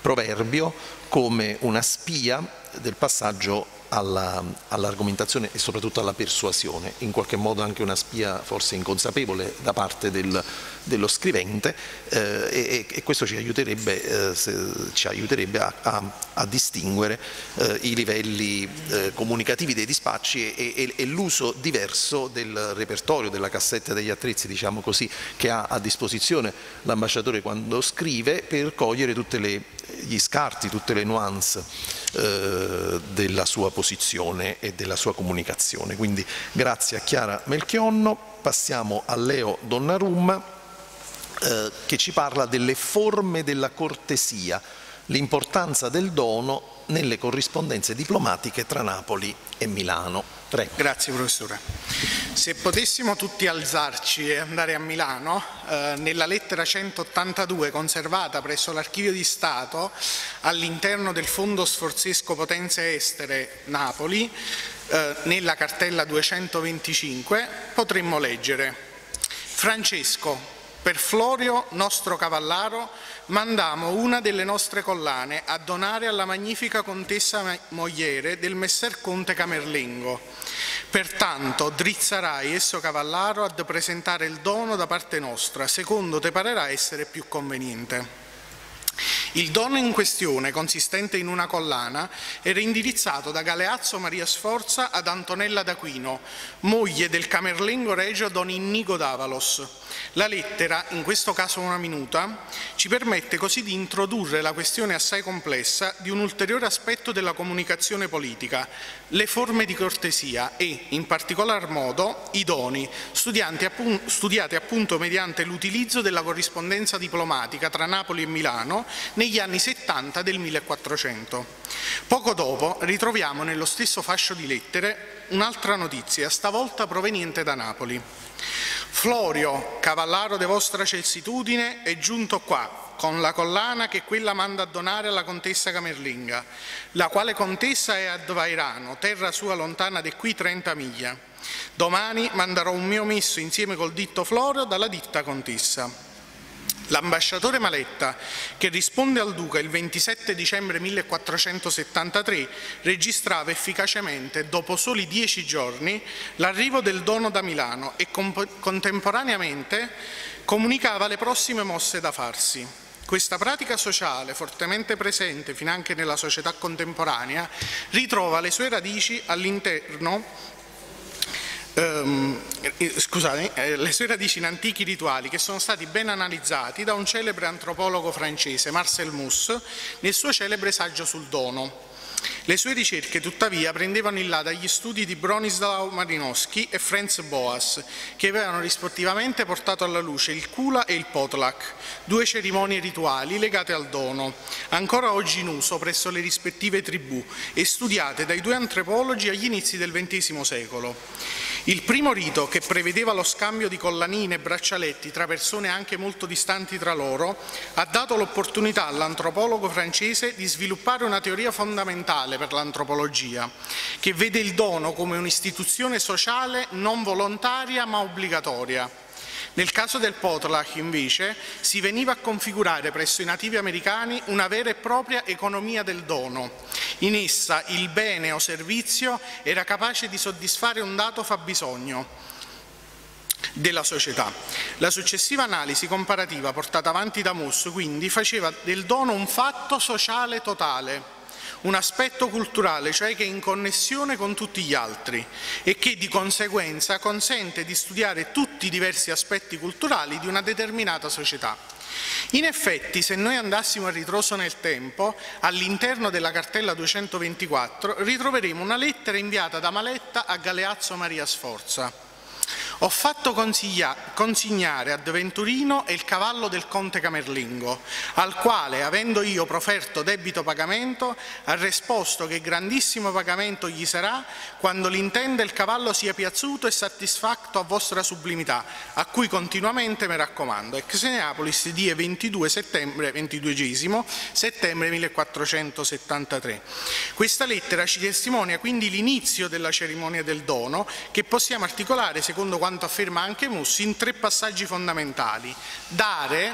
proverbio come una spia del passaggio all'argomentazione all e soprattutto alla persuasione, in qualche modo anche una spia forse inconsapevole da parte del, dello scrivente eh, e, e, questo ci aiuterebbe, eh, se, ci aiuterebbe a, a, a, distinguere eh, i livelli eh, comunicativi dei dispacci e, e, e l'uso diverso del repertorio, della cassetta degli attrezzi, diciamo così, che ha a disposizione l'ambasciatore quando scrive per cogliere tutti gli scarti, tutte le nuance eh, della sua posizione e della sua comunicazione. Quindi grazie a Chiara Melchionno, passiamo a Leo Donnarumma eh, che ci parla delle forme della cortesia, l'importanza del dono nelle corrispondenze diplomatiche tra Napoli e Milano. Prego. Grazie professore. Se potessimo tutti alzarci e andare a Milano, eh, nella lettera 182 conservata presso l'Archivio di Stato all'interno del Fondo Sforzesco Potenze Estere Napoli, eh, nella cartella 225, potremmo leggere Francesco, per Florio, nostro cavallaro, mandamo una delle nostre collane a donare alla magnifica contessa mogliere del messer conte Camerlengo. Pertanto drizzarai esso cavallaro ad presentare il dono da parte nostra, secondo te parerà essere più conveniente. Il dono in questione, consistente in una collana, era indirizzato da Galeazzo Maria Sforza ad Antonella d'Aquino, moglie del camerlengo regio Don Innigo d'Avalos. La lettera, in questo caso una minuta, ci permette così di introdurre la questione assai complessa di un ulteriore aspetto della comunicazione politica, le forme di cortesia e, in particolar modo, i doni, studiati appunto mediante l'utilizzo della corrispondenza diplomatica tra Napoli e Milano negli anni 70 del 1400. Poco dopo ritroviamo nello stesso fascio di lettere un'altra notizia, stavolta proveniente da Napoli. Florio, cavallaro de vostra celsitudine, è giunto qua, con la collana che quella manda a donare alla contessa Camerlinga, la quale contessa è ad Vairano, terra sua lontana di qui 30 miglia. Domani manderò un mio messo insieme col ditto Florio dalla ditta contessa. L'ambasciatore Maletta, che risponde al Duca il 27 dicembre 1473, registrava efficacemente, dopo soli dieci giorni, l'arrivo del dono da Milano e contemporaneamente comunicava le prossime mosse da farsi. Questa pratica sociale, fortemente presente finanche nella società contemporanea, ritrova le sue radici all'interno Um, scusate, eh, le sue radici in antichi rituali che sono stati ben analizzati da un celebre antropologo francese, Marcel Mauss, nel suo celebre saggio sul dono. Le sue ricerche, tuttavia, prendevano il là dagli studi di Bronislaw Marinowski e Franz Boas, che avevano rispettivamente portato alla luce il Kula e il Potlak, due cerimonie rituali legate al dono, ancora oggi in uso presso le rispettive tribù e studiate dai due antropologi agli inizi del XX secolo. Il primo rito, che prevedeva lo scambio di collanine e braccialetti tra persone anche molto distanti tra loro, ha dato l'opportunità all'antropologo francese di sviluppare una teoria fondamentale per l'antropologia, che vede il dono come un'istituzione sociale non volontaria ma obbligatoria nel caso del Potlach, invece, si veniva a configurare presso i nativi americani una vera e propria economia del dono. In essa il bene o servizio era capace di soddisfare un dato fabbisogno della società. La successiva analisi comparativa portata avanti da Moss quindi faceva del dono un fatto sociale totale, un aspetto culturale, cioè che è in connessione con tutti gli altri e che di conseguenza consente di studiare tutti i diversi aspetti culturali di una determinata società. In effetti, se noi andassimo a ritroso nel tempo, all'interno della cartella 224 ritroveremo una lettera inviata da Maletta a Galeazzo Maria Sforza ho fatto consignare ad Venturino il cavallo del conte Camerlingo, al quale, avendo io proferto debito pagamento, ha risposto che grandissimo pagamento gli sarà quando l'intende il cavallo sia piaciuto e satisfatto a vostra sublimità, a cui continuamente mi raccomando. Ex Neapolis, die 22 settembre, 22 settembre 1473. Questa lettera ci testimonia quindi l'inizio della cerimonia del dono, che possiamo articolare secondo quanto afferma anche Mussi, in tre passaggi fondamentali. Dare,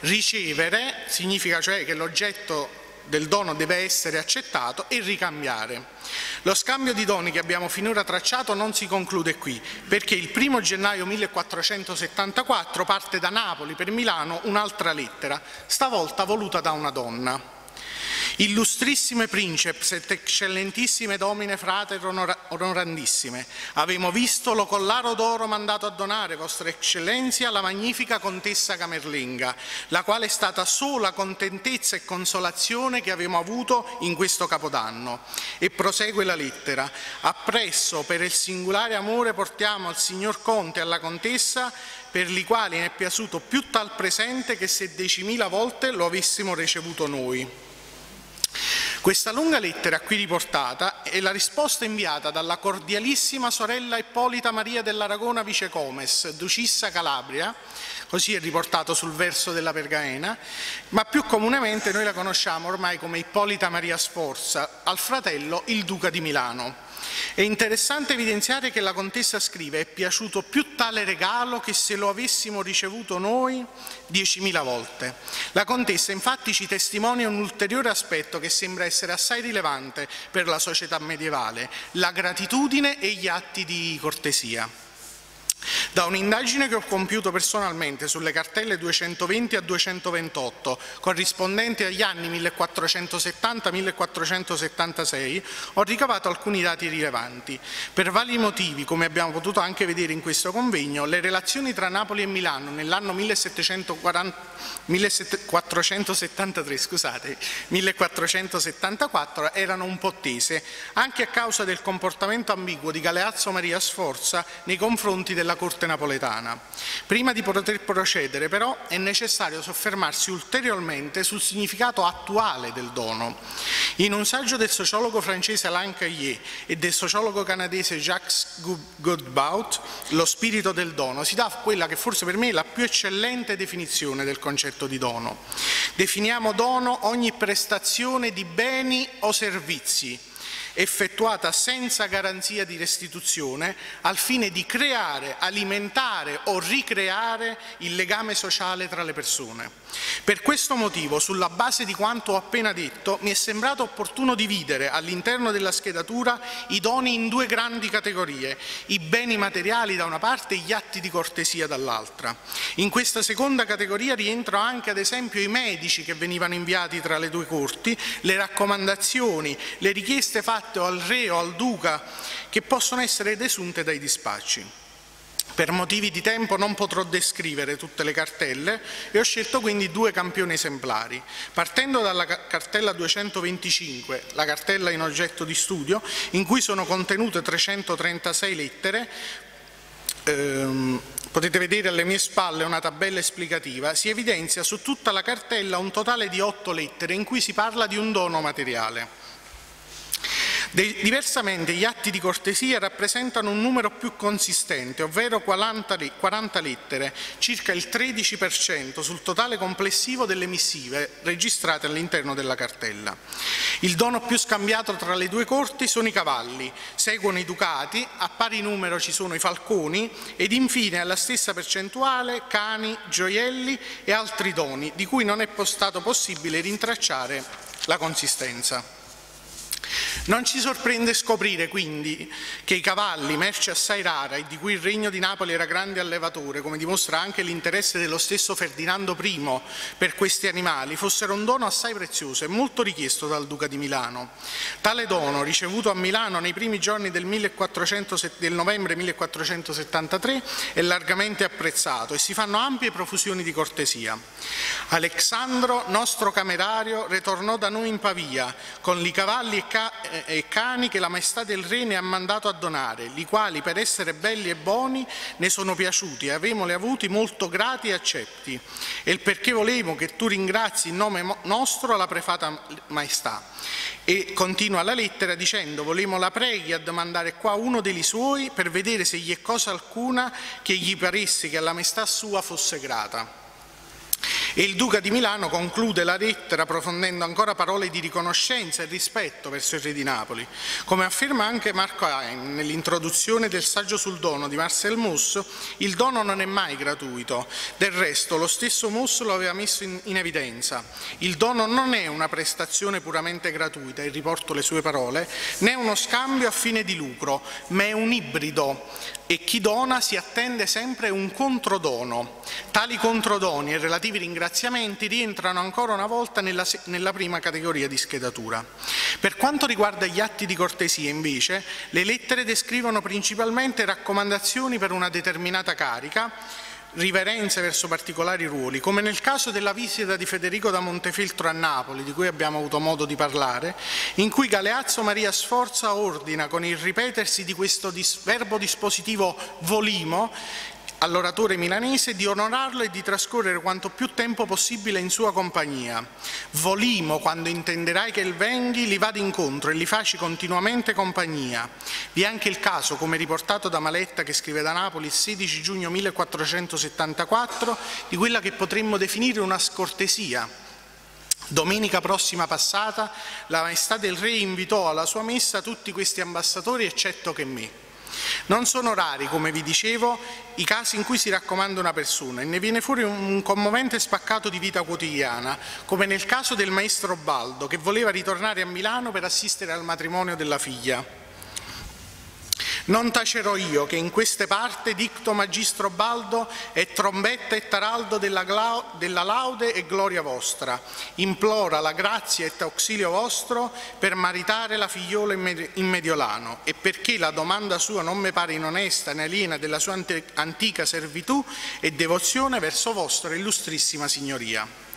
ricevere, significa cioè che l'oggetto del dono deve essere accettato e ricambiare. Lo scambio di doni che abbiamo finora tracciato non si conclude qui, perché il 1 gennaio 1474 parte da Napoli per Milano un'altra lettera, stavolta voluta da una donna. Illustrissime princeps et eccellentissime domine frater onorandissime, avemo visto lo collaro d'oro mandato a donare, vostra eccellenzia, la magnifica contessa camerlenga, la quale è stata sola contentezza e consolazione che abbiamo avuto in questo capodanno. E prosegue la lettera. Appresso per il singolare amore portiamo al signor conte e alla contessa per i quali ne è piaciuto più tal presente che se decimila volte lo avessimo ricevuto noi. Questa lunga lettera qui riportata è la risposta inviata dalla cordialissima sorella Ippolita Maria dell'Aragona Vicecomes, Ducissa Calabria, così è riportato sul verso della Pergaena, ma più comunemente noi la conosciamo ormai come Ippolita Maria Sforza, al fratello il Duca di Milano. È interessante evidenziare che la contessa scrive è piaciuto più tale regalo che se lo avessimo ricevuto noi diecimila volte. La contessa infatti ci testimonia un ulteriore aspetto che sembra essere assai rilevante per la società medievale, la gratitudine e gli atti di cortesia. Da un'indagine che ho compiuto personalmente sulle cartelle 220 a 228, corrispondenti agli anni 1470-1476, ho ricavato alcuni dati rilevanti. Per vari motivi, come abbiamo potuto anche vedere in questo convegno, le relazioni tra Napoli e Milano nell'anno 1473, scusate, 1474 erano un po' tese, anche a causa del comportamento ambiguo di Galeazzo Maria Sforza nei confronti della Corte napoletana. Prima di poter procedere però è necessario soffermarsi ulteriormente sul significato attuale del dono. In un saggio del sociologo francese Alain Caillé e del sociologo canadese Jacques Godbout, Lo spirito del dono, si dà quella che forse per me è la più eccellente definizione del concetto di dono. Definiamo dono ogni prestazione di beni o servizi effettuata senza garanzia di restituzione al fine di creare, alimentare o ricreare il legame sociale tra le persone. Per questo motivo, sulla base di quanto ho appena detto, mi è sembrato opportuno dividere all'interno della schedatura i doni in due grandi categorie, i beni materiali da una parte e gli atti di cortesia dall'altra. In questa seconda categoria rientrano anche ad esempio i medici che venivano inviati tra le due corti, le raccomandazioni, le richieste fatte al re o al duca che possono essere desunte dai dispacci. Per motivi di tempo non potrò descrivere tutte le cartelle e ho scelto quindi due campioni esemplari. Partendo dalla cartella 225, la cartella in oggetto di studio, in cui sono contenute 336 lettere, ehm, potete vedere alle mie spalle una tabella esplicativa, si evidenzia su tutta la cartella un totale di otto lettere in cui si parla di un dono materiale. Diversamente gli atti di cortesia rappresentano un numero più consistente, ovvero 40, lettere, circa il 13% sul totale complessivo delle missive registrate all'interno della cartella. Il dono più scambiato tra le due corti sono i cavalli, seguono i ducati, a pari numero ci sono i falconi ed infine alla stessa percentuale cani, gioielli e altri doni, di cui non è stato possibile rintracciare la consistenza. Non ci sorprende scoprire quindi che i cavalli, merce assai rara e di cui il regno di Napoli era grande allevatore, come dimostra anche l'interesse dello stesso Ferdinando I per questi animali, fossero un dono assai prezioso e molto richiesto dal Duca di Milano. Tale dono, ricevuto a Milano nei primi giorni del, 1400, del novembre 1473, è largamente apprezzato e si fanno ampie profusioni di cortesia. Alessandro, nostro camerario, ritornò da noi in Pavia con i cavalli e e cani che la maestà del re ne ha mandato a donare, li quali per essere belli e buoni ne sono piaciuti e avemoli avuti molto grati e accetti. E il perché volevo che tu ringrazi in nome nostro la prefata maestà. E continua la lettera dicendo volemo la preghi a domandare qua uno degli suoi per vedere se gli è cosa alcuna che gli paresse che alla maestà sua fosse grata. E il Duca di Milano conclude la lettera approfondendo ancora parole di riconoscenza e rispetto verso il re di Napoli. Come afferma anche Marco Hain nell'introduzione del saggio sul dono di Marcel Mauss, il dono non è mai gratuito. Del resto lo stesso Mauss lo aveva messo in, in evidenza. Il dono non è una prestazione puramente gratuita, e riporto le sue parole, né uno scambio a fine di lucro, ma è un ibrido e chi dona si attende sempre un controdono. Tali controdoni e relativi ringraziamenti rientrano ancora una volta nella, nella, prima categoria di schedatura. Per quanto riguarda gli atti di cortesia, invece, le lettere descrivono principalmente raccomandazioni per una determinata carica, riverenze verso particolari ruoli, come nel caso della visita di Federico da Montefeltro a Napoli, di cui abbiamo avuto modo di parlare, in cui Galeazzo Maria Sforza ordina con il ripetersi di questo dis verbo dispositivo volimo all'oratore milanese di onorarlo e di trascorrere quanto più tempo possibile in sua compagnia. Volimo, quando intenderai che il venghi, li vado incontro e li faci continuamente compagnia. Vi è anche il caso, come riportato da Maletta che scrive da Napoli il 16 giugno 1474, di quella che potremmo definire una scortesia, Domenica prossima passata la Maestà del Re invitò alla sua messa tutti questi ambasciatori eccetto che me. Non sono rari, come vi dicevo, i casi in cui si raccomanda una persona e ne viene fuori un commovente spaccato di vita quotidiana, come nel caso del maestro Baldo, che voleva ritornare a Milano per assistere al matrimonio della figlia. Non tacerò io che in queste parti dicto magistro Baldo è trombetta e taraldo della, della laude e gloria vostra. Implora la grazia e auxilio vostro per maritare la figliola in Mediolano e perché la domanda sua non mi pare inonesta né aliena della sua antica servitù e devozione verso vostra illustrissima signoria.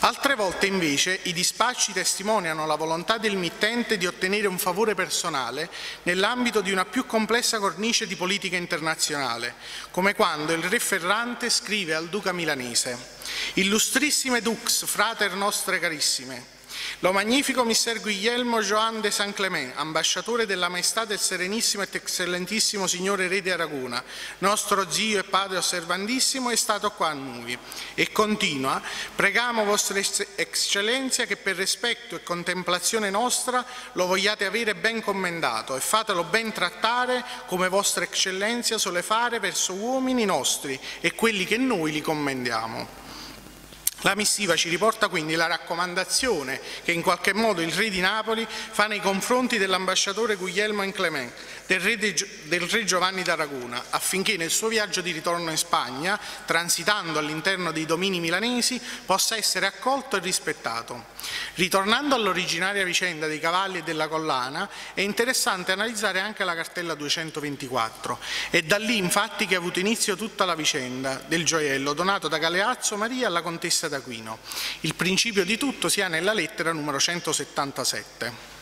Altre volte invece i dispacci testimoniano la volontà del mittente di ottenere un favore personale nell'ambito di una più complessa cornice di politica internazionale, come quando il re Ferrante scrive al duca milanese «Illustrissime dux, frater nostre carissime, lo magnifico Mister Guglielmo Joan de Saint Clement, ambasciatore della maestà del Serenissimo ed Eccellentissimo Signore Re di Aragona, nostro zio e padre osservantissimo, è stato qua a noi. E continua, pregamo vostra Eccellenza che per rispetto e contemplazione nostra lo vogliate avere ben commendato e fatelo ben trattare come vostra Eccellenza suole fare verso uomini nostri e quelli che noi li commendiamo. La missiva ci riporta quindi la raccomandazione che in qualche modo il re di Napoli fa nei confronti dell'ambasciatore Guglielmo Inclement del re, del re Giovanni d'Aragona affinché nel suo viaggio di ritorno in Spagna, transitando all'interno dei domini milanesi, possa essere accolto e rispettato. Ritornando all'originaria vicenda dei cavalli e della collana, è interessante analizzare anche la cartella 224. È da lì infatti che ha avuto inizio tutta la vicenda del gioiello donato da Galeazzo Maria alla contessa d'Aquino. Il principio di tutto si ha nella lettera numero 177.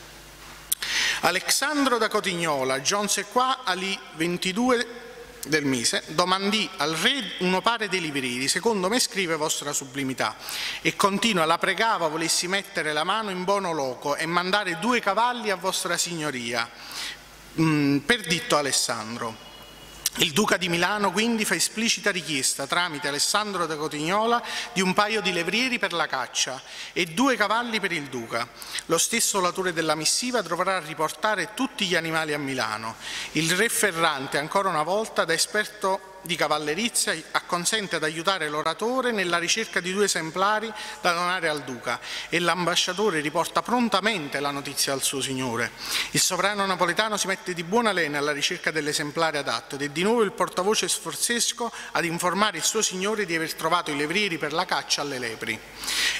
Alexandro da Cotignola, giunse qua ali 22 del mese, domandì al re uno pare dei livriri, secondo me scrive vostra sublimità, e continua, la pregava volessi mettere la mano in buono loco e mandare due cavalli a vostra signoria, mm, per ditto Alessandro. Il Duca di Milano quindi fa esplicita richiesta tramite Alessandro da Cotignola di un paio di levrieri per la caccia e due cavalli per il Duca. Lo stesso latore della missiva dovrà riportare tutti gli animali a Milano. Il re Ferrante, ancora una volta, da esperto di cavallerizia acconsente ad aiutare l'oratore nella ricerca di due esemplari da donare al duca e l'ambasciatore riporta prontamente la notizia al suo signore. Il sovrano napoletano si mette di buona lena alla ricerca dell'esemplare adatto ed è di nuovo il portavoce sforzesco ad informare il suo signore di aver trovato i levrieri per la caccia alle lepri.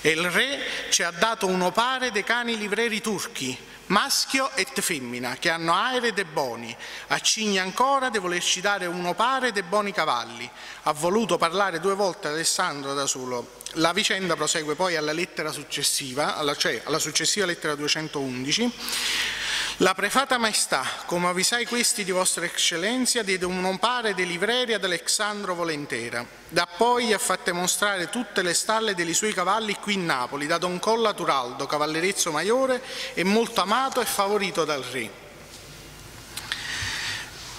E il re ci ha dato un opare dei cani livreri turchi, maschio et femmina, che hanno aere de boni, accigna ancora di volerci dare un opare de boni cavalli. Ha voluto parlare due volte Alessandro da solo. La vicenda prosegue poi alla lettera successiva, alla, cioè alla successiva lettera 211, la prefata maestà, come avvisai questi di vostra eccellenza, diede un opare de livreri ad Alessandro Volentera. Da poi ha fatte mostrare tutte le stalle dei suoi cavalli qui in Napoli, da Don Colla Turaldo, cavallerezzo maiore e molto amato e favorito dal re.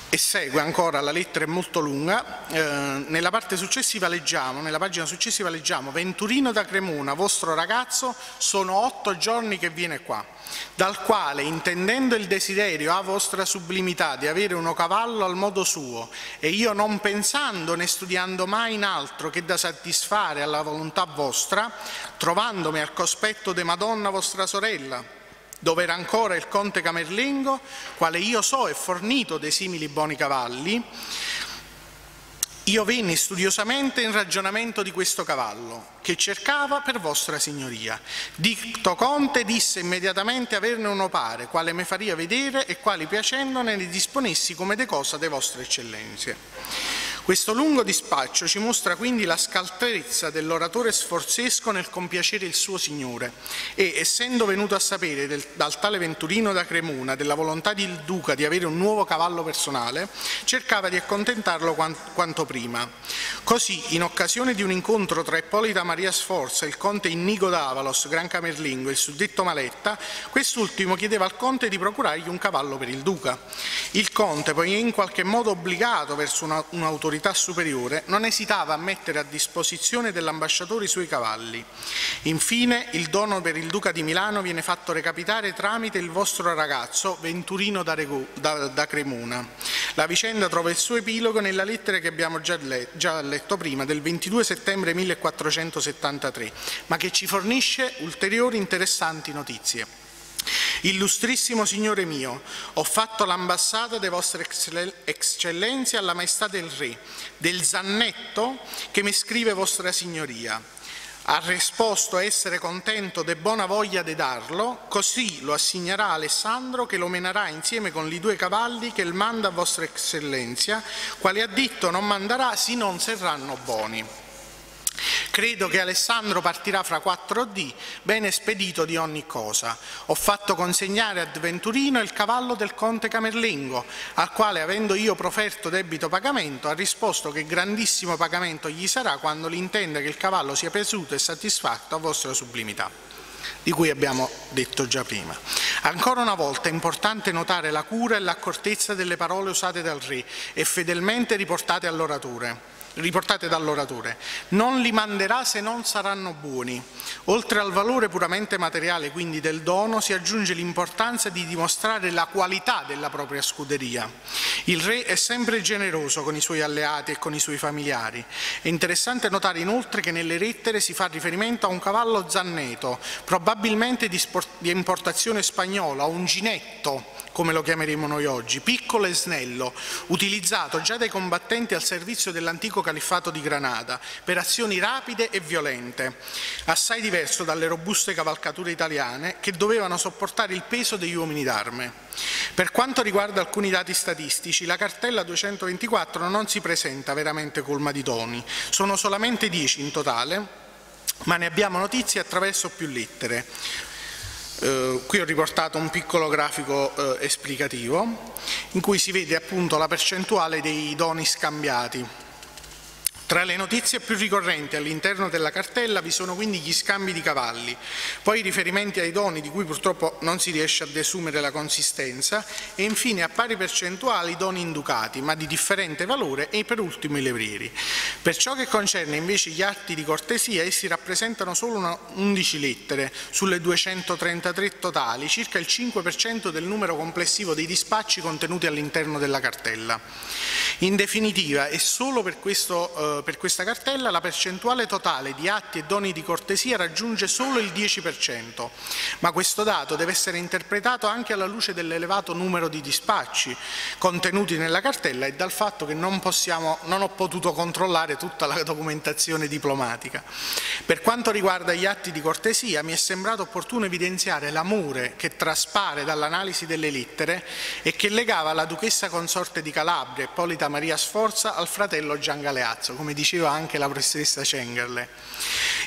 E segue ancora, la lettera è molto lunga, eh, nella parte successiva leggiamo, nella pagina successiva leggiamo Venturino da Cremona, vostro ragazzo, sono otto giorni che viene qua, dal quale, intendendo il desiderio a vostra sublimità di avere uno cavallo al modo suo, e io non pensando né studiando mai in altro che da soddisfare alla volontà vostra, trovandomi al cospetto de Madonna vostra sorella, dove era ancora il conte Camerlengo, quale io so è fornito dei simili buoni cavalli, io venni studiosamente in ragionamento di questo cavallo, che cercava per vostra signoria. Dicto conte disse immediatamente averne uno pare, quale me faria vedere e quali piacendone ne disponessi come de cosa de vostre eccellenze. Questo lungo dispaccio ci mostra quindi la scaltrezza dell'oratore sforzesco nel compiacere il suo Signore e, essendo venuto a sapere del, dal tale Venturino da Cremona della volontà del Duca di avere un nuovo cavallo personale, cercava di accontentarlo quanto, quanto prima. Così, in occasione di un incontro tra Ippolita Maria Sforza il conte Innigo d'Avalos, Gran Camerlingo e il suddetto Maletta, quest'ultimo chiedeva al conte di procurargli un cavallo per il Duca. Il conte, poiché in qualche modo obbligato verso un'autorità un'autorità superiore, non esitava a mettere a disposizione dell'ambasciatore i suoi cavalli. Infine, il dono per il Duca di Milano viene fatto recapitare tramite il vostro ragazzo, Venturino da, Regu, da, da Cremona. La vicenda trova il suo epilogo nella lettera che abbiamo già, le, già letto prima, del 22 settembre 1473, ma che ci fornisce ulteriori interessanti notizie. Illustrissimo Signore mio, ho fatto l'ambassata de vostre eccellenze alla maestà del Re, del Zannetto che mi scrive vostra Signoria. Ha risposto a essere contento de buona voglia de darlo, così lo assignerà Alessandro che lo menerà insieme con i due cavalli che il manda a vostra eccellenza, quale ha detto non manderà se non serranno buoni. Credo che Alessandro partirà fra 4D, bene spedito di ogni cosa. Ho fatto consegnare a Venturino il cavallo del conte Camerlengo, al quale, avendo io proferto debito pagamento, ha risposto che grandissimo pagamento gli sarà quando l'intenda che il cavallo sia piaciuto e soddisfatto a vostra sublimità di cui abbiamo detto già prima. Ancora una volta è importante notare la cura e l'accortezza delle parole usate dal Re e fedelmente riportate all'oratore riportate dall'oratore. Non li manderà se non saranno buoni. Oltre al valore puramente materiale, quindi del dono, si aggiunge l'importanza di dimostrare la qualità della propria scuderia. Il re è sempre generoso con i suoi alleati e con i suoi familiari. È interessante notare inoltre che nelle lettere si fa riferimento a un cavallo zanneto, probabilmente di, di importazione spagnola, un ginetto, come lo chiameremo noi oggi, piccolo e snello, utilizzato già dai combattenti al servizio dell'antico califfato di Granada per azioni rapide e violente, assai diverso dalle robuste cavalcature italiane che dovevano sopportare il peso degli uomini d'arme. Per quanto riguarda alcuni dati statistici, la cartella 224 non si presenta veramente colma di toni, sono solamente 10 in totale, ma ne abbiamo notizie attraverso più lettere. Eh, qui ho riportato un piccolo grafico eh, esplicativo in cui si vede appunto la percentuale dei doni scambiati tra le notizie più ricorrenti all'interno della cartella vi sono quindi gli scambi di cavalli, poi i riferimenti ai doni di cui purtroppo non si riesce a desumere la consistenza e infine a pari percentuali i doni inducati, ma di differente valore e per ultimo i levrieri. Per ciò che concerne invece gli atti di cortesia, essi rappresentano solo 11 lettere sulle 233 totali, circa il 5% del numero complessivo dei dispacci contenuti all'interno della cartella. In definitiva, è solo per questo eh, per questa cartella la percentuale totale di atti e doni di cortesia raggiunge solo il 10%, ma questo dato deve essere interpretato anche alla luce dell'elevato numero di dispacci contenuti nella cartella e dal fatto che non, possiamo, non ho potuto controllare tutta la documentazione diplomatica. Per quanto riguarda gli atti di cortesia, mi è sembrato opportuno evidenziare l'amore che traspare dall'analisi delle lettere e che legava la duchessa consorte di Calabria, Ippolita Maria Sforza, al fratello Gian Galeazzo, come diceva anche la professoressa Cengerle.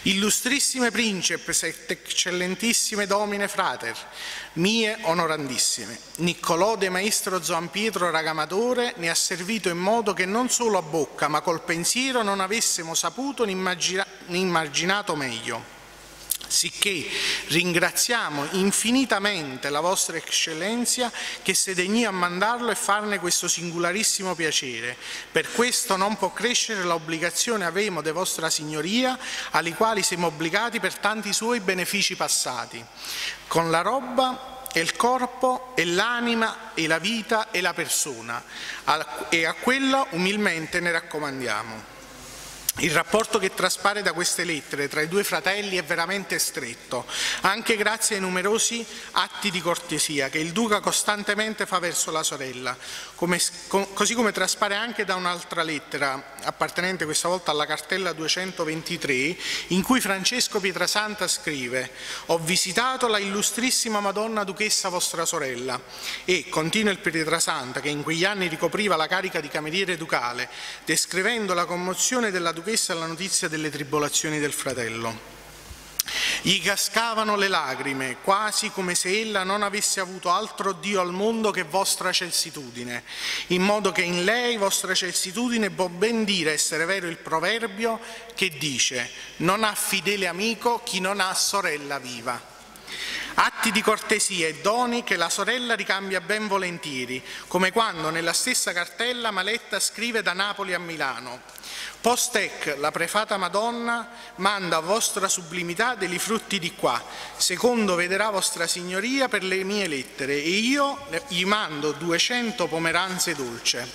Illustrissime principes et eccellentissime domine frater, mie onorandissime, Niccolò de Maestro Zoan Pietro Ragamatore ne ha servito in modo che non solo a bocca, ma col pensiero non avessimo saputo né immaginato meglio Sicché ringraziamo infinitamente la vostra eccellenza che se degni a mandarlo e farne questo singolarissimo piacere. Per questo non può crescere l'obbligazione avemo de vostra signoria, alle quali siamo obbligati per tanti suoi benefici passati. Con la roba e il corpo e l'anima e la vita e la persona e a quella umilmente ne raccomandiamo. Il rapporto che traspare da queste lettere tra i due fratelli è veramente stretto, anche grazie ai numerosi atti di cortesia che il Duca costantemente fa verso la sorella, come, così come traspare anche da un'altra lettera, appartenente questa volta alla cartella 223, in cui Francesco Pietrasanta scrive «Ho visitato la illustrissima Madonna Duchessa vostra sorella» e, continua il Pietrasanta, che in quegli anni ricopriva la carica di cameriere ducale, descrivendo la commozione della Duchessa Duchessa alla notizia delle tribolazioni del fratello. Gli cascavano le lacrime, quasi come se ella non avesse avuto altro Dio al mondo che vostra celsitudine, in modo che in lei vostra celsitudine può ben dire essere vero il proverbio che dice non ha fedele amico chi non ha sorella viva. Atti di cortesia e doni che la sorella ricambia ben volentieri, come quando nella stessa cartella Maletta scrive da Napoli a Milano Postec, la prefata Madonna, manda a vostra sublimità dei frutti di qua, secondo vedrà vostra signoria per le mie lettere, e io gli mando 200 pomeranze dolce.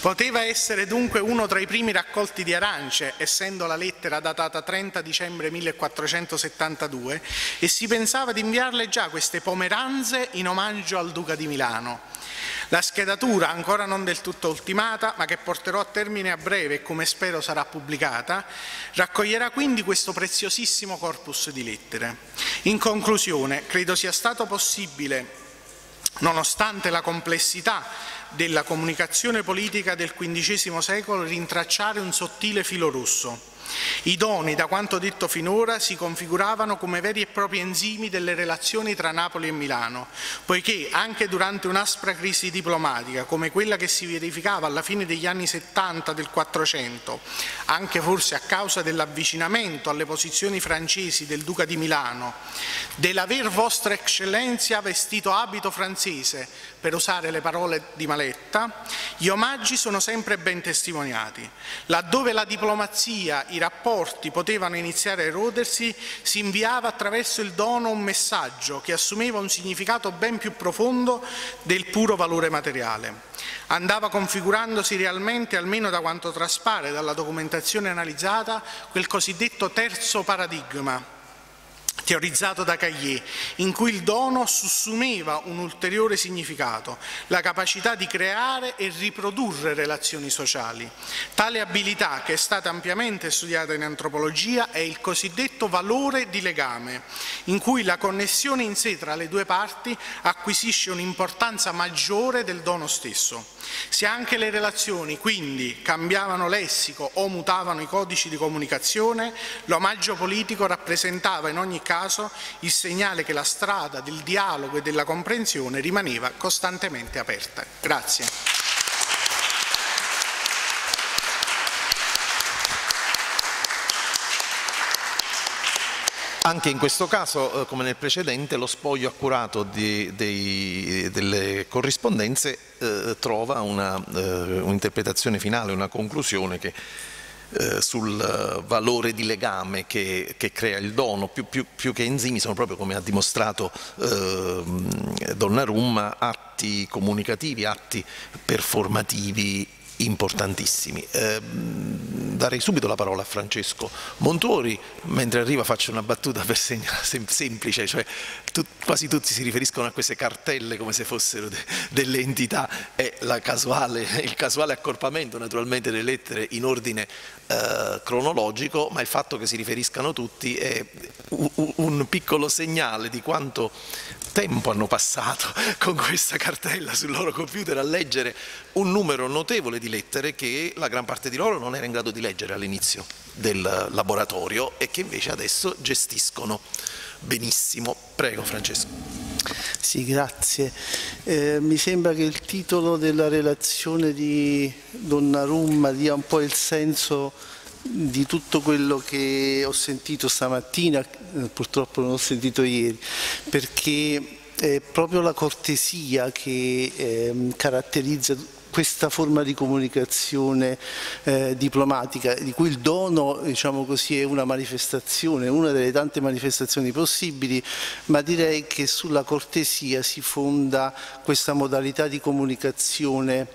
Poteva essere dunque uno tra i primi raccolti di arance, essendo la lettera datata 30 dicembre 1472, e si pensava di inviarle già queste pomeranze in omaggio al Duca di Milano. La schedatura, ancora non del tutto ultimata, ma che porterò a termine a breve e come spero sarà pubblicata, raccoglierà quindi questo preziosissimo corpus di lettere. In conclusione, credo sia stato possibile, nonostante la complessità della comunicazione politica del XV secolo, rintracciare un sottile filo rosso i doni, da quanto detto finora, si configuravano come veri e propri enzimi delle relazioni tra Napoli e Milano, poiché anche durante un'aspra crisi diplomatica, come quella che si verificava alla fine degli anni 70 del 400, anche forse a causa dell'avvicinamento alle posizioni francesi del Duca di Milano, dell'aver vostra eccellenza vestito abito francese, per usare le parole di Maletta, gli omaggi sono sempre ben testimoniati. Laddove la diplomazia, i rapporti potevano iniziare a erodersi, si inviava attraverso il dono un messaggio che assumeva un significato ben più profondo del puro valore materiale. Andava configurandosi realmente, almeno da quanto traspare dalla documentazione analizzata, quel cosiddetto terzo paradigma, teorizzato da Cagliè, in cui il dono sussumeva un ulteriore significato, la capacità di creare e riprodurre relazioni sociali. Tale abilità, che è stata ampiamente studiata in antropologia, è il cosiddetto valore di legame, in cui la connessione in sé tra le due parti acquisisce un'importanza maggiore del dono stesso. Se anche le relazioni quindi cambiavano lessico o mutavano i codici di comunicazione, l'omaggio politico rappresentava in ogni caso il segnale che la strada del dialogo e della comprensione rimaneva costantemente aperta. Grazie. Anche in questo caso, eh, come nel precedente, lo spoglio accurato di, dei, delle corrispondenze eh, trova un'interpretazione eh, un finale, una conclusione che eh, sul valore di legame che, che crea il dono, più, più, più, che enzimi sono proprio come ha dimostrato eh, Donnarumma atti comunicativi, atti performativi importantissimi. Eh, darei subito la parola a Francesco Montuori, mentre arriva faccio una battuta per sem semplice, cioè tu, quasi tutti si riferiscono a queste cartelle come se fossero de delle entità e casuale, il casuale accorpamento naturalmente delle lettere in ordine eh, cronologico, ma il fatto che si riferiscano tutti è un piccolo segnale di quanto tempo hanno passato con questa cartella sul loro computer a leggere un numero notevole di lettere che la gran parte di loro non era in grado di leggere all'inizio del laboratorio e che invece adesso gestiscono benissimo. Prego Francesco. Sì, grazie. Eh, mi sembra che il titolo della relazione di Donnarumma dia un po' il senso di tutto quello che ho sentito stamattina, eh, purtroppo non ho sentito ieri, perché è proprio la cortesia che eh, caratterizza questa forma di comunicazione eh, diplomatica, di cui il dono diciamo così, è una manifestazione, una delle tante manifestazioni possibili, ma direi che sulla cortesia si fonda questa modalità di comunicazione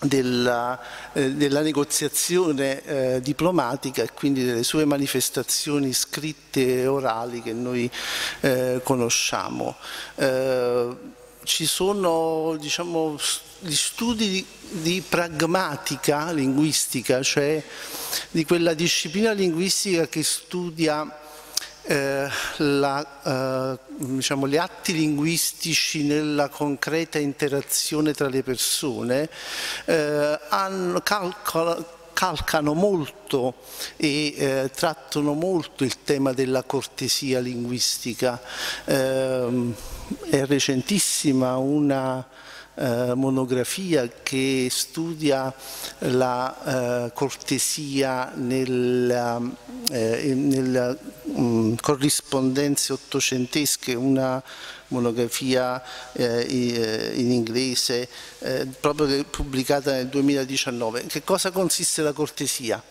della, eh, della, negoziazione eh, diplomatica e quindi delle sue manifestazioni scritte e orali che noi eh, conosciamo. Ci sono diciamo, gli studi di, di, pragmatica linguistica, cioè di quella disciplina linguistica che studia eh, la, eh, diciamo, gli atti linguistici nella concreta interazione tra le persone, eh, hanno, calcola, calcano molto e eh, trattano molto il tema della cortesia linguistica. Eh, è recentissima una eh, monografia che studia la eh, cortesia nella, eh, nella um, corrispondenze ottocentesche, una monografia eh, eh, in inglese eh, proprio pubblicata nel 2019. Che cosa consiste la cortesia?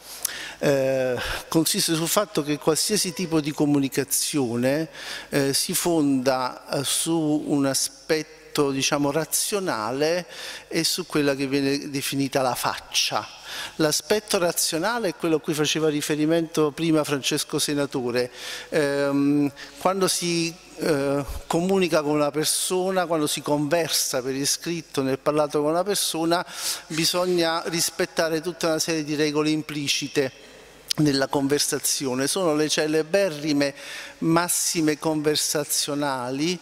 Eh, consiste sul fatto che qualsiasi tipo di comunicazione eh, si fonda eh, su un aspetto aspetto diciamo, razionale e su quella che viene definita la faccia. L'aspetto razionale è quello a cui faceva riferimento prima Francesco Senatore. Ehm, quando si eh, comunica con una persona, quando si conversa per iscritto nel parlato con una persona, bisogna rispettare tutta una serie di regole implicite nella conversazione, sono le celeberrime massime conversazionali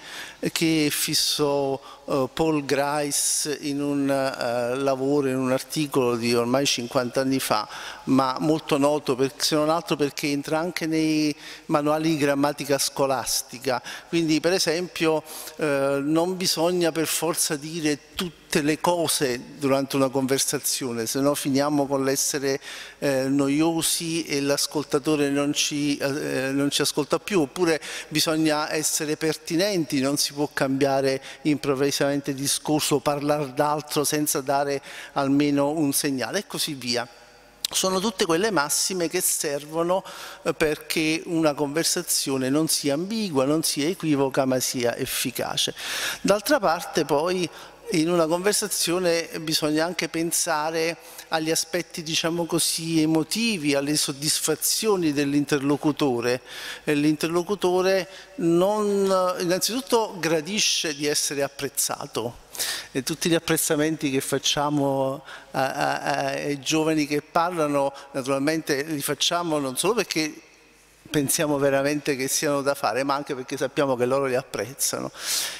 che fissò uh, Paul Grice in un uh, lavoro, in un articolo di ormai 50 anni fa, ma molto noto per, se non altro perché entra anche nei manuali di grammatica scolastica. Quindi per esempio uh, non bisogna per forza dire tutte le cose durante una conversazione, se no finiamo con l'essere eh, noiosi e l'ascoltatore non, eh, non ci ascolta più oppure bisogna essere pertinenti, non si può cambiare improvvisamente discorso, parlare d'altro senza dare almeno un segnale e così via sono tutte quelle massime che servono eh, perché una conversazione non sia ambigua, non sia equivoca, ma sia efficace. D'altra parte poi in una conversazione bisogna anche pensare agli aspetti, diciamo così, emotivi, alle soddisfazioni dell'interlocutore. L'interlocutore innanzitutto gradisce di essere apprezzato e tutti gli apprezzamenti che facciamo ai giovani che parlano, naturalmente li facciamo non solo perché pensiamo veramente che siano da fare, ma anche perché sappiamo che loro li apprezzano.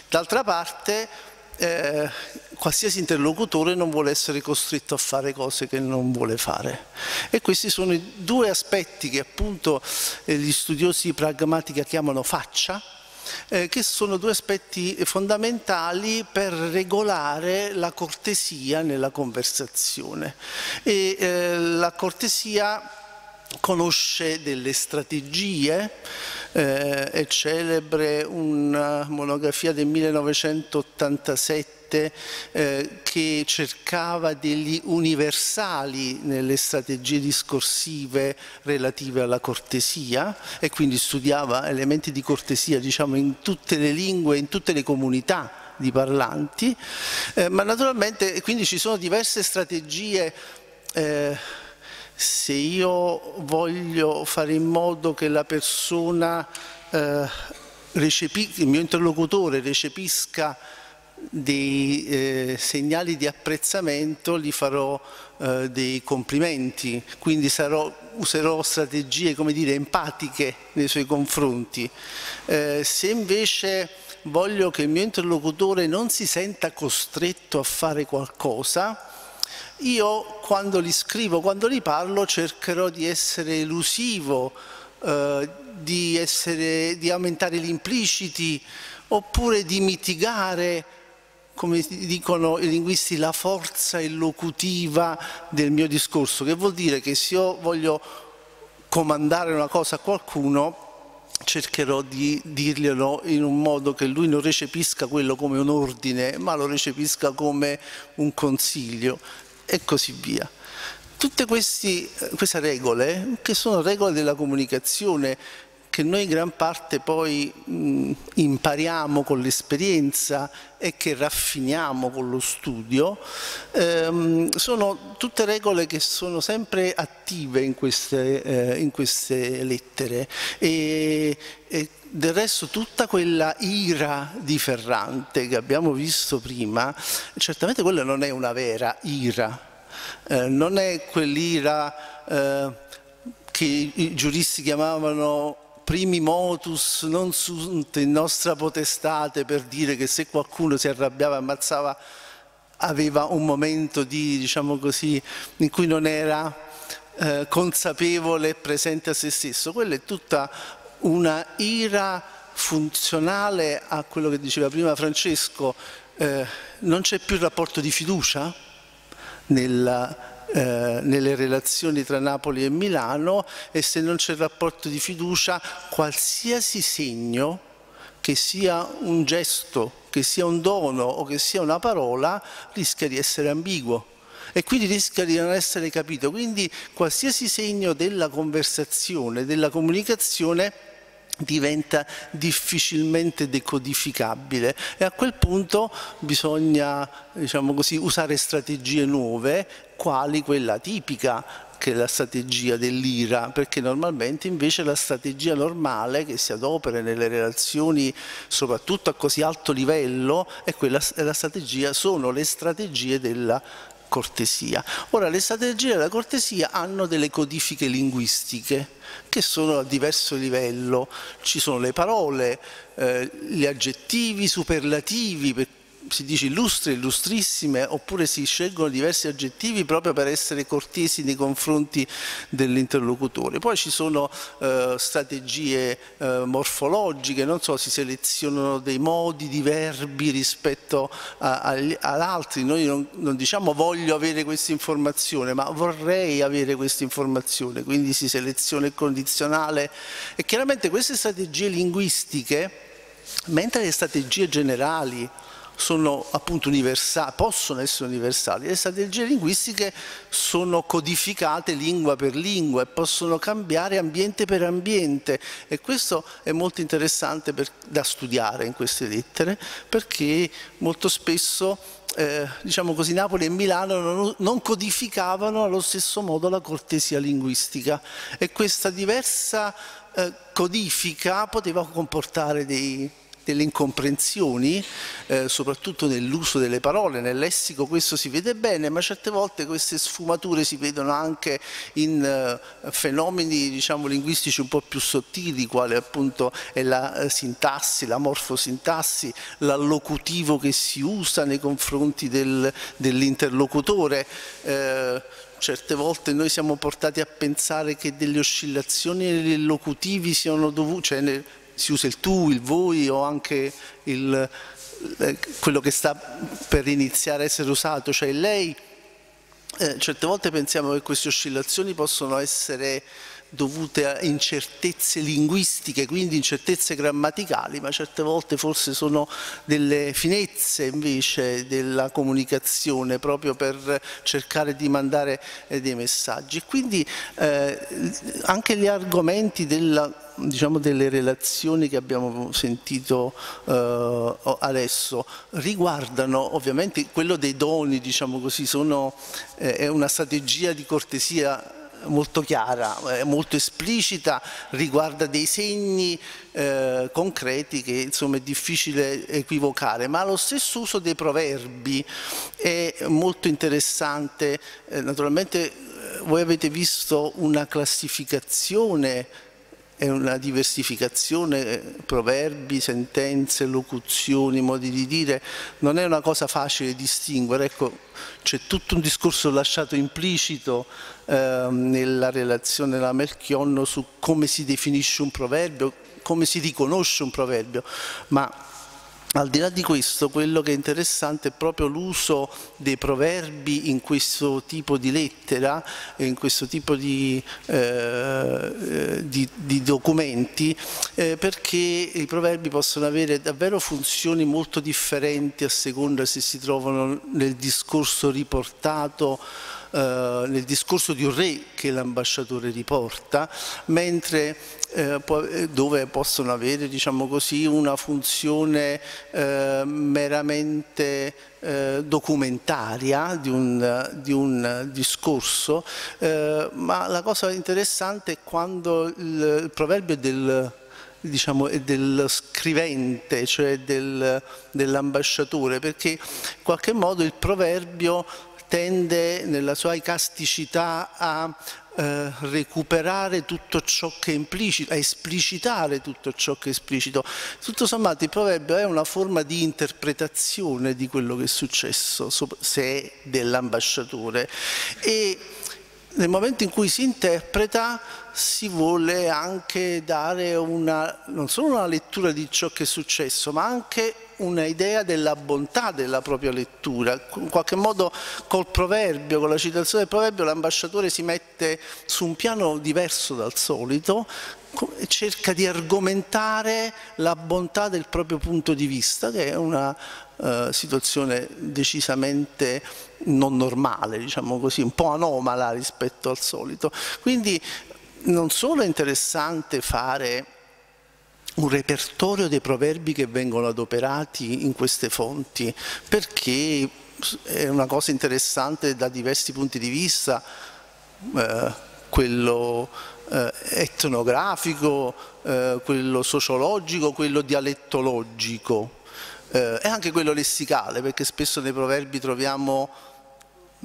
D'altra parte eh, qualsiasi interlocutore non vuole essere costretto a fare cose che non vuole fare. E questi sono i due aspetti che appunto eh, gli studiosi di pragmatica chiamano faccia, eh, che sono due aspetti fondamentali per regolare la cortesia nella conversazione. E eh, la cortesia conosce delle strategie, eh, è celebre una monografia del 1987 eh, che cercava degli universali nelle strategie discorsive relative alla cortesia e quindi studiava elementi di cortesia diciamo, in tutte le lingue, in tutte le comunità di parlanti, eh, ma naturalmente quindi ci sono diverse strategie eh, se io voglio fare in modo che la persona, eh, il mio interlocutore recepisca dei eh, segnali di apprezzamento, gli farò eh, dei complimenti, quindi sarò, userò strategie come dire, empatiche nei suoi confronti. Eh, se invece voglio che il mio interlocutore non si senta costretto a fare qualcosa, io quando li scrivo, quando li parlo, cercherò di essere elusivo, eh, di, essere, di aumentare gli impliciti, oppure di mitigare, come dicono i linguisti, la forza illocutiva del mio discorso, che vuol dire che se io voglio comandare una cosa a qualcuno cercherò di dirglielo in un modo che lui non recepisca quello come un ordine, ma lo recepisca come un consiglio e così via. Tutte questi, queste regole, che sono regole della comunicazione, che noi in gran parte poi mh, impariamo con l'esperienza e che raffiniamo con lo studio, ehm, sono tutte regole che sono sempre attive in queste, eh, in queste lettere. E, e del resto tutta quella ira di Ferrante che abbiamo visto prima, certamente quella non è una vera ira, eh, non è quell'ira eh, che i giuristi chiamavano primi motus non sunt in nostra potestate per dire che se qualcuno si arrabbiava e ammazzava aveva un momento di, diciamo così, in cui non era eh, consapevole e presente a se stesso. Quella è tutta una ira funzionale a quello che diceva prima Francesco, eh, non c'è più il rapporto di fiducia nella eh, nelle relazioni tra Napoli e Milano e se non c'è rapporto di fiducia qualsiasi segno che sia un gesto, che sia un dono o che sia una parola rischia di essere ambiguo e quindi rischia di non essere capito. Quindi qualsiasi segno della conversazione, della comunicazione diventa difficilmente decodificabile e a quel punto bisogna diciamo così, usare strategie nuove quali quella tipica che è la strategia dell'ira, perché normalmente invece la strategia normale che si adopera nelle relazioni, soprattutto a così alto livello, è quella, è la strategia, sono le strategie della cortesia. Ora, le strategie della cortesia hanno delle codifiche linguistiche che sono a diverso livello. Ci sono le parole, eh, gli aggettivi superlativi, si dice illustri, illustrissime, oppure si scelgono diversi aggettivi proprio per essere cortesi nei confronti dell'interlocutore. Poi ci sono eh, strategie eh, morfologiche, non so, si selezionano dei modi di verbi rispetto a, a, ad altri. Noi non, non diciamo voglio avere questa informazione, ma vorrei avere questa informazione, quindi si seleziona il condizionale. E chiaramente queste strategie linguistiche, mentre le strategie generali, sono appunto universali, possono essere universali. Le strategie linguistiche sono codificate lingua per lingua e possono cambiare ambiente per ambiente e questo è molto interessante per, da studiare in queste lettere perché molto spesso eh, diciamo così, Napoli e Milano non, non, codificavano allo stesso modo la cortesia linguistica e questa diversa eh, codifica poteva comportare dei, delle incomprensioni, eh, soprattutto nell'uso delle parole, nel lessico questo si vede bene, ma certe volte queste sfumature si vedono anche in eh, fenomeni diciamo, linguistici un po' più sottili, quale appunto è la eh, sintassi, la morfosintassi, l'allocutivo che si usa nei confronti del, dell'interlocutore. Eh, certe volte noi siamo portati a pensare che delle oscillazioni negli locutivi siano dovute, cioè si usa il tu, il voi o anche il, eh, quello che sta per iniziare a essere usato, cioè lei. Eh, certe volte pensiamo che queste oscillazioni possono essere dovute a incertezze linguistiche, quindi incertezze grammaticali, ma certe volte forse sono delle finezze invece della comunicazione proprio per cercare di mandare eh, dei messaggi. Quindi eh, anche gli argomenti della diciamo, delle relazioni che abbiamo sentito eh, adesso riguardano ovviamente quello dei doni, diciamo così, sono, eh, è una strategia di cortesia molto chiara, molto esplicita, riguarda dei segni eh, concreti che insomma è difficile equivocare, ma lo stesso uso dei proverbi è molto interessante. Eh, naturalmente eh, voi avete visto una classificazione è una diversificazione, eh, proverbi, sentenze, locuzioni, modi di dire, non è una cosa facile distinguere, ecco, c'è tutto un discorso lasciato implicito eh, nella relazione della Melchionno su come si definisce un proverbio, come si riconosce un proverbio, ma al di là di questo, quello che è interessante è proprio l'uso dei proverbi in questo tipo di lettera, in questo tipo di, eh, di, di documenti, eh, perché i proverbi possono avere davvero funzioni molto differenti a seconda se si trovano nel discorso riportato eh, nel discorso di un re che l'ambasciatore riporta, mentre eh, eh, dove possono avere diciamo così, una funzione eh, meramente documentaria di un, di un discorso, ma la cosa interessante è quando il, il proverbio del diciamo, del scrivente, cioè del, dell'ambasciatore, perché in qualche modo il proverbio tende nella sua icasticità a eh, recuperare tutto ciò che è implicito, a esplicitare tutto ciò che è esplicito. Tutto sommato il proverbio è una forma di interpretazione di quello che è successo, se è dell'ambasciatore. E nel momento in cui si interpreta si vuole anche dare una, non solo una lettura di ciò che è successo, ma anche un'idea della bontà della propria lettura. In qualche modo col proverbio, con la citazione del proverbio, l'ambasciatore si mette su un piano diverso dal solito, e cerca di argomentare la bontà del proprio punto di vista, che è una uh, situazione decisamente non normale, diciamo così, un po' anomala rispetto al solito. Quindi non solo è interessante fare un repertorio dei proverbi che vengono adoperati in queste fonti, perché è una cosa interessante da diversi punti di vista, eh, quello eh, etnografico, eh, quello sociologico, quello dialettologico eh, e anche quello lessicale, perché spesso nei proverbi troviamo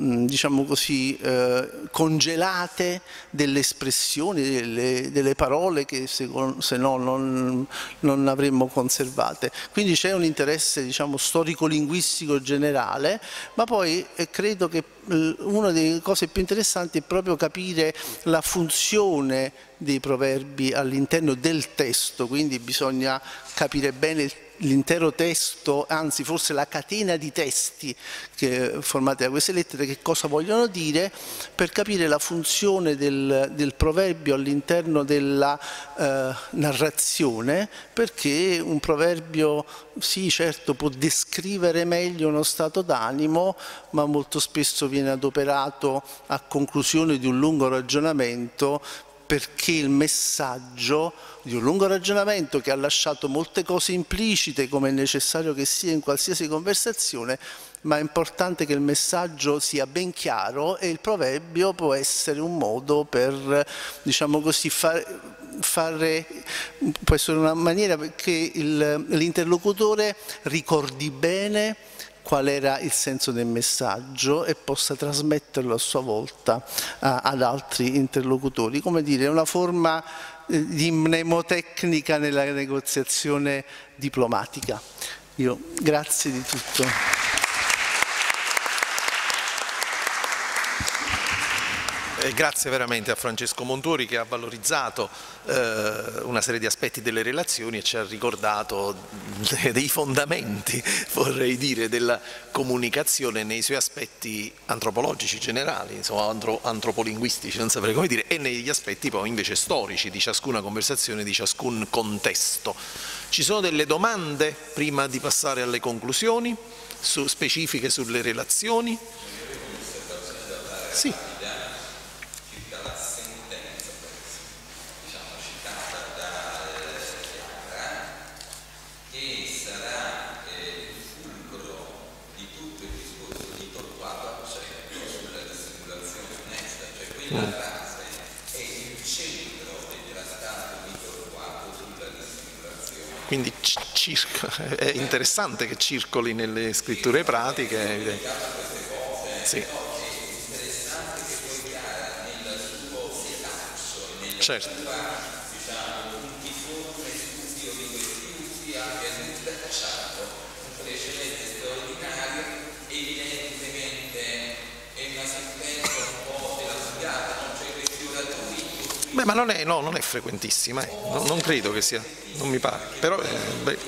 diciamo così, eh, congelate delle espressioni, delle, delle parole che se, se no non, non, avremmo conservate. Quindi c'è un interesse diciamo, storico-linguistico generale, ma poi eh, credo che eh, una delle cose più interessanti è proprio capire la funzione dei proverbi all'interno del testo, quindi bisogna capire bene il l'intero testo, anzi forse la catena di testi che, formati da queste lettere, che cosa vogliono dire, per capire la funzione del, del proverbio all'interno della eh, narrazione, perché un proverbio sì certo può descrivere meglio uno stato d'animo, ma molto spesso viene adoperato a conclusione di un lungo ragionamento perché il messaggio di un lungo ragionamento che ha lasciato molte cose implicite come è necessario che sia in qualsiasi conversazione, ma è importante che il messaggio sia ben chiaro e il proverbio può essere un modo per, diciamo così, fare, fare può essere una maniera che l'interlocutore ricordi bene qual era il senso del messaggio e possa trasmetterlo a sua volta a, ad altri interlocutori, come dire, una forma eh, di mnemotecnica nella negoziazione diplomatica. Io grazie di tutto. Eh, grazie veramente a Francesco Montori che ha valorizzato eh, una serie di aspetti delle relazioni e ci ha ricordato dei fondamenti, vorrei dire, della comunicazione nei suoi aspetti antropologici generali, insomma antro, antropolinguistici, non saprei come dire, e negli aspetti poi invece storici di ciascuna conversazione, di ciascun contesto. Ci sono delle domande prima di passare alle conclusioni su, specifiche sulle relazioni? Sì. Quindi è interessante che circoli nelle scritture pratiche. Sì. Certo. Beh, ma non è, no, non è frequentissima, eh. non, non, credo che sia, non mi pare, però eh,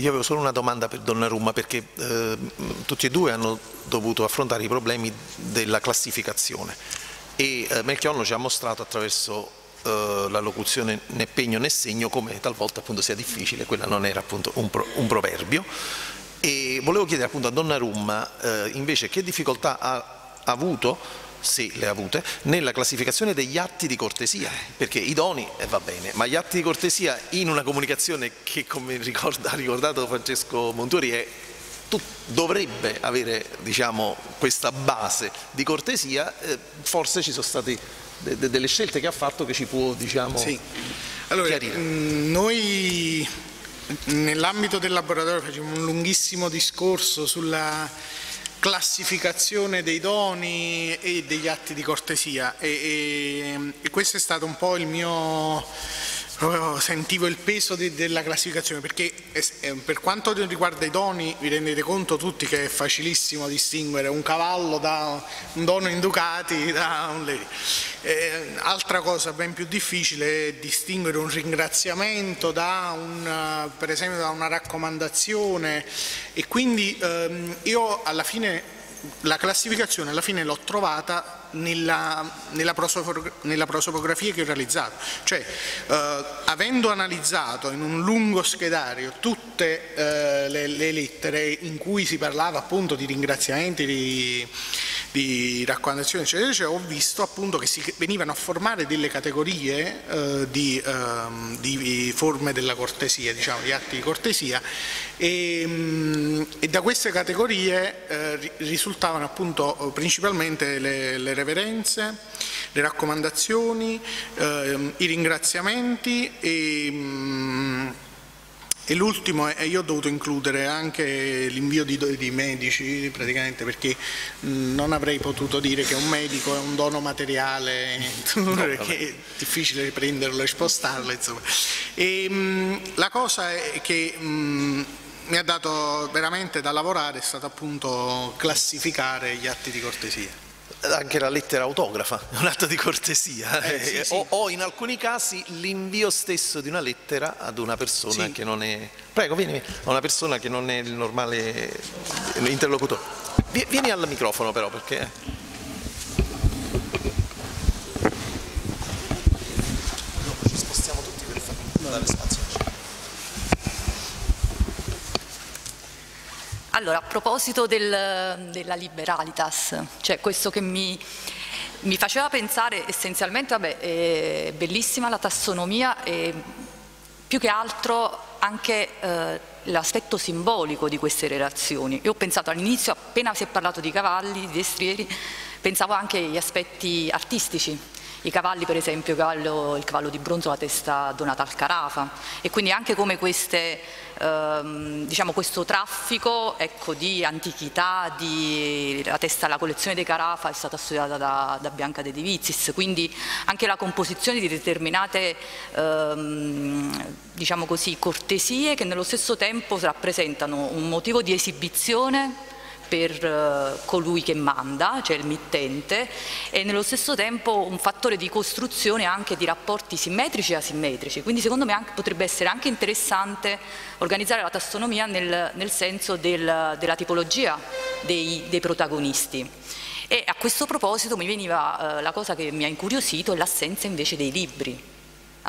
Io avevo solo una domanda per Donnarumma perché eh, tutti e due hanno dovuto affrontare i problemi della classificazione. E eh, Melchiorno ci ha mostrato attraverso eh, la locuzione né pegno né segno come talvolta appunto sia difficile, quella non era appunto un, pro, un proverbio. E volevo chiedere appunto a Donnarumma eh, invece che difficoltà ha avuto se le ha avute, nella classificazione degli atti di cortesia, perché i doni eh, va bene, ma gli atti di cortesia in una comunicazione che come ricorda, ha ricordato Francesco Montuori è, dovrebbe avere diciamo, questa base di cortesia, eh, forse ci sono state de, de, delle scelte che ha fatto che ci può diciamo, sì. allora, chiarire. Mm, noi nell'ambito del laboratorio facciamo un lunghissimo discorso sulla classificazione dei doni e degli atti di cortesia. E, e, e questo è stato un po' il mio sentivo il peso di, della classificazione perché eh, per quanto riguarda i doni vi rendete conto tutti che è facilissimo distinguere un cavallo da un dono in ducati da un lady. Eh, altra cosa ben più difficile è distinguere un ringraziamento da un, per esempio da una raccomandazione e quindi ehm, io alla fine la classificazione alla fine l'ho trovata nella, nella, prosopografia che ho realizzato, cioè eh, avendo analizzato in un lungo schedario tutte eh, le, le, lettere in cui si parlava appunto di ringraziamenti, di, di raccomandazioni eccetera, eccetera, ho visto appunto che si venivano a formare delle categorie eh, di, ehm, di, forme della cortesia, diciamo di atti di cortesia e, mh, e da queste categorie eh, risultavano appunto principalmente le, le reverenze, le raccomandazioni, ehm, i ringraziamenti e mh, e l'ultimo è, io ho dovuto includere anche l'invio di, di, medici praticamente perché mh, non avrei potuto dire che un medico è un dono materiale no, perché è difficile prenderlo e spostarlo insomma. E, mh, la cosa è che mh, mi ha dato veramente da lavorare è stato appunto classificare gli atti di cortesia anche la lettera autografa, è un atto di cortesia, eh, sì, sì. O, o, in alcuni casi l'invio stesso di una lettera ad una persona sì. che non è, prego vieni, a una persona che non è il normale interlocutore. Vieni al microfono però perché... ci spostiamo tutti per far dare Allora, a proposito del, della liberalitas, cioè questo che mi, mi faceva pensare essenzialmente, vabbè, è bellissima la tassonomia e più che altro anche eh, l'aspetto simbolico di queste relazioni. Io ho pensato all'inizio, appena si è parlato di cavalli, di destrieri, pensavo anche agli aspetti artistici, i cavalli per esempio, il cavallo, il cavallo di bronzo la testa donata al carafa e quindi anche come queste, ehm, diciamo questo traffico ecco, di antichità, di, la, testa, la collezione dei carafa è stata studiata da, da Bianca De Divizis, quindi anche la composizione di determinate ehm, diciamo così, cortesie che nello stesso tempo rappresentano un motivo di esibizione per eh, colui che manda, cioè il mittente, e nello stesso tempo un fattore di costruzione anche di rapporti simmetrici e asimmetrici. Quindi secondo me anche, potrebbe essere anche interessante organizzare la tassonomia nel, nel senso del, della tipologia dei, dei protagonisti. E a questo proposito mi veniva eh, la cosa che mi ha incuriosito è l'assenza invece dei libri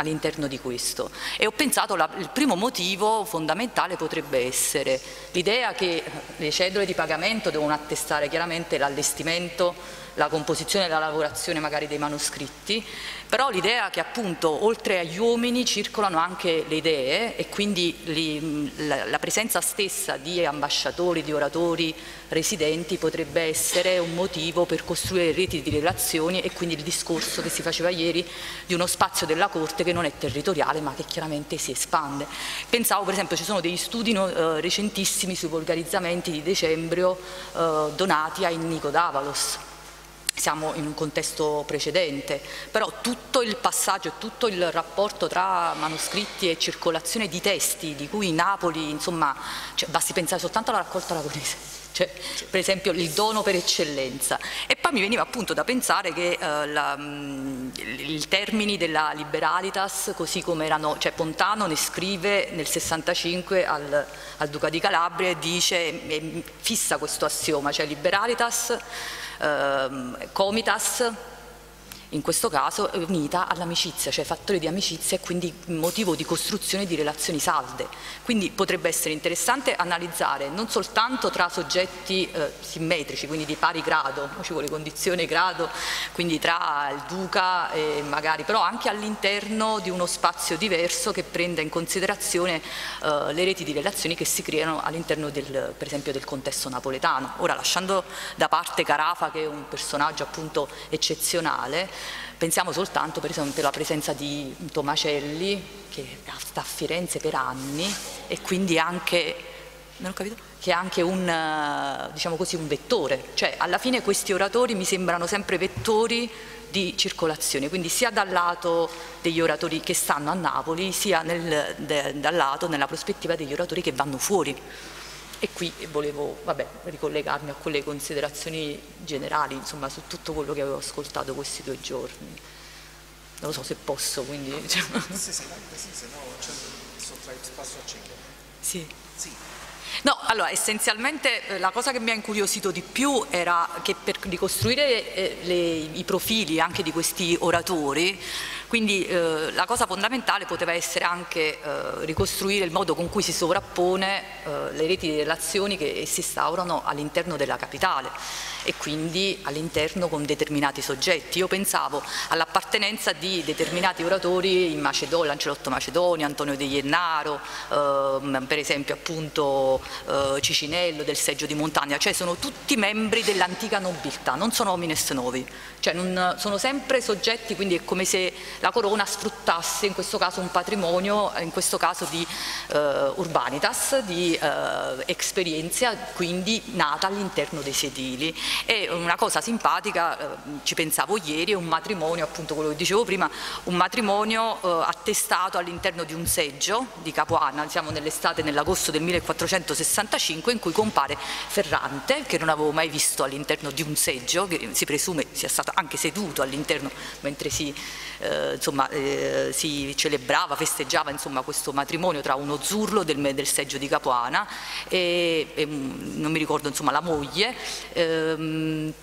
all'interno di questo. E ho pensato che il primo motivo fondamentale potrebbe essere l'idea che le cedole di pagamento devono attestare chiaramente l'allestimento la composizione e la lavorazione magari dei manoscritti, però l'idea che appunto oltre agli uomini circolano anche le idee e quindi li, la, la, presenza stessa di ambasciatori, di oratori residenti potrebbe essere un motivo per costruire reti di relazioni e quindi il discorso che si faceva ieri di uno spazio della Corte che non è territoriale ma che chiaramente si espande. Pensavo per esempio ci sono degli studi eh, recentissimi sui volgarizzamenti di Decembrio eh, donati a Nico Davalos siamo in un contesto precedente, però tutto il passaggio e tutto il rapporto tra manoscritti e circolazione di testi, di cui Napoli, insomma, cioè, basti pensare soltanto alla raccolta laponese. Cioè, per esempio il dono per eccellenza e poi mi veniva appunto da pensare che eh, la, i termini della liberalitas, così come erano, cioè Pontano ne scrive nel 65 al, al Duca di Calabria e dice, e fissa questo assioma, cioè liberalitas, comitas, in questo caso è unita all'amicizia, cioè fattore di amicizia e quindi motivo di costruzione di relazioni salde. Quindi potrebbe essere interessante analizzare non soltanto tra soggetti eh, simmetrici, quindi di pari grado, ci vuole condizione grado, quindi tra il duca e magari, però anche all'interno di uno spazio diverso che prenda in considerazione eh, le reti di relazioni che si creano all'interno per esempio del contesto napoletano. Ora lasciando da parte Carafa che è un personaggio appunto eccezionale, Pensiamo soltanto per esempio alla presenza di Tomacelli che sta a Firenze per anni e quindi anche, che è anche un, diciamo così, un vettore, cioè alla fine questi oratori mi sembrano sempre vettori di circolazione, quindi sia dal lato degli oratori che stanno a Napoli, sia nel, de, dal lato, nella prospettiva degli oratori che vanno fuori. E qui volevo vabbè, ricollegarmi a quelle considerazioni generali, insomma, su tutto quello che avevo ascoltato questi due giorni. Non lo so se posso, quindi... Cioè... Sì, sì, sì, se no c'è sottrae il spazio a cieco. Sì. sì. No, allora essenzialmente eh, la cosa che mi ha incuriosito di più era che per ricostruire eh, le, i profili anche di questi oratori quindi eh, la cosa fondamentale poteva essere anche eh, ricostruire il modo con cui si sovrappone eh, le reti di relazioni che si instaurano all'interno della capitale e quindi all'interno con determinati soggetti. Io pensavo all'appartenenza di determinati oratori in Macedonia, Lancelotto Macedonio, Antonio De Iennaro, ehm, per esempio appunto eh, Cicinello del Seggio di Montagna, cioè sono tutti membri dell'antica nobiltà, non sono homines novi, cioè non, sono sempre soggetti, quindi è come se la corona sfruttasse in questo caso un patrimonio, in questo caso di eh, urbanitas, di eh, esperienza, quindi nata all'interno dei sedili e una cosa simpatica, eh, ci pensavo ieri, è un matrimonio, appunto quello che dicevo prima, un matrimonio eh, attestato all'interno di un seggio di Capuana, siamo nell'estate, nell'agosto del 1465, in cui compare Ferrante, che non avevo mai visto all'interno di un seggio, che si presume sia stato anche seduto all'interno mentre si, eh, insomma, eh, si celebrava, festeggiava insomma, questo matrimonio tra uno zurlo del, del seggio di Capuana e, e non mi ricordo insomma, la moglie. Eh, Ehm,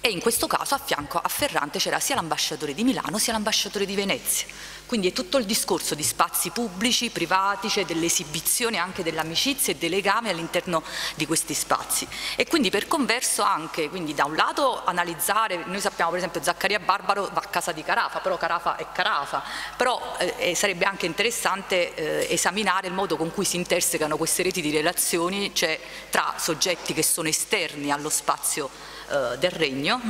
e in questo caso a fianco a Ferrante c'era sia l'ambasciatore di Milano sia l'ambasciatore di Venezia. Quindi è tutto il discorso di spazi pubblici, privati, cioè delle esibizioni anche dell'amicizia e dei legami all'interno di questi spazi. E quindi per converso anche, quindi da un lato analizzare, noi sappiamo per esempio Zaccaria Barbaro va a casa di Carafa, però Carafa è Carafa, però eh, eh sarebbe anche interessante eh, esaminare il modo con cui si intersecano queste reti di relazioni, cioè tra soggetti che sono esterni allo spazio eh, del regno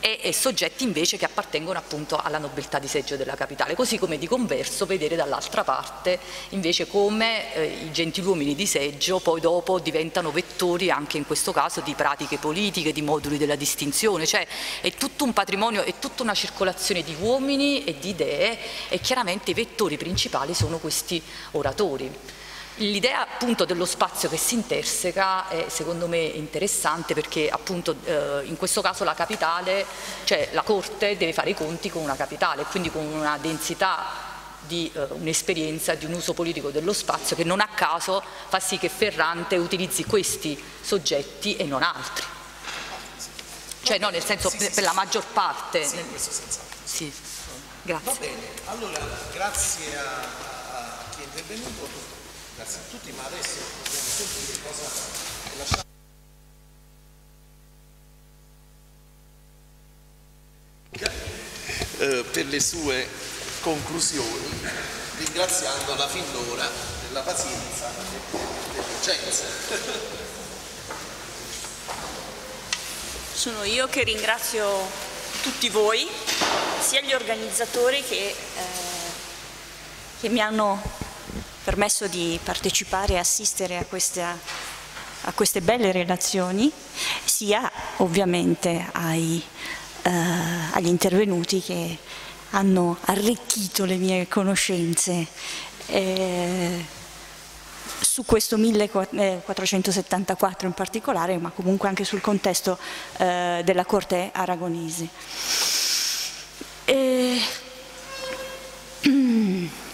e, e, soggetti invece che appartengono appunto alla nobiltà di seggio della capitale, così come di converso vedere dall'altra parte invece come eh, i gentiluomini di seggio poi dopo diventano vettori anche in questo caso di pratiche politiche, di moduli della distinzione, cioè è tutto un patrimonio, è tutta una circolazione di uomini e di idee e chiaramente i vettori principali sono questi oratori. L'idea appunto dello spazio che si interseca è secondo me interessante perché appunto eh, in questo caso la capitale, cioè la Corte deve fare i conti con una capitale, quindi con una densità di eh, un'esperienza, di un uso politico dello spazio che non a caso fa sì che Ferrante utilizzi questi soggetti e non altri. Cioè no, nel senso sì, sì, per la maggior parte. Sì, questo senz'altro. Sì, grazie. Va bene, allora grazie a, a chi è intervenuto. Grazie a tutti, ma adesso dobbiamo sentire cosa lasciamo. Eh, per le sue conclusioni, ringraziandola fin d'ora della pazienza e dell'urgenza. Sono io che ringrazio tutti voi, sia gli organizzatori che, eh, che mi hanno permesso di partecipare e assistere a, questa, a queste belle relazioni, sia ovviamente ai, eh, agli intervenuti che hanno arricchito le mie conoscenze eh, su questo 1474 in particolare, ma comunque anche sul contesto eh, della corte aragonese. E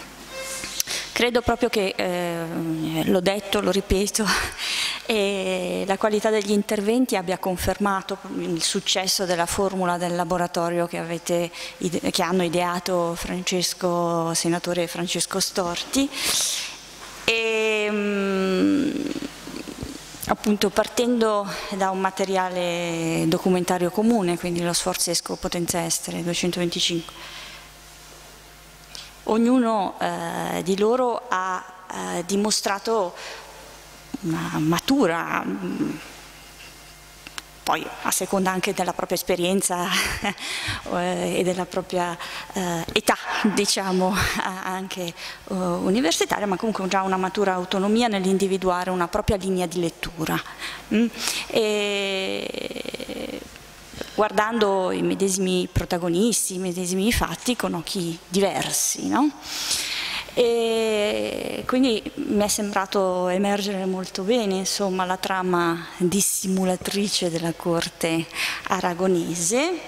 credo proprio che, eh, l'ho detto, lo ripeto, e la qualità degli interventi abbia confermato il successo della formula del laboratorio che, avete, che hanno ideato Francesco, senatore Francesco Storti. E, mh, appunto partendo da un materiale documentario comune, quindi lo Sforzesco Potenza Estere 225. Ognuno eh, di loro ha eh, dimostrato una matura, mm, poi a seconda anche della propria esperienza eh, e della propria eh, età, diciamo, anche uh, universitaria, ma comunque già una matura autonomia nell'individuare una propria linea di lettura. Mm? E guardando i medesimi protagonisti, i medesimi fatti con occhi diversi. No? E quindi mi è sembrato emergere molto bene insomma, la trama dissimulatrice della corte aragonese,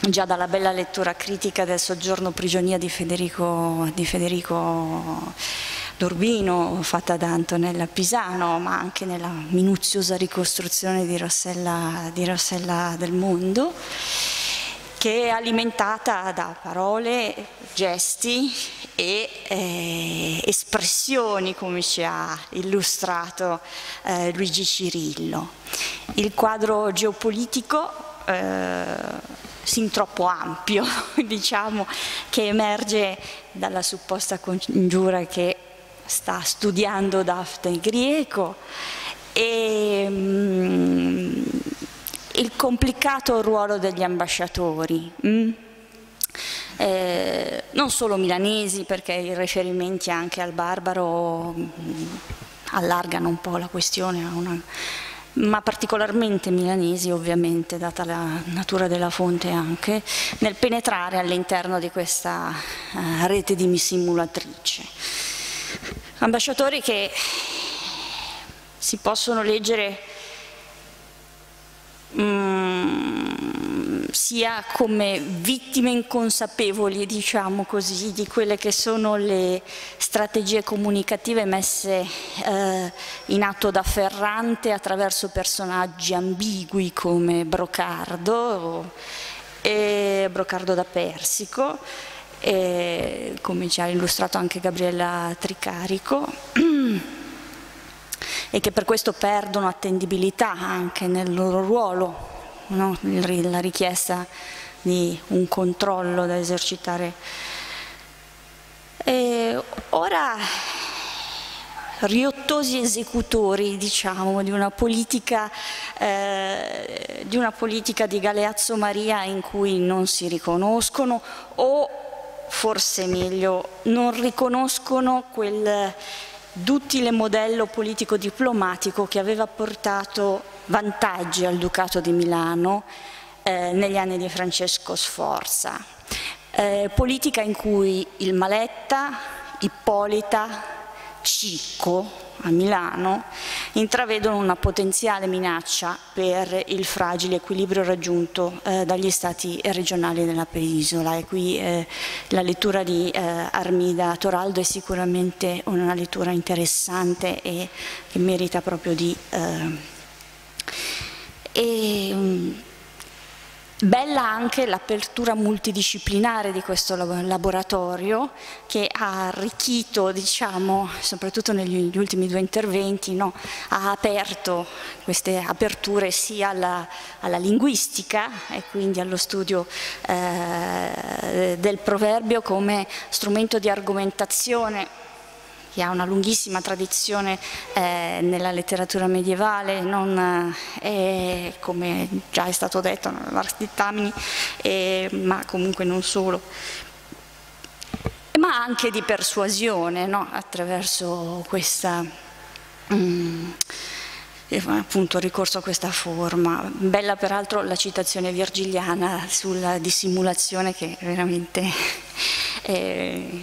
già dalla bella lettura critica del soggiorno prigionia di Federico, di Federico d'Urbino fatta da Antonella Pisano, ma anche nella minuziosa ricostruzione di Rossella, di Rossella del Mondo che è alimentata da parole, gesti e eh, espressioni come ci ha illustrato eh, Luigi Cirillo. Il quadro geopolitico eh, sin troppo ampio, diciamo, che emerge dalla supposta congiura che sta studiando Daphne Grieco e mm, il complicato ruolo degli ambasciatori. Mm? Eh, non solo milanesi perché i riferimenti anche al barbaro mh, mm, allargano un po' la questione una, ma particolarmente milanesi ovviamente data la natura della fonte anche nel penetrare all'interno di questa uh, rete di simulatrice ambasciatori che si possono leggere Mm, sia come vittime inconsapevoli, diciamo così, di quelle che sono le strategie comunicative messe eh, in atto da Ferrante attraverso personaggi ambigui come Brocardo e Brocardo da Persico, e, come ci ha illustrato anche Gabriella Tricarico. e che per questo perdono attendibilità anche nel loro ruolo, no? la richiesta di un controllo da esercitare. E ora riottosi esecutori diciamo, di, una politica, eh, di una politica di Galeazzo Maria in cui non si riconoscono o forse meglio non riconoscono quel duttile modello politico-diplomatico che aveva portato vantaggi al Ducato di Milano eh, negli anni di Francesco Sforza. Eh, politica in cui il Maletta, Ippolita, Cicco, a Milano intravedono una potenziale minaccia per il fragile equilibrio raggiunto eh, dagli stati regionali della penisola. E qui eh, la lettura di eh, Armida Toraldo è sicuramente una lettura interessante e che merita proprio di... Eh, e, um, Bella anche l'apertura multidisciplinare di questo laboratorio che ha arricchito, diciamo, soprattutto negli ultimi due interventi, no, ha aperto queste aperture sia alla, alla linguistica e quindi allo studio eh, del proverbio come strumento di argomentazione che ha una lunghissima tradizione eh, nella letteratura medievale, non, eh, come già è stato detto, Lars Dittamini, eh, ma comunque non solo ma anche di persuasione no? attraverso questa mm, appunto ricorso a questa forma. Bella peraltro la citazione virgiliana sulla dissimulazione che veramente eh,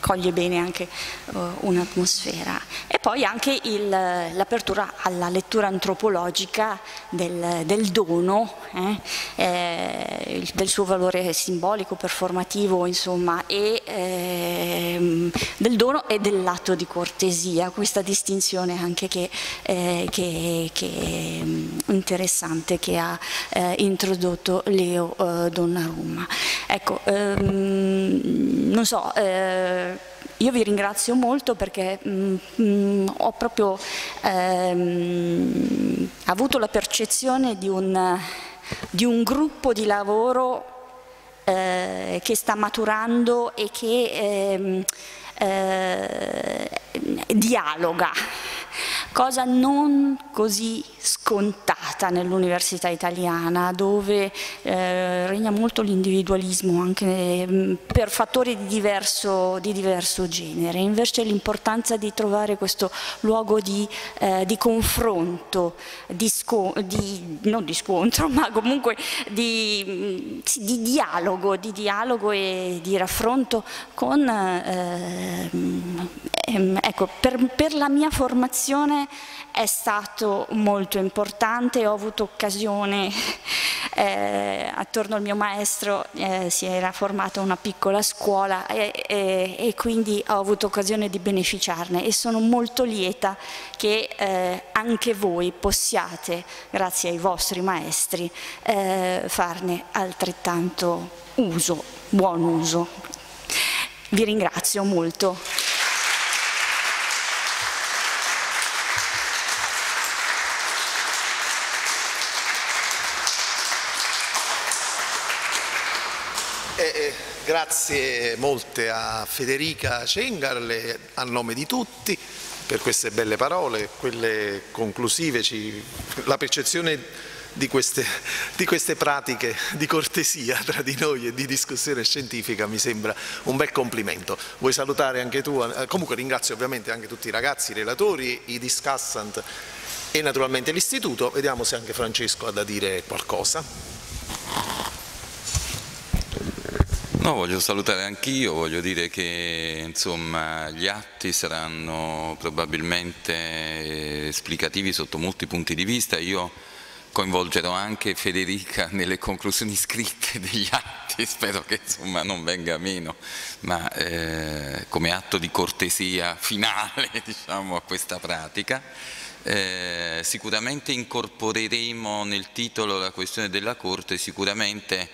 coglie bene anche uh, un'atmosfera. E poi anche l'apertura alla lettura antropologica del, del dono, eh, eh, del suo valore simbolico, performativo, insomma, e ehm, del dono e dell'atto di cortesia, questa distinzione anche che, eh, che, che mm, interessante che ha eh, introdotto Leo eh, Donnarumma. Ecco, ehm, non so, eh, io vi ringrazio molto perché mh, mm, mh, mm, ho proprio ehm, avuto la percezione di un, di un gruppo di lavoro eh, che sta maturando e che ehm, eh, dialoga cosa non così scontata nell'università italiana dove eh, regna molto l'individualismo anche mh, per fattori di diverso, di diverso, genere, invece l'importanza di trovare questo luogo di, eh, di confronto, di, di, non di scontro, ma comunque di, di, dialogo, di dialogo e di raffronto con eh, ehm, ecco, per, per, la mia formazione è stato molto importante, ho avuto occasione, eh, attorno al mio maestro eh, si era formata una piccola scuola e, e, e, quindi ho avuto occasione di beneficiarne e sono molto lieta che eh, anche voi possiate, grazie ai vostri maestri, eh, farne altrettanto uso, buon uso. Vi ringrazio molto. Grazie molte a Federica Cengarle a nome di tutti per queste belle parole, quelle conclusive, ci, la percezione di queste, di queste, pratiche di cortesia tra di noi e di discussione scientifica mi sembra un bel complimento. Vuoi salutare anche tu? Eh, comunque ringrazio ovviamente anche tutti i ragazzi, i relatori, i discussant e naturalmente l'istituto. Vediamo se anche Francesco ha da dire qualcosa. No, voglio salutare anch'io, voglio dire che insomma, gli atti saranno probabilmente esplicativi sotto molti punti di vista. Io coinvolgerò anche Federica nelle conclusioni scritte degli atti, spero che insomma, non venga meno, ma eh, come atto di cortesia finale diciamo, a questa pratica. Eh, sicuramente incorporeremo nel titolo la questione della Corte, sicuramente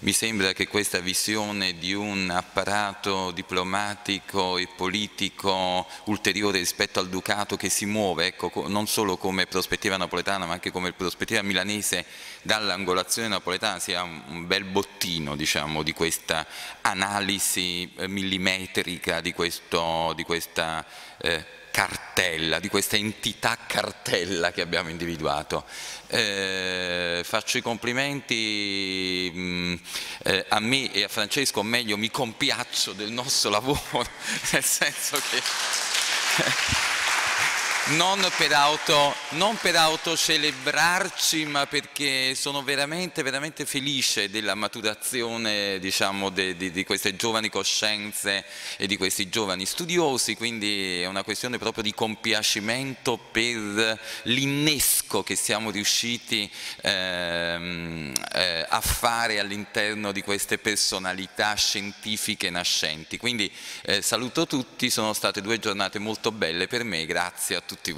mi sembra che questa visione di un apparato diplomatico e politico ulteriore rispetto al Ducato che si muove, ecco, non solo come prospettiva napoletana ma anche come prospettiva milanese dall'angolazione napoletana sia un bel bottino diciamo, di questa analisi eh, millimetrica di, questo, di questa eh, cartella, di questa entità cartella che abbiamo individuato. Eh, faccio i complimenti mh, mm, eh, a me e a Francesco, o meglio mi compiaccio del nostro lavoro, nel senso che non per, auto, non per autocelebrarci, ma perché sono veramente, veramente felice della maturazione diciamo, de, de, di queste giovani coscienze e di questi giovani studiosi, quindi è una questione proprio di compiacimento per l'innesco che siamo riusciti ehm, eh, a fare all'interno di queste personalità scientifiche nascenti. Quindi eh, saluto tutti, sono state due giornate molto belle per me, grazie a tutti tutti